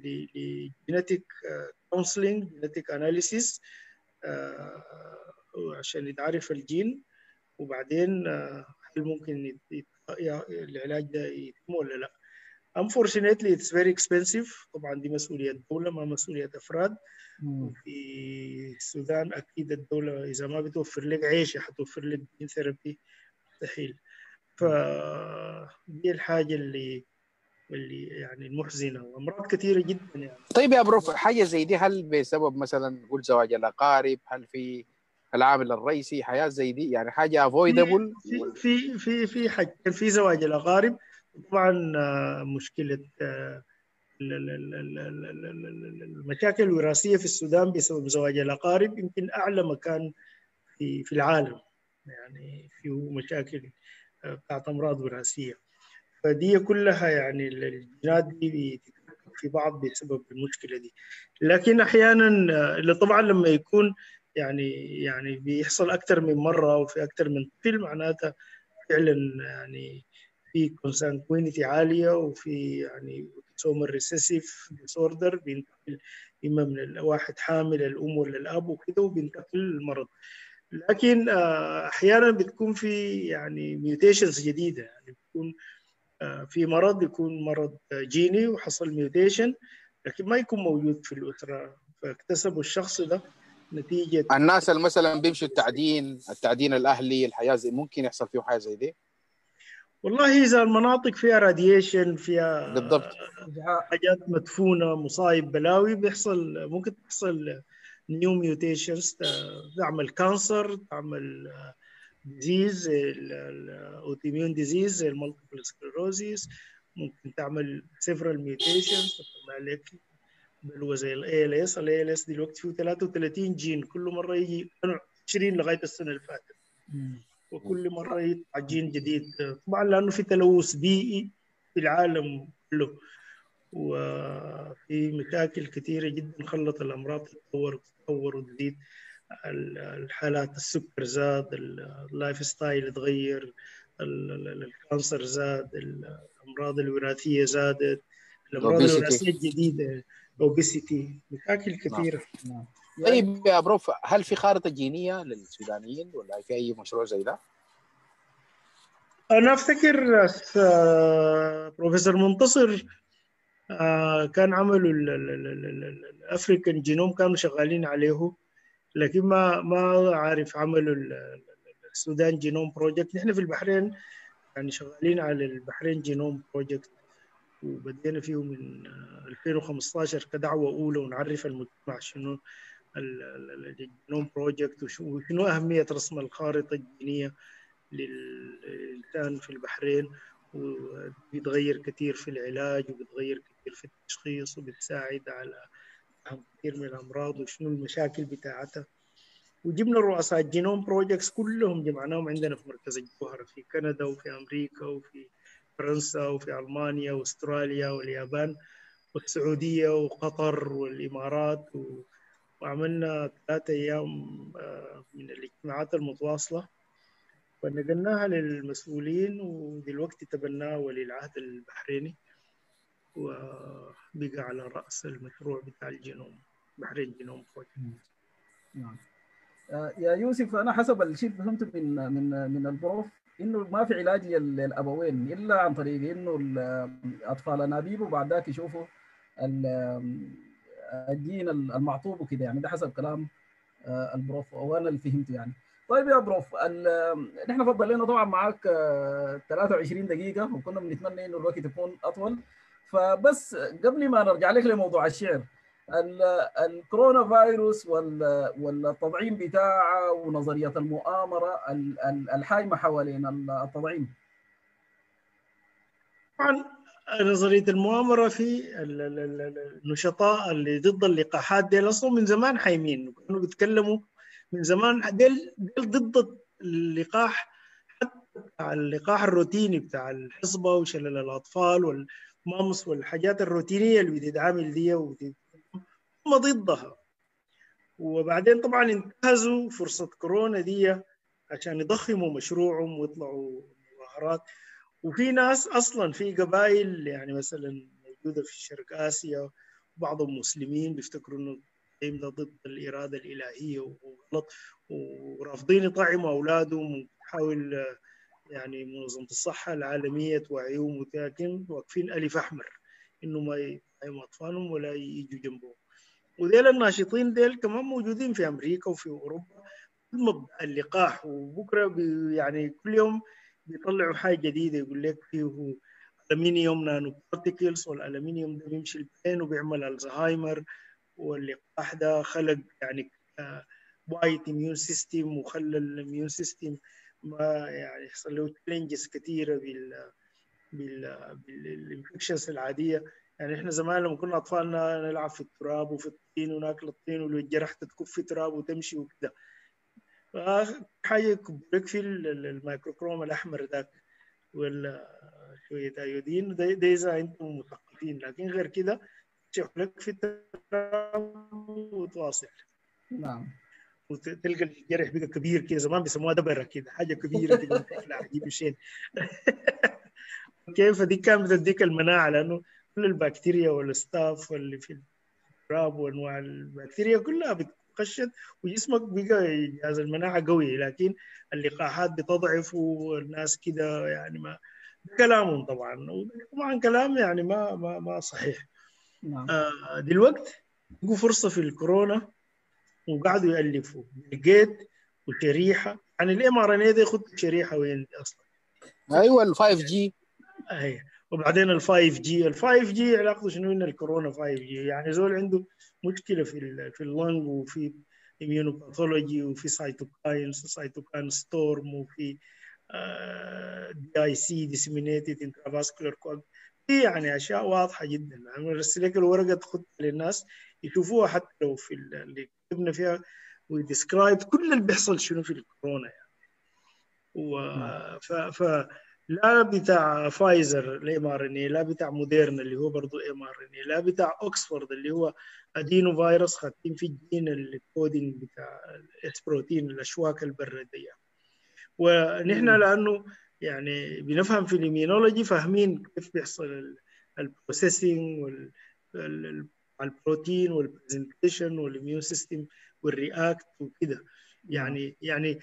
ل genetic counseling genetic analysis عشان يتعرف الجين. وبعدين هل ممكن العلاج ده يتم ولا لا. Unfortunately it's very expensive. طبعا دي مسؤولية الدولة ما مسؤولية أفراد. في السودان أكيد الدولة إذا ما بتوفر لك عيش حتوفر لك gene therapy مستحيل. فدي الحاجة اللي اللي يعني المحزنه وامراض كثيره جدا يعني طيب يا بروف حاجة زي دي هل بسبب مثلا نقول زواج الاقارب هل في العامل الرئيسي حاجة زي دي يعني حاجة avoidable في في في في حاجة في زواج الاقارب طبعا مشكله المشاكل الوراثيه في السودان بسبب زواج الاقارب يمكن اعلى مكان في في العالم يعني فيه مشاكل بتاعت امراض وراثيه فدي كلها يعني الجينات دي في بعض بسبب المشكلة دي. لكن أحيانا طبعا لما يكون يعني يعني بيحصل أكثر من مرة وفي أكثر من طفل معناتها فعلا يعني في كونسانكوينيتي عالية وفي يعني autosomal recessive disorder بينتقل إما من الواحد حامل الأم ولا الأب وكده وبينتقل المرض لكن أحيانا بتكون في يعني mutations جديدة يعني بتكون في مرض يكون مرض جيني وحصل mutation لكن ما يكون موجود في الأسرة فاكتسبوا الشخص ده نتيجة الناس اللي مثلا بيمشوا التعدين التعدين الأهلي الحاجات زي ممكن يحصل فيه حاجة زي دي؟ والله إذا المناطق فيها radiation فيها بالضبط. حاجات مدفونة مصايب بلاوي بيحصل ممكن تحصل new mutations تعمل cancer تعمل disease ال autoimmune disease زي ال multiple sclerosis ممكن تعمل several mutations تطلع لك بلوى زي ال ALS ال ALS دلوقتي فيه 33 جين كل مرة يجي 20 لغاية السنة اللي فاتت. وكل مرة يطلع جين جديد. طبعا لأنه في تلوث بيئي في العالم كله. وفي مشاكل كثيرة جدا خلت الأمراض تتطور وتتطور وتزيد. الحالات السكر زاد ال lifestyle اتغير ال cancer زاد الأمراض الوراثية زادت الأمراض الوراثية الجديدة obesity مشاكل كثيرة نعم. طيب يا بروف هل في خارطة جينية للسودانيين ولا في أي مشروع زي ده؟ أنا أفتكر بروفيسور منتصر كان عملوا ال African genome كانوا شغالين عليه لكن ما ما عارف عملوا السودان genome project نحن في البحرين يعني شغالين على البحرين genome project وبدينا فيه من 2015 كدعوة أولى ونعرف المجتمع شنو ال genome project وشنو أهمية رسم الخارطة الجينية للإنسان في البحرين. وبيتغير كثير في العلاج وبيتغير كثير في التشخيص وبتساعد على كثير من الأمراض وشنو المشاكل بتاعتها. وجبنا رؤساء ال genome projects كلهم جمعناهم عندنا في مركز الجوهرة في كندا وفي أمريكا وفي فرنسا وفي ألمانيا وأستراليا واليابان والسعودية وقطر والإمارات و... وعملنا ثلاثة أيام من الاجتماعات المتواصلة. ونقلناها للمسؤولين ودلوقتي تبناه ولي العهد البحريني. وبقى على رأس المشروع بتاع الجينوم بحرين genome project نعم. يا يوسف أنا حسب الشيء اللي فهمته من من من البروف إنه ما في علاج للأبوين إلا عن طريق إنه أطفال انابيب وبعد ذاك يشوفوا الجين المعطوب وكده. يعني ده حسب كلام البروف وأنا اللي فهمته يعني. طيب يا بروف نحن فضل لنا طبعا معاك 23 دقيقة وكنا بنتمنى إنه الوقت يكون أطول. فبس قبل ما نرجع لك لموضوع الشعر الكورونا فيروس والتضعيم بتاعه ونظرية المؤامرة الحايمة حوالين التضعيم. طبعا نظرية المؤامرة في النشطاء اللي ضد اللقاحات ديل أصلا من زمان حايمين. كانوا بيتكلموا من زمان ديل, ديل ضد اللقاح حتى اللقاح الروتيني بتاع الحصبة وشلل الأطفال والمامس والحاجات الروتينية اللي بتتعامل دي هم ضدها. وبعدين طبعا انتهزوا فرصة كورونا دي عشان يضخموا مشروعهم ويطلعوا مظاهرات. وفي ناس أصلا في قبائل يعني مثلا موجودة في شرق آسيا بعضهم مسلمين بيفتكروا إنه ده ضد الإرادة الإلهية وغلط ورافضين يطعموا أولادهم وحاول يعني منظمة الصحة العالمية توعيهم لكن واقفين ألف أحمر إنه ما يطعموا اطفالهم ولا يجوا جنبهم. وديل الناشطين ديل كمان موجودين في أمريكا وفي أوروبا. اللقاح وبكرة يعني كل يوم بيطلعوا حاجة جديدة يقول لك فيه aluminum nanoparticles والالومنيوم ده بيمشي ال brain وبيعمل الزهايمر واللقاح ده خلق يعني weight immune system وخلى ال immune system ما يعني يحصل له challenges كثيره بال بال بال infections العادية. يعني إحنا زمان لما كنا أطفالنا نلعب في التراب وفي الطين وناكل الطين ولو جرحت تكف في تراب وتمشي وكده. حاجة يكب لك فيه الميكروكروم الأحمر ذاك ولا شوية iodine ده, إذا أنتم مثقفين. لكن غير كده لك في التراب وتواصل. نعم. وتلقى الجرح بقى كبير كده زمان بيسموها دبرة كده حاجة كبيرة كده عجيب شيء كيف؟ دي كانت بتديك المناعة لأنه كل البكتيريا والستاف واللي في التراب وأنواع البكتيريا كلها بتقشد وجسمك بقى جهاز المناعة قوي. لكن اللقاحات بتضعف والناس كده يعني ما كلامهم طبعا طبعا كلام يعني ما ما ما صحيح. نعم. آه دلوقتي لقوا فرصة في الكورونا. وقعدوا يألفوا لقيت وشريحة. يعني ال mRNA ده ياخذ شريحة وين أصلا؟ أيوه ال 5 جي اهي وبعدين ال 5 جي ال 5 جي علاقته شنو؟ إن الكورونا 5G يعني زول عنده مشكلة في ال في ال lung وفي immunopathology وفي cytokines cytokine storm وفي DIC disseminated intravascular في يعني أشياء واضحة جدا. أنا ارسل لك الورقة تخد للناس. يشوفوها حتى لو في اللي كتبنا فيها و يـ describe كل اللي بيحصل شنو في الكورونا يعني. و ف... ف لا بتاع فايزر ال mRN لا بتاع موديرنا اللي هو برضه mRN لا بتاع اوكسفورد اللي هو adenovirus خاطين في الجين ال coding بتاع ال S protein الأشواك البريديه ونحن لأنه يعني بنفهم في ال immunology فاهمين كيف بيحصل ال processing والبروتين وال presentation وال immune system وال react وكده. يعني يعني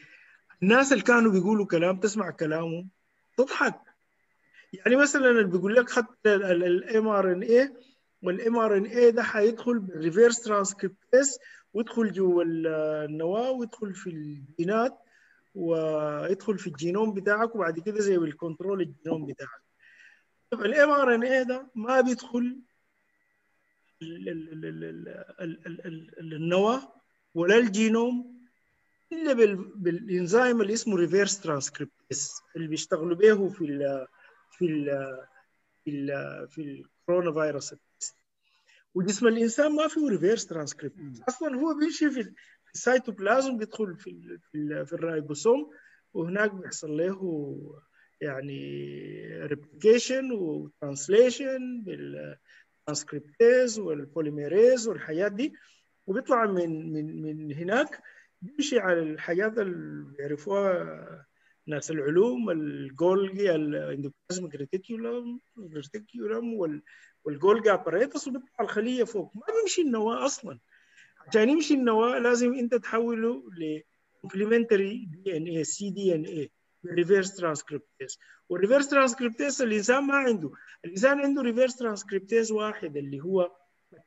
الناس اللي كانوا بيقولوا كلام تسمع كلامهم تضحك. يعني مثلا اللي بيقول لك خدت الام ار ان اي والام ار ان اي ده حيدخل بالريفيرس ترانسكريبتيز ويدخل جوا النواة ويدخل في الجينات ويدخل في الجينوم بتاعك وبعد كده زي ب ال control الجينوم بتاعك. طب ال mRNA ده ما بيدخل النواه ولا الجينوم إلا بالإنزيم اللي اسمه ريفيرس ترانسكريبتيز اللي بيشتغلوا به في ال في ال في ال في الكورونا فيروس. وجسم الإنسان ما فيه ريفيرس ترانسكريبتيز أصلا هو بيمشي في السيتوبلازم بيدخل في ال في, ال في الرايبوسوم وهناك بيحصل له يعني ريبليكيشن وترانسليشن بالترانسكريبتيز والبوليميريز والحاجات دي وبيطلع من من من هناك بيمشي على الحاجات اللي بيعرفوها ناس العلوم ال Golgi ال endoplasmic reticulum reticulum وال Golgi apparatus وبيطلع الخلية فوق. ما بيمشي النواة أصلا. عشان يمشي النواة لازم أنت تحوله ل complementary دي ان اي سي دي ان اي بالريفيرس ترانسكريبتيز والريفيرس ترانسكريبتيز الإنسان ما عنده. الإنسان عنده ريفيرس ترانسكريبتيز واحد اللي هو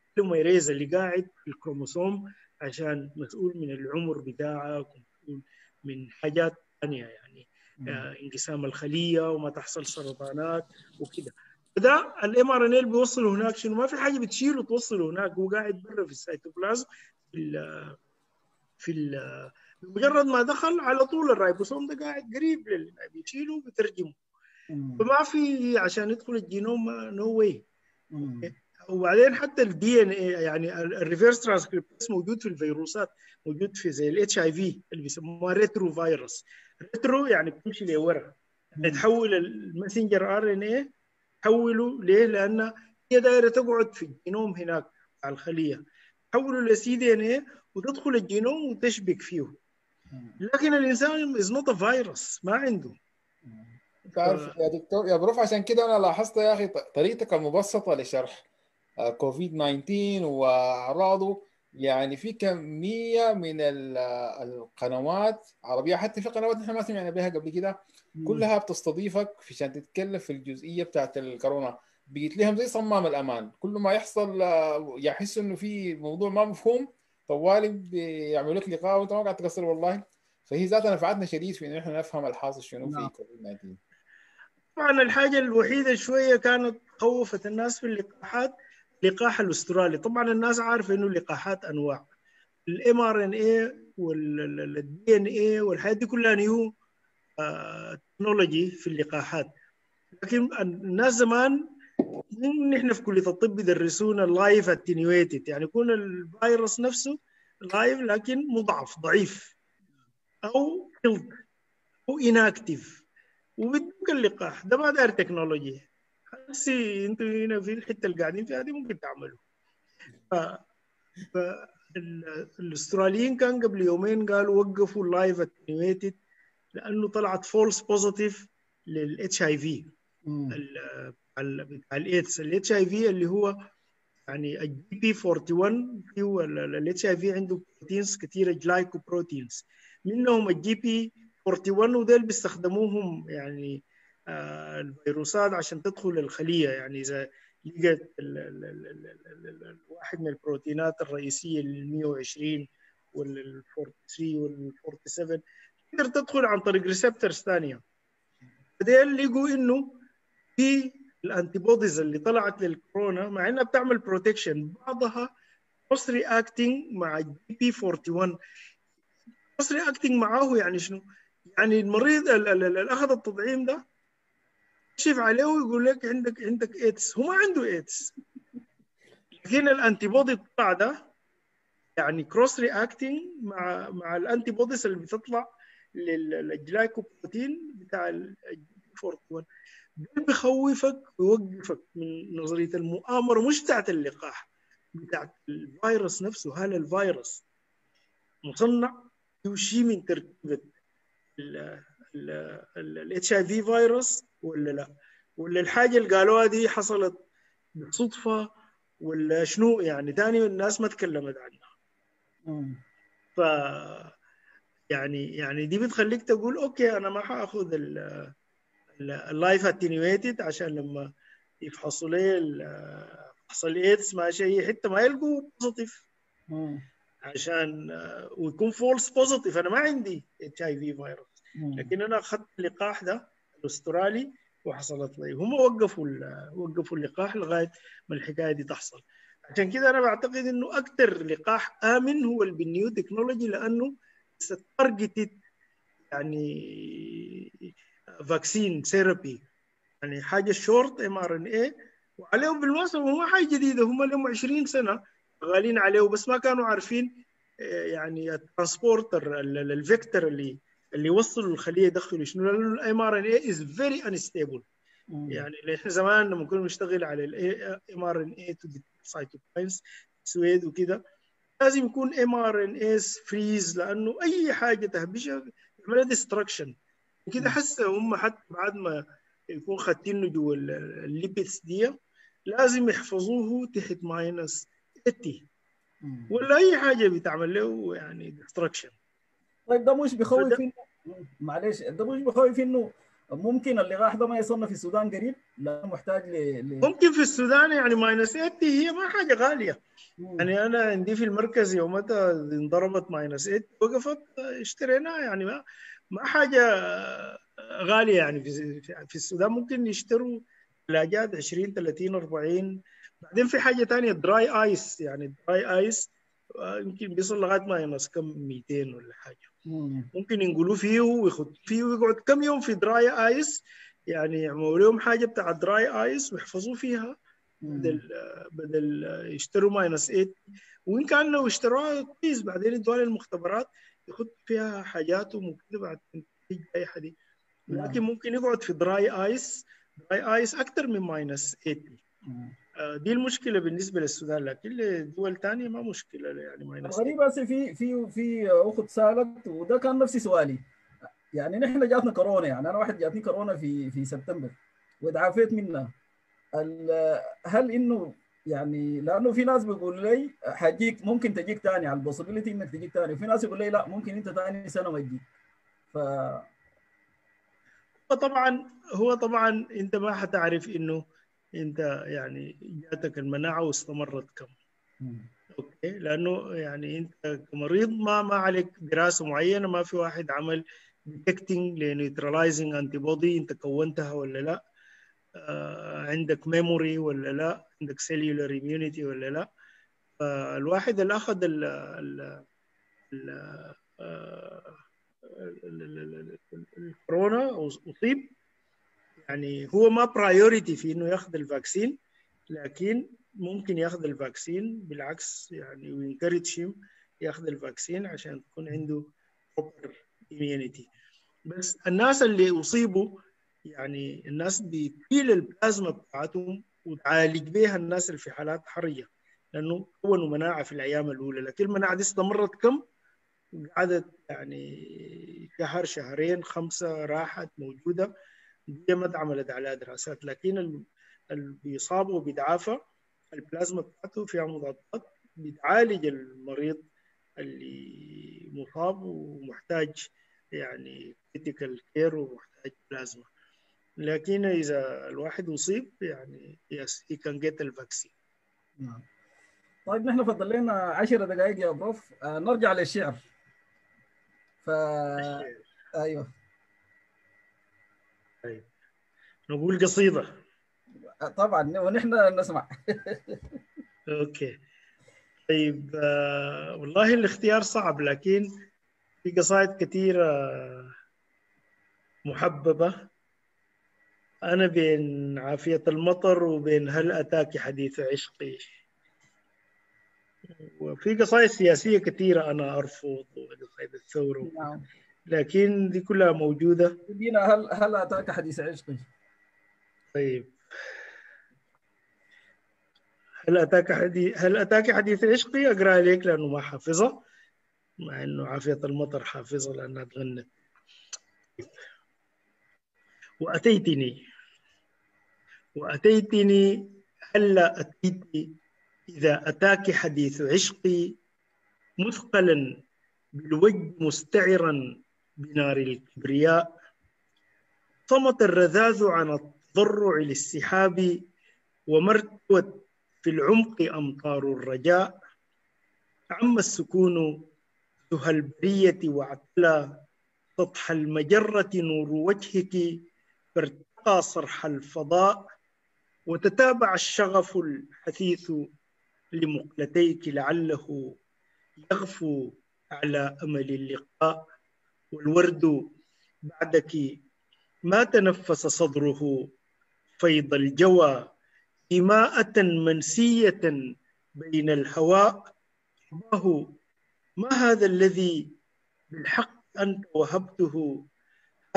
التلوميريز اللي قاعد في الكروموسوم عشان مسؤول من العمر بتاعك ومسؤول من حاجات ثانية يعني آه، انقسام الخلية وما تحصل سرطانات وكده. ده ال mRNA اللي بيوصله هناك شنو؟ ما في حاجة بتشيله توصله هناك هو قاعد برا في السيتوبلازم في ال في ال مجرد ما دخل على طول الرايبوسوم ده قاعد قريب لل- بيشيله وبيترجمه. فما في عشان يدخل الجينوم no way. وبعدين حتى ال DNA يعني الريفرس ترانسكريبتس موجود في الفيروسات موجود في زي ال HIV اللي بيسموها retrovirus retro يعني بتمشي لورا. تحول ال messenger RNA تحوله ليه؟ لأن هي دايرة تقعد في الجينوم هناك على الخلية. تحوله ل cDNA وتدخل الجينوم وتشبك فيه. لكن الإنسان is not virus ما عنده. انت عارف يا دكتور يا بروف عشان كده أنا لاحظت يا أخي طريقتك المبسطة لشرح آه، كوفيد 19 وأعراضه. يعني في كمية من ال- آه، القنوات عربية حتى في قنوات نحن ما سمعنا بها قبل كده كلها بتستضيفك عشان تتكلم في الجزئية بتاعت الكورونا. بقيت لهم زي صمام الأمان. كل ما يحصل آه، يحسوا إنه في موضوع ما مفهوم طوالي بيعملوا لك لقاء وأنت ما قاعد تقصر والله. فهي ذاتها نفعتنا شديد في إنه نحن نفهم الحاصل شنو في نعم. كوفيد 19 طبعا الحاجة الوحيدة شوية كانت خوفت الناس في اللقاحات اللقاح الأسترالي. طبعا الناس عارفة إنه اللقاحات أنواع. ال mRNA وال DNA والحاجات دي كلها new technology في اللقاحات. لكن الناس زمان نحن في كلية الطب يدرسونا ال live attenuated يعني يكون الفيروس نفسه live لكن مضعف ضعيف. أو أو inactive. وبدوك اللقاح. ده ما داير technology. هسي أنتوا هنا في الحتة اللي قاعدين فيها دي ممكن تعملوا. ف... ف... ال- الأستراليين كان قبل يومين قالوا وقفوا ال live attenuated لأنه طلعت false positive لل HIV. بتاع الايدز ال HIV اللي هو يعني ال gp 41 فيه ال HIV عنده proteins كثيره glycoproteins منهم ال gp 41 وديل بيستخدموهم يعني آه الفيروسات عشان تدخل الخلية. يعني إذا لقت واحد من البروتينات الرئيسية ال 120 وال 43 وال 47 تقدر تدخل عن طريق receptors ثانية. بعدين لقوا إنه في ال antibodies اللي طلعت للكورونا مع إنها بتعمل protection بعضها cross reacting مع ال gp 41 cross reacting معاه يعني شنو؟ يعني المريض ال- ال- اللي اخذ التطعيم ده يكشف عليه ويقول لك عندك عندك إيدز. هو ما عنده إيدز. لكن ال antibody طلع ده يعني cross reacting مع مع ال antibodies اللي بتطلع لل- لل glycoprotein بتاع ال gp 41 ده بيخوفك ويوقفك من نظرية المؤامرة مش بتاعت اللقاح بتاعت الفيروس نفسه هل الفيروس مصنع؟ هو شيء من تركيبة ال HIV فيروس ولا لا ولا الحاجة اللي قالوها دي حصلت بالصدفه ولا شنو يعني تاني الناس ما تكلمت عنها. ف يعني يعني دي بتخليك تقول okay أنا ما حأخذ ال- ال- ال live attenuated عشان لما يفحصوا لي فحص الايدز ماشي اي حتة ما يلقوا positive. عشان آه، ويكون false positive أنا ما عندي HIV فيروس. لكن أنا أخذت اللقاح ده الأسترالي وحصلت لي. هم وقفوا وقفوا اللقاح لغاية ما الحكاية دي تحصل. عشان كده أنا بعتقد إنه أكثر لقاح آمن هو بال new technology لأنه targeted يعني vaccine therapy يعني حاجة short mRNA وعليهم بالمناسبة هم حاجة جديدة. هم لهم 20 سنة شغالين عليه بس ما كانوا عارفين آه، يعني ال transporter ال- ال- ال vector اللي اللي يوصلوا الخليه يدخلوا شنو لأنه ال mRNA is very unstable. يعني إحنا زمان لما كنا نشتغل على ال mRNA to cytokines سويد وكده لازم يكون mRNA is freeze لأنه أي حاجة تهبشها يعملها destruction وكده حسه هم حتى بعد ما يكون خاتينه جوا ال- ال lipids دي لازم يحفظوه تحت minus 80 مم. ولا أي حاجة بتعمل له يعني destruction طيب ده مش بيخوف انه معلش ده مش بيخوف إنه ممكن اللقاح ده ما يصنف في السودان قريب؟ لا محتاج ل... ل... ممكن في السودان يعني minus 80 هي ما حاجة غالية. يعني أنا عندي في المركز يومتها انضربت minus 8 وقفت اشتريناها يعني ما ما حاجة غالية يعني في في السودان. ممكن يشتروا ثلاجات 20 30 40 بعدين في حاجة ثانية dry ice يعني dry ice يمكن بيصل لغاية minus كم 200 ولا حاجة. مم. ممكن ينقلوه فيه ويخت فيه ويقعد كم يوم في dry ice يعني يعملوا لهم حاجة بتاع dry ice ويحفظوه فيها بدل بدل يشتروا minus 8 وإن كان لو اشتروها كويس بعدين يدوها للمختبرات يخط فيها حاجات وممكن بعد أي حديث لكن ممكن يقعد في dry ice dry ice أكثر من minus 80 مم. آه، دي المشكلة بالنسبة للسودان لكن لدول ثانية ما مشكلة يعني minus الغريب بس في في في أخت سالت وده كان نفس سؤالي. يعني نحن جاتنا كورونا يعني أنا واحد جاتني كورونا في في سبتمبر واتعافيت منها. هل إنه يعني لأنه في ناس بيقولوا لي حجيك ممكن تجيك ثاني على ال possibility إنك تجيك ثاني وفي ناس يقول لي لا ممكن أنت ثاني سنة ما تجيك. ف هو طبعا هو طبعا أنت ما حتعرف إنه انت يعني جاتك المناعه واستمرت كم okay لأنه يعني انت كمريض ما ما عليك دراسه معينه ما في واحد عمل detecting ل neutralizing antibody انت كونتها ولا لا آه عندك memory ولا لا عندك cellular immunity ولا لا فالواحد اللي اخذ ال ال ال آه، ال- ال- ال- ال- الكورونا اصيب يعني هو ما priority في إنه ياخذ ال vaccine لكن ممكن ياخذ ال vaccine بالعكس يعني we encourage ياخذ ال vaccine عشان تكون عنده proper immunity. بس الناس اللي اصيبوا يعني الناس بتشيل البلازما بتاعتهم وتعالج بها الناس اللي في حالات حرجة لأنه كونوا مناعة في الأيام الأولى. لكن المناعة دي استمرت كم؟ قعدت يعني شهر شهرين خمسة راحت موجودة. دي ما اتعملت عليها دراسات لكن ال- اللي بيصابوا بيتعافى البلازما بتاعته فيها مضادات بتعالج المريض اللي مصاب ومحتاج يعني critical care ومحتاج بلازما لكن إذا الواحد أصيب يعني yes he can get ال vaccine نعم. طيب نحن فضل لنا 10 دقائق يا بروف آه نرجع للشعر. ف أيوه. نقول قصيدة. طبعا ونحن نسمع. أوكي. طيب آه، والله الاختيار صعب لكن في قصائد كثيرة محببة. أنا بين عافية المطر وبين هل أتاك حديث عشقي. وفي قصائد سياسية كثيرة أنا أرفض وقصائد الثورة. نعم. لكن دي كلها موجودة. دينا هل هل أتاك حديث عشقي طيب. هل أتاك حديث هل أتاك حديث عشقي أقرأ لك لأنه ما حافظة مع إنه عافية المطر حافظة لأنها تغنت وأتيتني. وأتيتني هلا أتيت إذا أتاك حديث عشقي مثقلا بالوجه مستعرا بنار الكبرياء. صمت الرذاذ عن التضرع للسحاب ومرتوت في العمق أمطار الرجاء. عم السكون سهى البرية واعتلى سطح المجرة نور وجهك فارتقى صرح الفضاء. وتتابع الشغف الحثيث لمقلتيك لعله يغفو على أمل اللقاء. والورد بعدك. ما تنفس صدره فيض الجوى. إماءة منسية بين الهواء الله ما هذا الذي بالحق أنت وهبته؟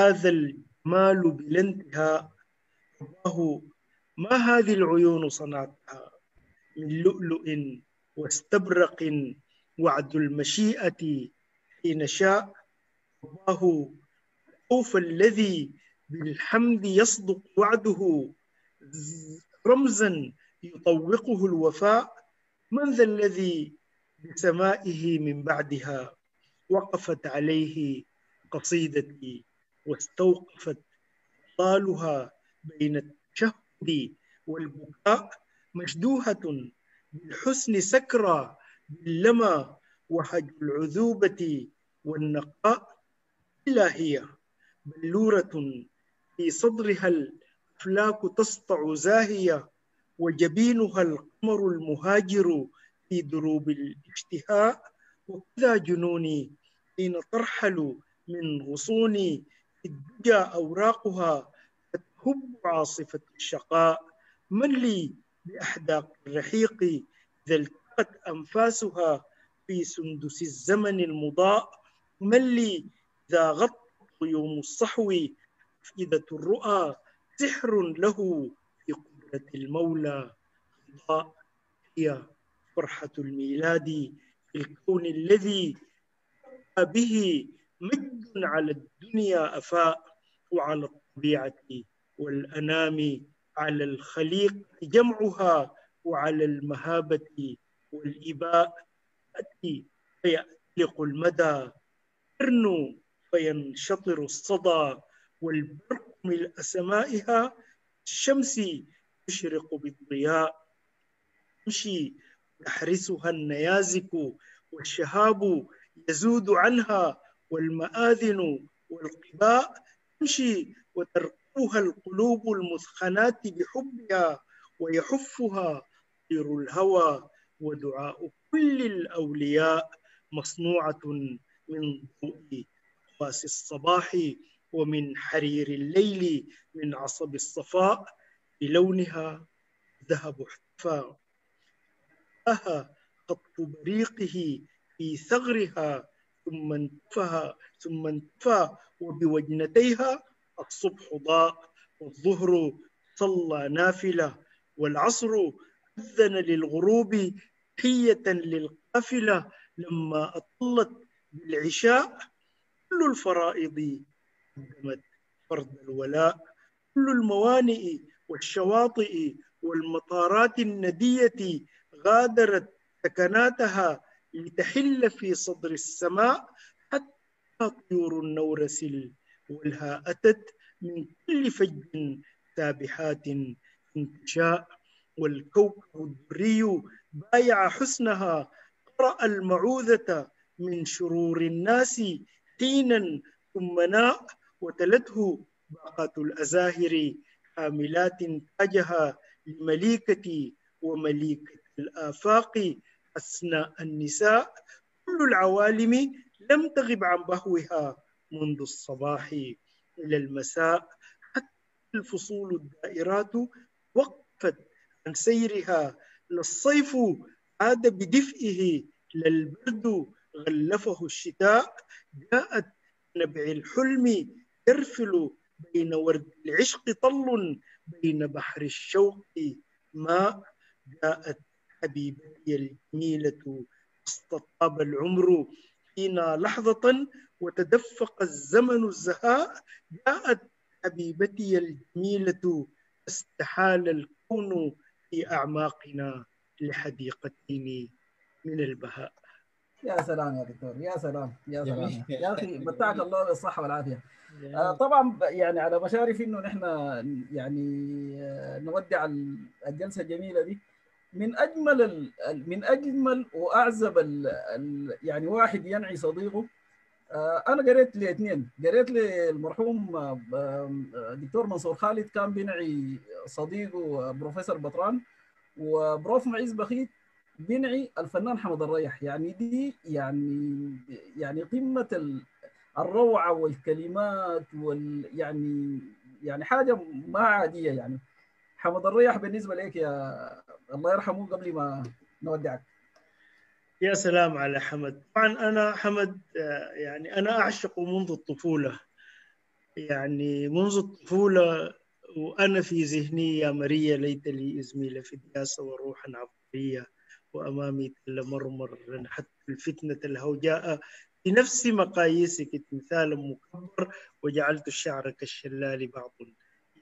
هذا الجمال بلا انتهاء. الله ما هذه العيون صنعتها؟ من لؤلؤ واستبرق وعد المشيئة حين شاء. الله الخوف الذي بالحمد يصدق وعده رمزا يطوقه الوفاء. من ذا الذي بسمائه من بعدها وقفت عليه قصيدتي واستوقفت ضالها بين التشهد والبكاء. مشدوهة بالحسن سكرى باللمى وحج العذوبة والنقاء. إلا هي بلورة في صدرها الأفلاك تسطع زاهية وجبينها القمر المهاجر في دروب الاشتهاء وكذا جنوني حين ترحل من غصوني الدجى أوراقها فتهب عاصفة الشقاء من لي بأحداق الرحيق إذا التقت أنفاسها في سندس الزمن المضاء من لي إذا غطت يوم الصحو أفئدة الرؤى سحر له في قدرة المولى. هي فرحة الميلاد في الكون الذي به مجد على الدنيا أفاء وعلى الطبيعة والأنام على الخليق جمعها وعلى المهابة والإباء تأتي فيأتلق المدى. ترنو فينشطر الصدى والبرق ملء سمائها الشمس تشرق بالضياء تمشي تحرسها النيازك والشهاب يزود عنها والمآذن والقباء تمشي وترقبها القلوب المثخنات بحبها ويحفها طير الهوى ودعاء كل الأولياء مصنوعة من ضوء قواس الصباح ومن حرير الليل من عصب الصفاء بلونها ذهب احتفى أها خط بريقه في ثغرها ثم انتفى ثم انتفى وبوجنتيها الصبح ضاء والظهر صلى نافلة والعصر أذن للغروب حية للقافلة لما أطلت بالعشاء كل الفرائض قدمت فرض الولاء كل الموانئ والشواطئ والمطارات الندية غادرت سكناتها لتحل في صدر السماء حتى طيور النورس والها أتت من كل فج سابحات انتشاء والكوكب الدري بايع حسنها قرأ المعوذة من شرور الناس حينا ثم ناء وتلته باقات الأزاهر حاملات تاجها لمليكة ومليكة الآفاق أثناء النساء. كل العوالم لم تغب عن بهوها منذ الصباح إلى المساء. حتى الفصول الدائرات وقفت عن سيرها. للصيف عاد بدفئه للبرد غلفه الشتاء جاءت نبع الحلم يرفل بين ورد العشق طل بين بحر الشوق ماء. جاءت حبيبتي الجميلة استطاب العمر فينا لحظة وتدفق الزمن الزهاء. جاءت حبيبتي الجميلة استحال الكون في أعماقنا لحديقتين من البهاء. يا سلام يا دكتور يا سلام يا سلام. يا أخي متعك الله بالصحه والعافية. آه طبعا يعني على مشارف إنه نحن يعني آه نودع الجلسة الجميلة دي من أجمل ال من أجمل وأعزب ال ال يعني واحد ينعي صديقه. آه أنا قريت لاثنين قريت للمرحوم دكتور منصور خالد كان بينعي صديقه بروفيسور بطران وبروف معيز بخيت بينعي الفنان حمد الريح يعني دي يعني يعني قمة الروعة والكلمات وال يعني يعني حاجة ما عادية يعني. حمد الريح بالنسبة لك يا الله يرحمه قبل ما نودعك. يا سلام على حمد. طبعا أنا حمد يعني أنا اعشقه منذ الطفولة. يعني منذ الطفولة وأنا في ذهني يا مريا ليت لي ازميل في الدياسه وروحا عبقريه وأمامي تل مرمر حتى الفتنة الهوجاء. بنفس مقاييسك تمثالا مكبر وجعلت الشعر كالشلال بعض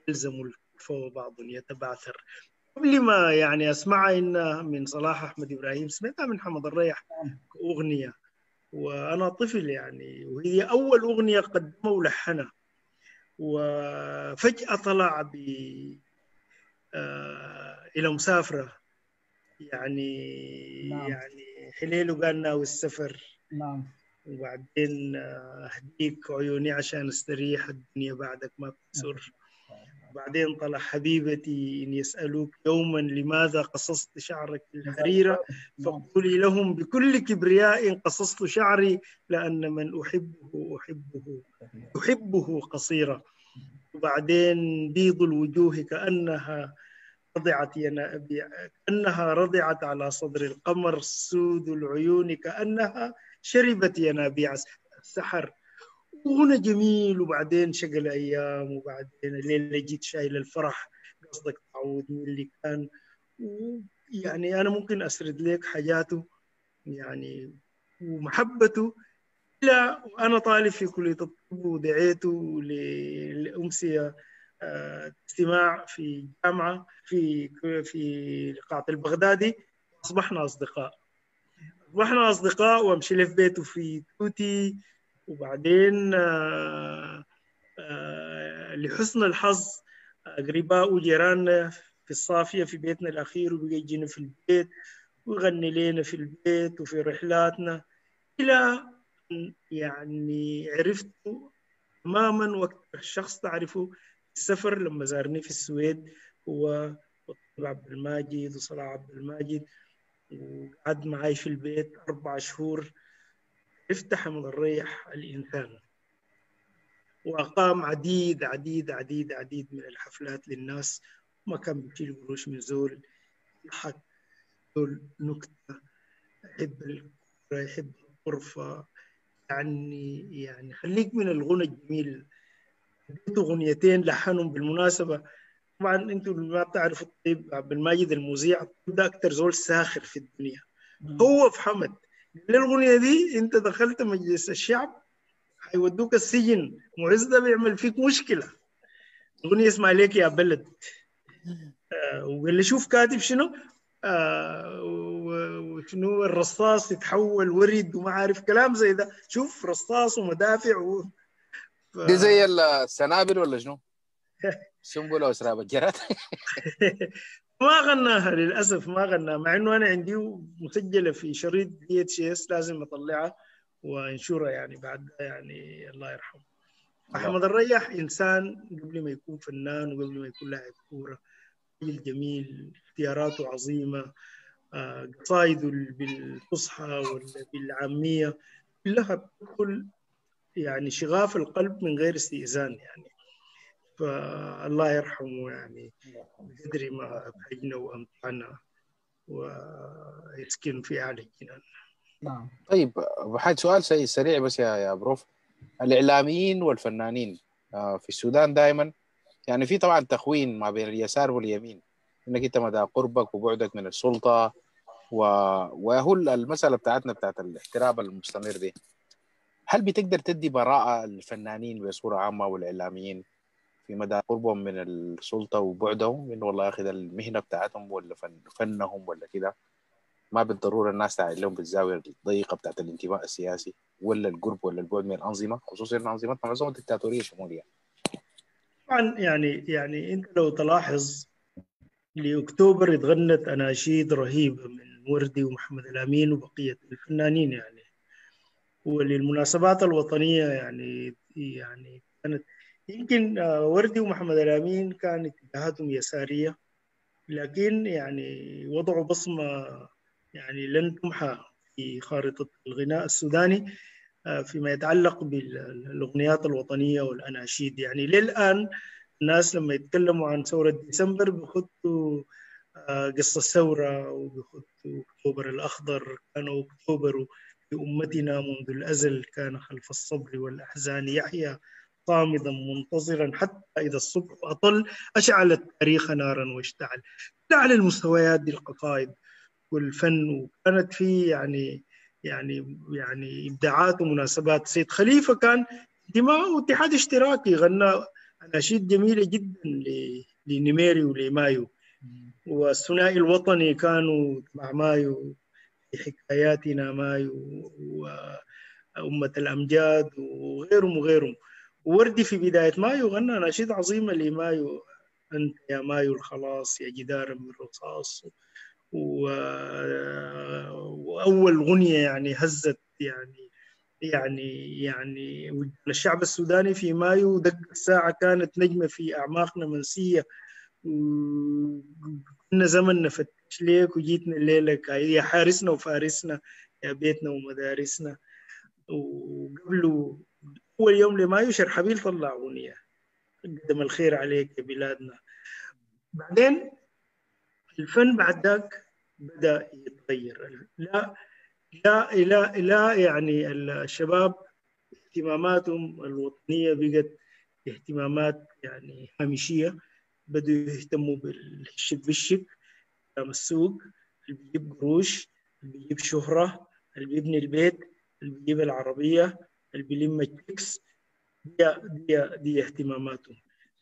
يلزم الكف وبعض يتبعثر. قبل ما يعني اسمعها إن من صلاح أحمد إبراهيم. سمعتها من حمد الريح أغنية. وأنا طفل يعني وهي أول أغنية قدمها ولحنها. وفجأة طلع ب إلى مسافرة. يعني نعم. يعني حليله قال ناوي السفر نعم. وبعدين أهديك عيوني عشان استريح الدنيا بعدك ما بتسر وبعدين طلع حبيبتي إن يسألوك يوما لماذا قصصت شعرك الحريرة؟ فقولي لهم بكل كبرياء قصصت شعري لأن من أحبه أحبه أحبه قصيرة. وبعدين بيض الوجوه كأنها رضعت ينا كأنها رضعت على صدر القمر سود العيون كأنها شربت ينابيع السحر. وهنا جميل وبعدين شقل أيام وبعدين الليلة جيت شايل الفرح قصدك تعود من اللي كان. يعني أنا ممكن أسرد لك حاجاته يعني ومحبته إلى أنا طالب في كلية الطب ودعيته لأمسية استماع في جامعة في في قاعة البغدادي. أصبحنا أصدقاء. أصبحنا أصدقاء وأمشي له في بيته في توتي. وبعدين آآ آآ لحسن الحظ أقرباء وجيراننا في الصافية في بيتنا الأخير وبقى يجينا في البيت ويغني لنا في البيت وفي رحلاتنا. إلى يعني عرفته تماما وأكثر شخص تعرفه السفر لما زارني في السويد هو عبد الماجد وصلاح عبد الماجد وقعد معي في البيت أربع شهور. افتح من الريح الإنسان. وأقام عديد عديد عديد عديد من الحفلات للناس. ما كان بيشيل قروش من زول يضحك زول نكتة. يحب الكورة يحب الغرفة. يعني يعني خليك من الغنى الجميل. اديته أغنيتين لحنهم بالمناسبة. طبعا أنتم ما بتعرفوا الطيب عبد الماجد المذيع ده أكثر زول ساخر في الدنيا. هو في حمد. الأغنية دي أنت دخلت مجلس الشعب حيودوك السجن. معز ده بيعمل فيك مشكلة. أغنية اسمها ليك يا بلد. آه وقال لي شوف كاتب شنو؟ آه وشنو الرصاص يتحول ورد وما عارف كلام زي ده. شوف رصاص ومدافع و... دي زي السنابل ولا شنو؟ سنبلة وسراب الجرات ما غناها للأسف ما غناها مع إنه أنا عندي مسجلة في شريط VHS لازم أطلعها وانشرها يعني بعد يعني الله يرحمه. أحمد الريح إنسان قبل ما يكون فنان وقبل ما يكون لاعب كورة. راجل جميل اختياراته عظيمة. قصايده بالفصحى ولا بالعامية كلها بتدخل يعني شغاف القلب من غير استئذان يعني. فالله يرحمه يعني بقدر ما أبهجنا وأمتعنا ويسكن في أعلى الجنان نعم. طيب بحاجة سؤال سريع بس يا يا بروف. الإعلاميين والفنانين في السودان دائما يعني في طبعا تخوين ما بين اليسار واليمين. إنك أنت مدى قربك وبعدك من السلطة و... وهو المسألة بتاعتنا بتاعت الاحتراب المستمر دي. هل بتقدر تدي براءة للفنانين بصورة عامة والإعلاميين في مدى قربهم من السلطة وبعدهم؟ إنه والله ياخذ المهنة بتاعتهم ولا فن فنهم ولا كده. ما بالضرورة الناس تعال لهم بالزاوية الضيقة بتاعت الانتماء السياسي ولا القرب ولا البعد من الأنظمة خصوصا إن أنظمتنا معظمها دكتاتوريه شمولية. طبعا يعني يعني أنت لو تلاحظ لأكتوبر اتغنت أناشيد رهيبة من وردي ومحمد الأمين وبقية الفنانين يعني. وللمناسبات الوطنية يعني يعني كانت يمكن وردي ومحمد الأمين كان اتجاهاتهم يسارية لكن يعني وضعوا بصمة يعني لن تمحى في خارطة الغناء السوداني فيما يتعلق بالأغنيات الوطنية والأناشيد. يعني للآن الناس لما يتكلموا عن ثورة ديسمبر بيخطوا قصة الثورة وبيخطوا أكتوبر الأخضر كانوا أكتوبر في امتنا منذ الأزل كان خلف الصبر والأحزان يحيى صامدا منتظرا حتى إذا الصبح أطل اشعل التاريخ نارا واشتعل. على المستويات دي القصائد والفن وكانت في يعني يعني يعني إبداعات ومناسبات. سيد خليفة كان انتماء اتحاد اشتراكي غنى أناشيد جميلة جدا لنميري ولمايو والثنائي الوطني كانوا مع مايو. حكاياتنا مايو وأمة الأمجاد وغيرهم وغيرهم. ووردي في بداية مايو غنى نشيد عظيمة لمايو أنت يا مايو الخلاص يا جدار من رصاص و... وأول غنية يعني هزت يعني يعني يعني الشعب السوداني في مايو. دق الساعة كانت نجمة في أعماقنا منسية. كنا زمن نفتش ليك وجيتنا الليلة يا حارسنا وفارسنا يا بيتنا ومدارسنا وقبله أول يوم لمايو شرحبيل طلع أغنية قدم الخير عليك يا بلادنا. بعدين الفن بعد ذاك بدأ يتغير. لا لا لا لا يعني الشباب اهتماماتهم الوطنية بقت اهتمامات يعني هامشية. بدوا يهتموا بالشك بالشك كلام السوق اللي بيجيب قروش اللي بيجيب شهرة اللي بيبني البيت اللي بيجيب العربية اللي بيلم التكس. دي, دي, دي اهتماماتهم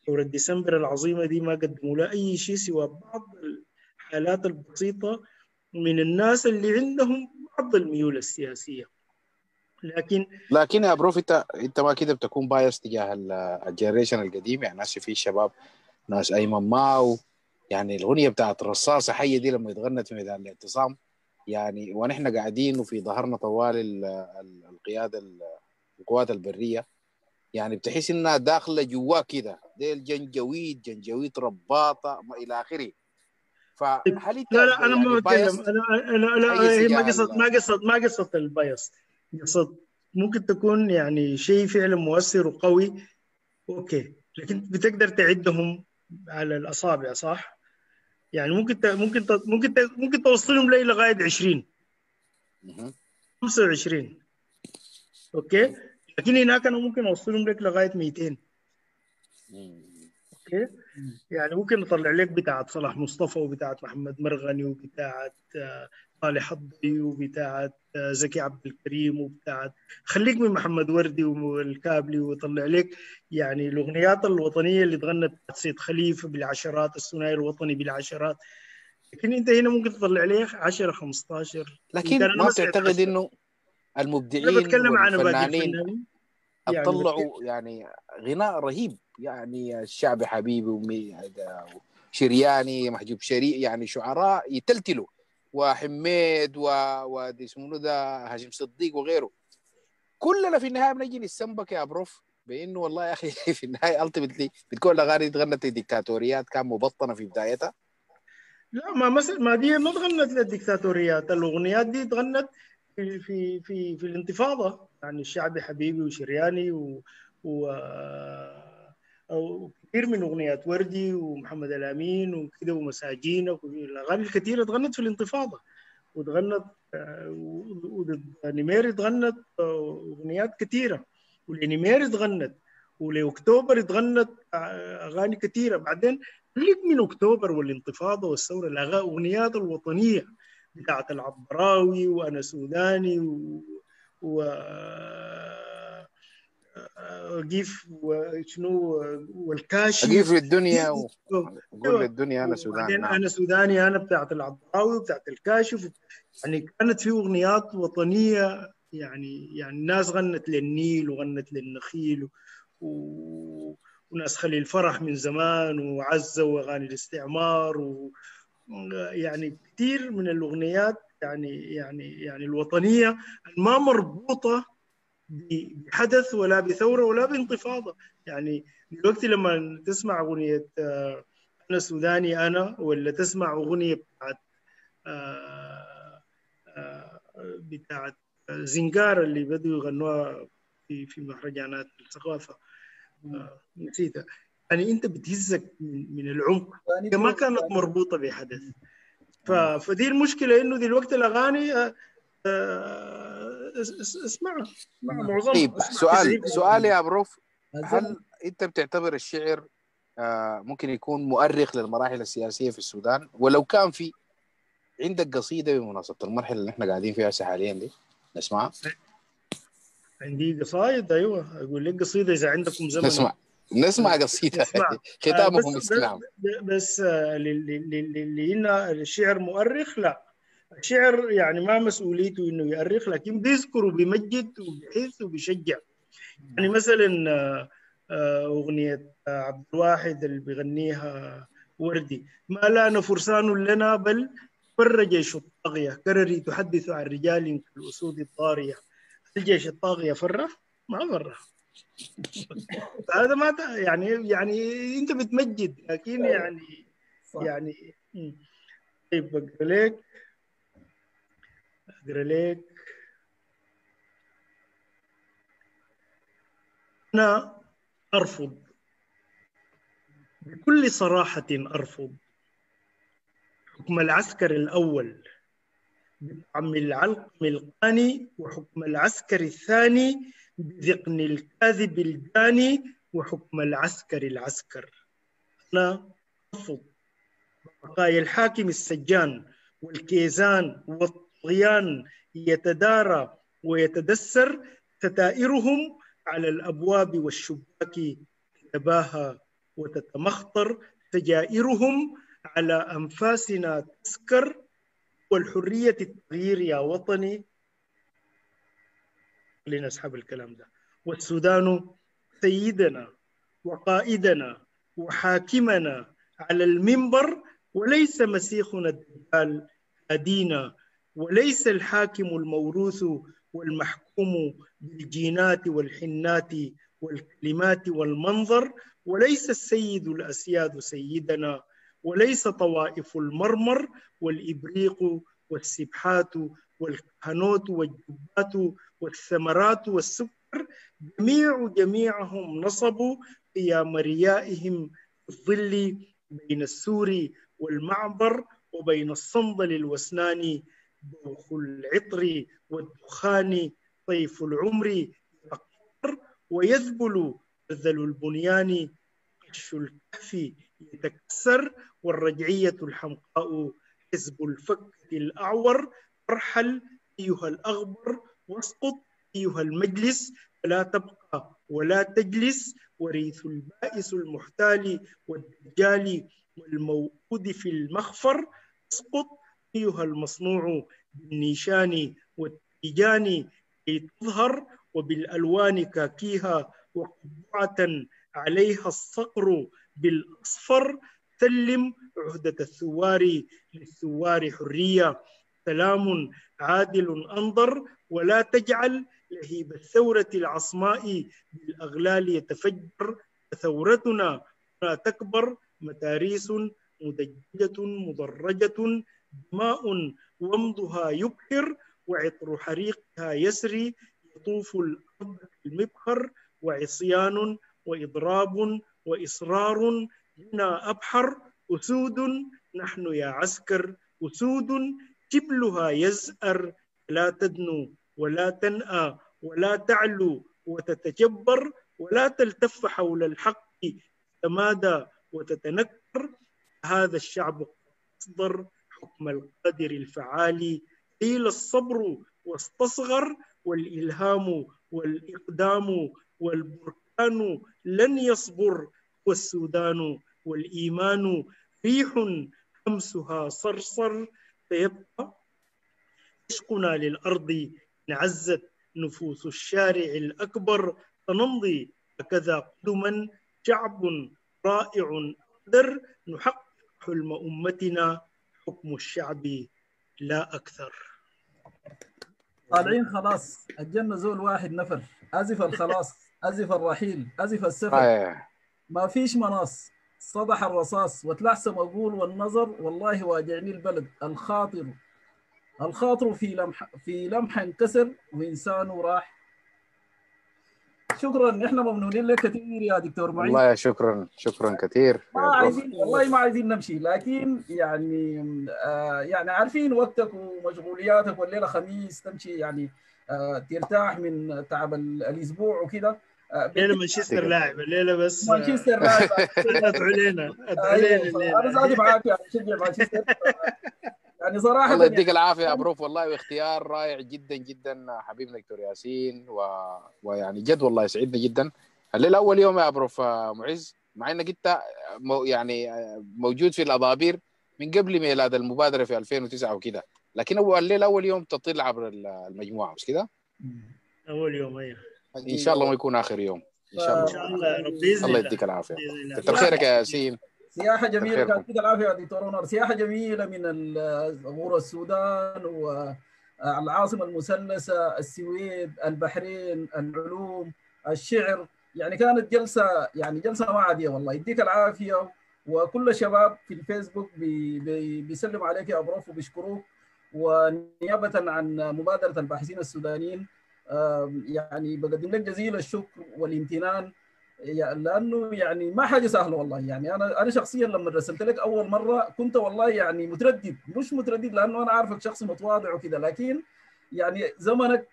ثورة ديسمبر العظيمة دي ما قدموا لها أي شيء سوى بعض الحالات البسيطة من الناس اللي عندهم بعض الميول السياسية. لكن لكن يا بروف انت إنت ما كده بتكون biased تجاه ال generation القديم. يعني ناس في شباب ناس أيمن ماو يعني الأغنية بتاعت رصاصه حية دي لما اتغنت في ميدان الاعتصام يعني ونحن قاعدين وفي ظهرنا طوال القيادة القوات البرية يعني بتحس إنها داخلة جوا كده دي الجنجويد جنجويد رباطة ما إلى آخره فهل انت لا لا أنا يعني ما بتكلم؟ أنا لا هي ما. قصد ما قصد ما قصة البايس قصد ممكن تكون يعني شيء فعلا مؤثر وقوي okay لكن بتقدر تعدهم على الأصابع صح؟ يعني ممكن ت... ممكن ت... ممكن ت... ممكن توصلهم لي لغاية 20 مهم. 25 okay؟ لكن هناك أنا ممكن أوصلهم لك لغاية 200 okay؟ يعني ممكن اطلع لك بتاعت صلاح مصطفى وبتاعت محمد مرغني وبتاعت آه، صالح الضي وبتاعت آه، زكي عبد الكريم وبتاعت. خليك من محمد وردي والكابلي وطلع لك يعني الأغنيات الوطنية اللي تغنت سيد خليفه بالعشرات الثنائي الوطني بالعشرات. لكن أنت هنا ممكن تطلع لي 10 15 لكن ما عشرة. إنه أنا المبدعين بتكلم عن الفنانين. يعني طلعوا يعني غناء رهيب. يعني الشعب حبيبي ومي شرياني محجوب شريء يعني شعراء يتلتلوا. وحميد و... ودي اسمه ده هاشم صديق وغيره. كلنا في النهاية بنجي نستنبك يا بروف بإنه والله يا أخي في النهاية التيمتلي بتكون الأغاني دي اتغنت لديكتاتوريات كان مبطنة في بدايتها. لا ما مثل ما دي ما تغنت للديكتاتوريات الأغنيات دي تغنت في في في, في الانتفاضة. يعني الشعبي حبيبي وشرياني و, و أو كثير من أغنيات وردي ومحمد الأمين وكده ومساجين الأغاني الكثيرة تغنت في الانتفاضة. وتغنت آه، وضد نيميري تغنت آه، أغنيات كثيرة. ولنيميري تغنت ولأكتوبر تغنت آه، أغاني كثيرة. بعدين خليك من أكتوبر والانتفاضة والثورة الاغنيات الوطنية. بتاعت العبراوي وأنا سوداني و, و... جيف وشنو والكاشي أجيب في الدنيا وقول للدنيا أنا سوداني نعم. أنا سوداني أنا بتاعت العبراوي وبتاعت الكاشف يعني كانت في أغنيات وطنية يعني يعني الناس غنت للنيل وغنت للنخيل و... وناس خليل فرح من زمان وعزة وأغاني الاستعمار و... يعني كثير من الأغنيات يعني يعني يعني الوطنية ما مربوطة بحدث ولا بثورة ولا بانتفاضة. يعني دلوقتي لما تسمع أغنية آه، أنا سوداني أنا ولا تسمع أغنية بتاعت آه، آه، بتاعت زنجار اللي بدوا يغنوها في في مهرجانات الثقافة نسيتها. يعني أنت بتهزك من من العمق. هي ما كانت مربوطة بحدث. فدي المشكلة إنه دلوقتي الأغاني آه، آه، اس- اس- اسمعها اسمعها معظمها طيب اسمع سؤال 90% سؤال يا بروف هل أنت بتعتبر الشعر آه، ممكن يكون مؤرخ للمراحل السياسية في السودان؟ ولو كان في عندك قصيدة بمناسبة المرحلة اللي إحنا قاعدين فيها هسه حاليا دي؟ نسمعها؟ عندي قصايد أيوه. أقول لك قصيدة إذا عندكم زمن. نسمع. نسمع قصيدة. ختامهم بس- مسك بس آه، لأن الشعر مؤرخ لا. الشعر يعني ما مسؤوليته إنه يؤرخ لكن بيذكر وبيمجد وبيحث وبيشجع. يعني مثلا آه، أغنية عبد الواحد اللي بيغنيها وردي. ما لأن فرسان لنا بل فر جيش الطاغية. كرري تحدث عن رجال كالأسود الطارية الجيش الطاغية فرة ما فرة هذا ما يعني يعني انت بتمجد لكن يعني صح. يعني طيب بقرا لك. أقرأ لك. أنا أرفض. بكل صراحة أرفض. حكم العسكر الأول بطعم العلقم القاني وحكم العسكر الثاني بذقن الكاذب الجاني وحكم العسكر العسكر. أنا أرفض بقايا الحاكم السجان والكيزان والطغيان يتدارى ويتدسر ستائرهم على الأبواب والشباك تتباهى وتتمخطر سجائرهم على أنفاسنا تسكر والحرية التغيير يا وطني خلينا نسحب الكلام ده. والسودان سيدنا وقائدنا وحاكمنا على المنبر وليس مسيخنا الدجال هدينا وليس الحاكم الموروث والمحكوم بالجينات والحنات والكلمات والمنظر وليس السيد الأسياد سيدنا وليس طوائف المرمر والإبريق والسبحات والكهنوت والجبات والثمرات والسكر جميع جميعهم نصبوا قيام ريائهم في الظل بين السور والمعبر وبين الصندل الوسنان بوخ العطر والدخان طيف العمر يقطر ويذبل بذل البنيان قش الكهف يتكسر والرجعية الحمقاء حزب الفك الأعور ارحل أيها الأغبر واسقط أيها المجلس فلا تبقى ولا تجلس وريث البائس المحتال والدجال والموؤود في المخفر. اسقط أيها المصنوع بالنيشان والتيجان كي تظهر وبالألوان كاكيها وقبعة عليها الصقر بالأصفر. سلم عهدة الثوار للثوار حرية. سلام عادل أنظر ولا تجعل لهيب الثورة العصماء بالأغلال يتفجر. ثورتنا لا تكبر. متاريس مدججة مدرجة. دماء ومضها يبهر وعطر حريقها يسري. يطوف الأرض المبخر وعصيان وإضراب وإصرار. هنا أبحر. أسود. نحن يا عسكر. أسود. جبلها يزأر. لا تدنو. ولا تنأى ولا تعلو وتتجبر ولا تلتف حول الحق تمادى وتتنكر. هذا الشعب أصدر حكم القادر الفعال. قيل الصبر واستصغر والإلهام والإقدام والبركان لن يصبر. والسودان والإيمان ريح خمسها صرصر. سيبقى عشقنا للأرض إن عزت نفوس الشارع الأكبر سنمضي هكذا قدما. شعب رائع قدر نحقق حلم أمتنا حكم الشعب لا أكثر. طالعين خلاص الجنة زول واحد نفر. أزف الخلاص أزف الرحيل أزف السفر. آه. ما فيش مناص. صدح الرصاص وتلحسم أقول والنظر والله واجعني البلد. الخاطر الخاطر في لمح في لمح انكسر وإنسانه راح. شكرا. إحنا ممنونين لك كثير يا دكتور معين. والله شكرا شكرا كثير. ما عايزين والله ما عايزين نمشي لكن يعني آه يعني عارفين وقتك ومشغولياتك والليلة خميس تمشي يعني آه ترتاح من تعب الأسبوع وكده. آه الليلة مانشستر لاعب الليلة بس. مانشستر لاعب. ادعوا لنا ادعوا لنا أنا زادي معاك يعني اشجع مانشستر. يعني صراحة الله يديك العافية يا بروف والله واختيار رائع جدا جدا حبيبنا دكتور ياسين و... ويعني جد والله يسعدنا جدا. الليلة أول يوم يا بروف معز. مع إنك أنت مو يعني موجود في الأضابير من قبل ميلاد المبادرة في 2009 وكده لكن اول الليلة أول يوم تطل عبر المجموعة مش كده؟ أول يوم أيوه. إن شاء الله ما يكون آخر يوم. إن شاء إن الله شاء الله. بإذن الله يديك العافية. كتر خيرك يا ياسين. سياحة جميلة يعطيك العافية يا دكتور عمر سياحة جميلة من غور السودان والعاصمة المثلثة السويد البحرين العلوم الشعر. يعني كانت جلسة يعني جلسة ما عادية والله. يديك العافية. وكل الشباب في الفيسبوك بي بي بيسلموا عليك يا أبروف وبيشكروك. ونيابة عن مبادرة الباحثين السودانيين يعني بقدم لك جزيل الشكر والامتنان. يعني لأنه يعني ما حاجة سهلة والله. يعني أنا أنا شخصيا لما رسلت لك أول مرة كنت والله يعني متردد. مش متردد لأنه أنا عارفك شخص متواضع وكذا لكن يعني زمنك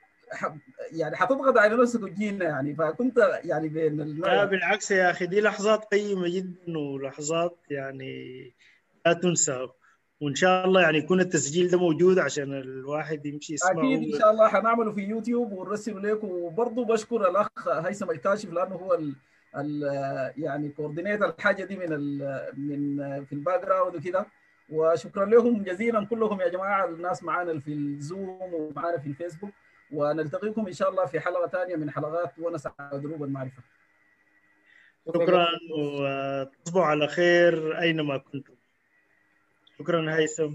يعني حتضغط على نفسك وتجينا يعني. فكنت يعني بين لا الم... بالعكس يا أخي دي لحظات قيمة جدا ولحظات يعني لا تنسى وإن شاء الله يعني يكون التسجيل ده موجود عشان الواحد يمشي يسمعه. أكيد إن شاء الله حنعمله في يوتيوب ونرسله لك. وبرضه بشكر الأخ هيثم الكاشف لأنه هو ال يعني coordinate الحاجة دي من من في ال background وكده. وشكرا لهم جزيلا كلهم يا جماعة. الناس معانا في الزوم ومعانا في الفيسبوك. ونلتقيكم إن شاء الله في حلقة ثانية من حلقات ونس على دروب المعرفة. شكرا وتصبحوا على خير أينما كنتم. شكرا هيثم.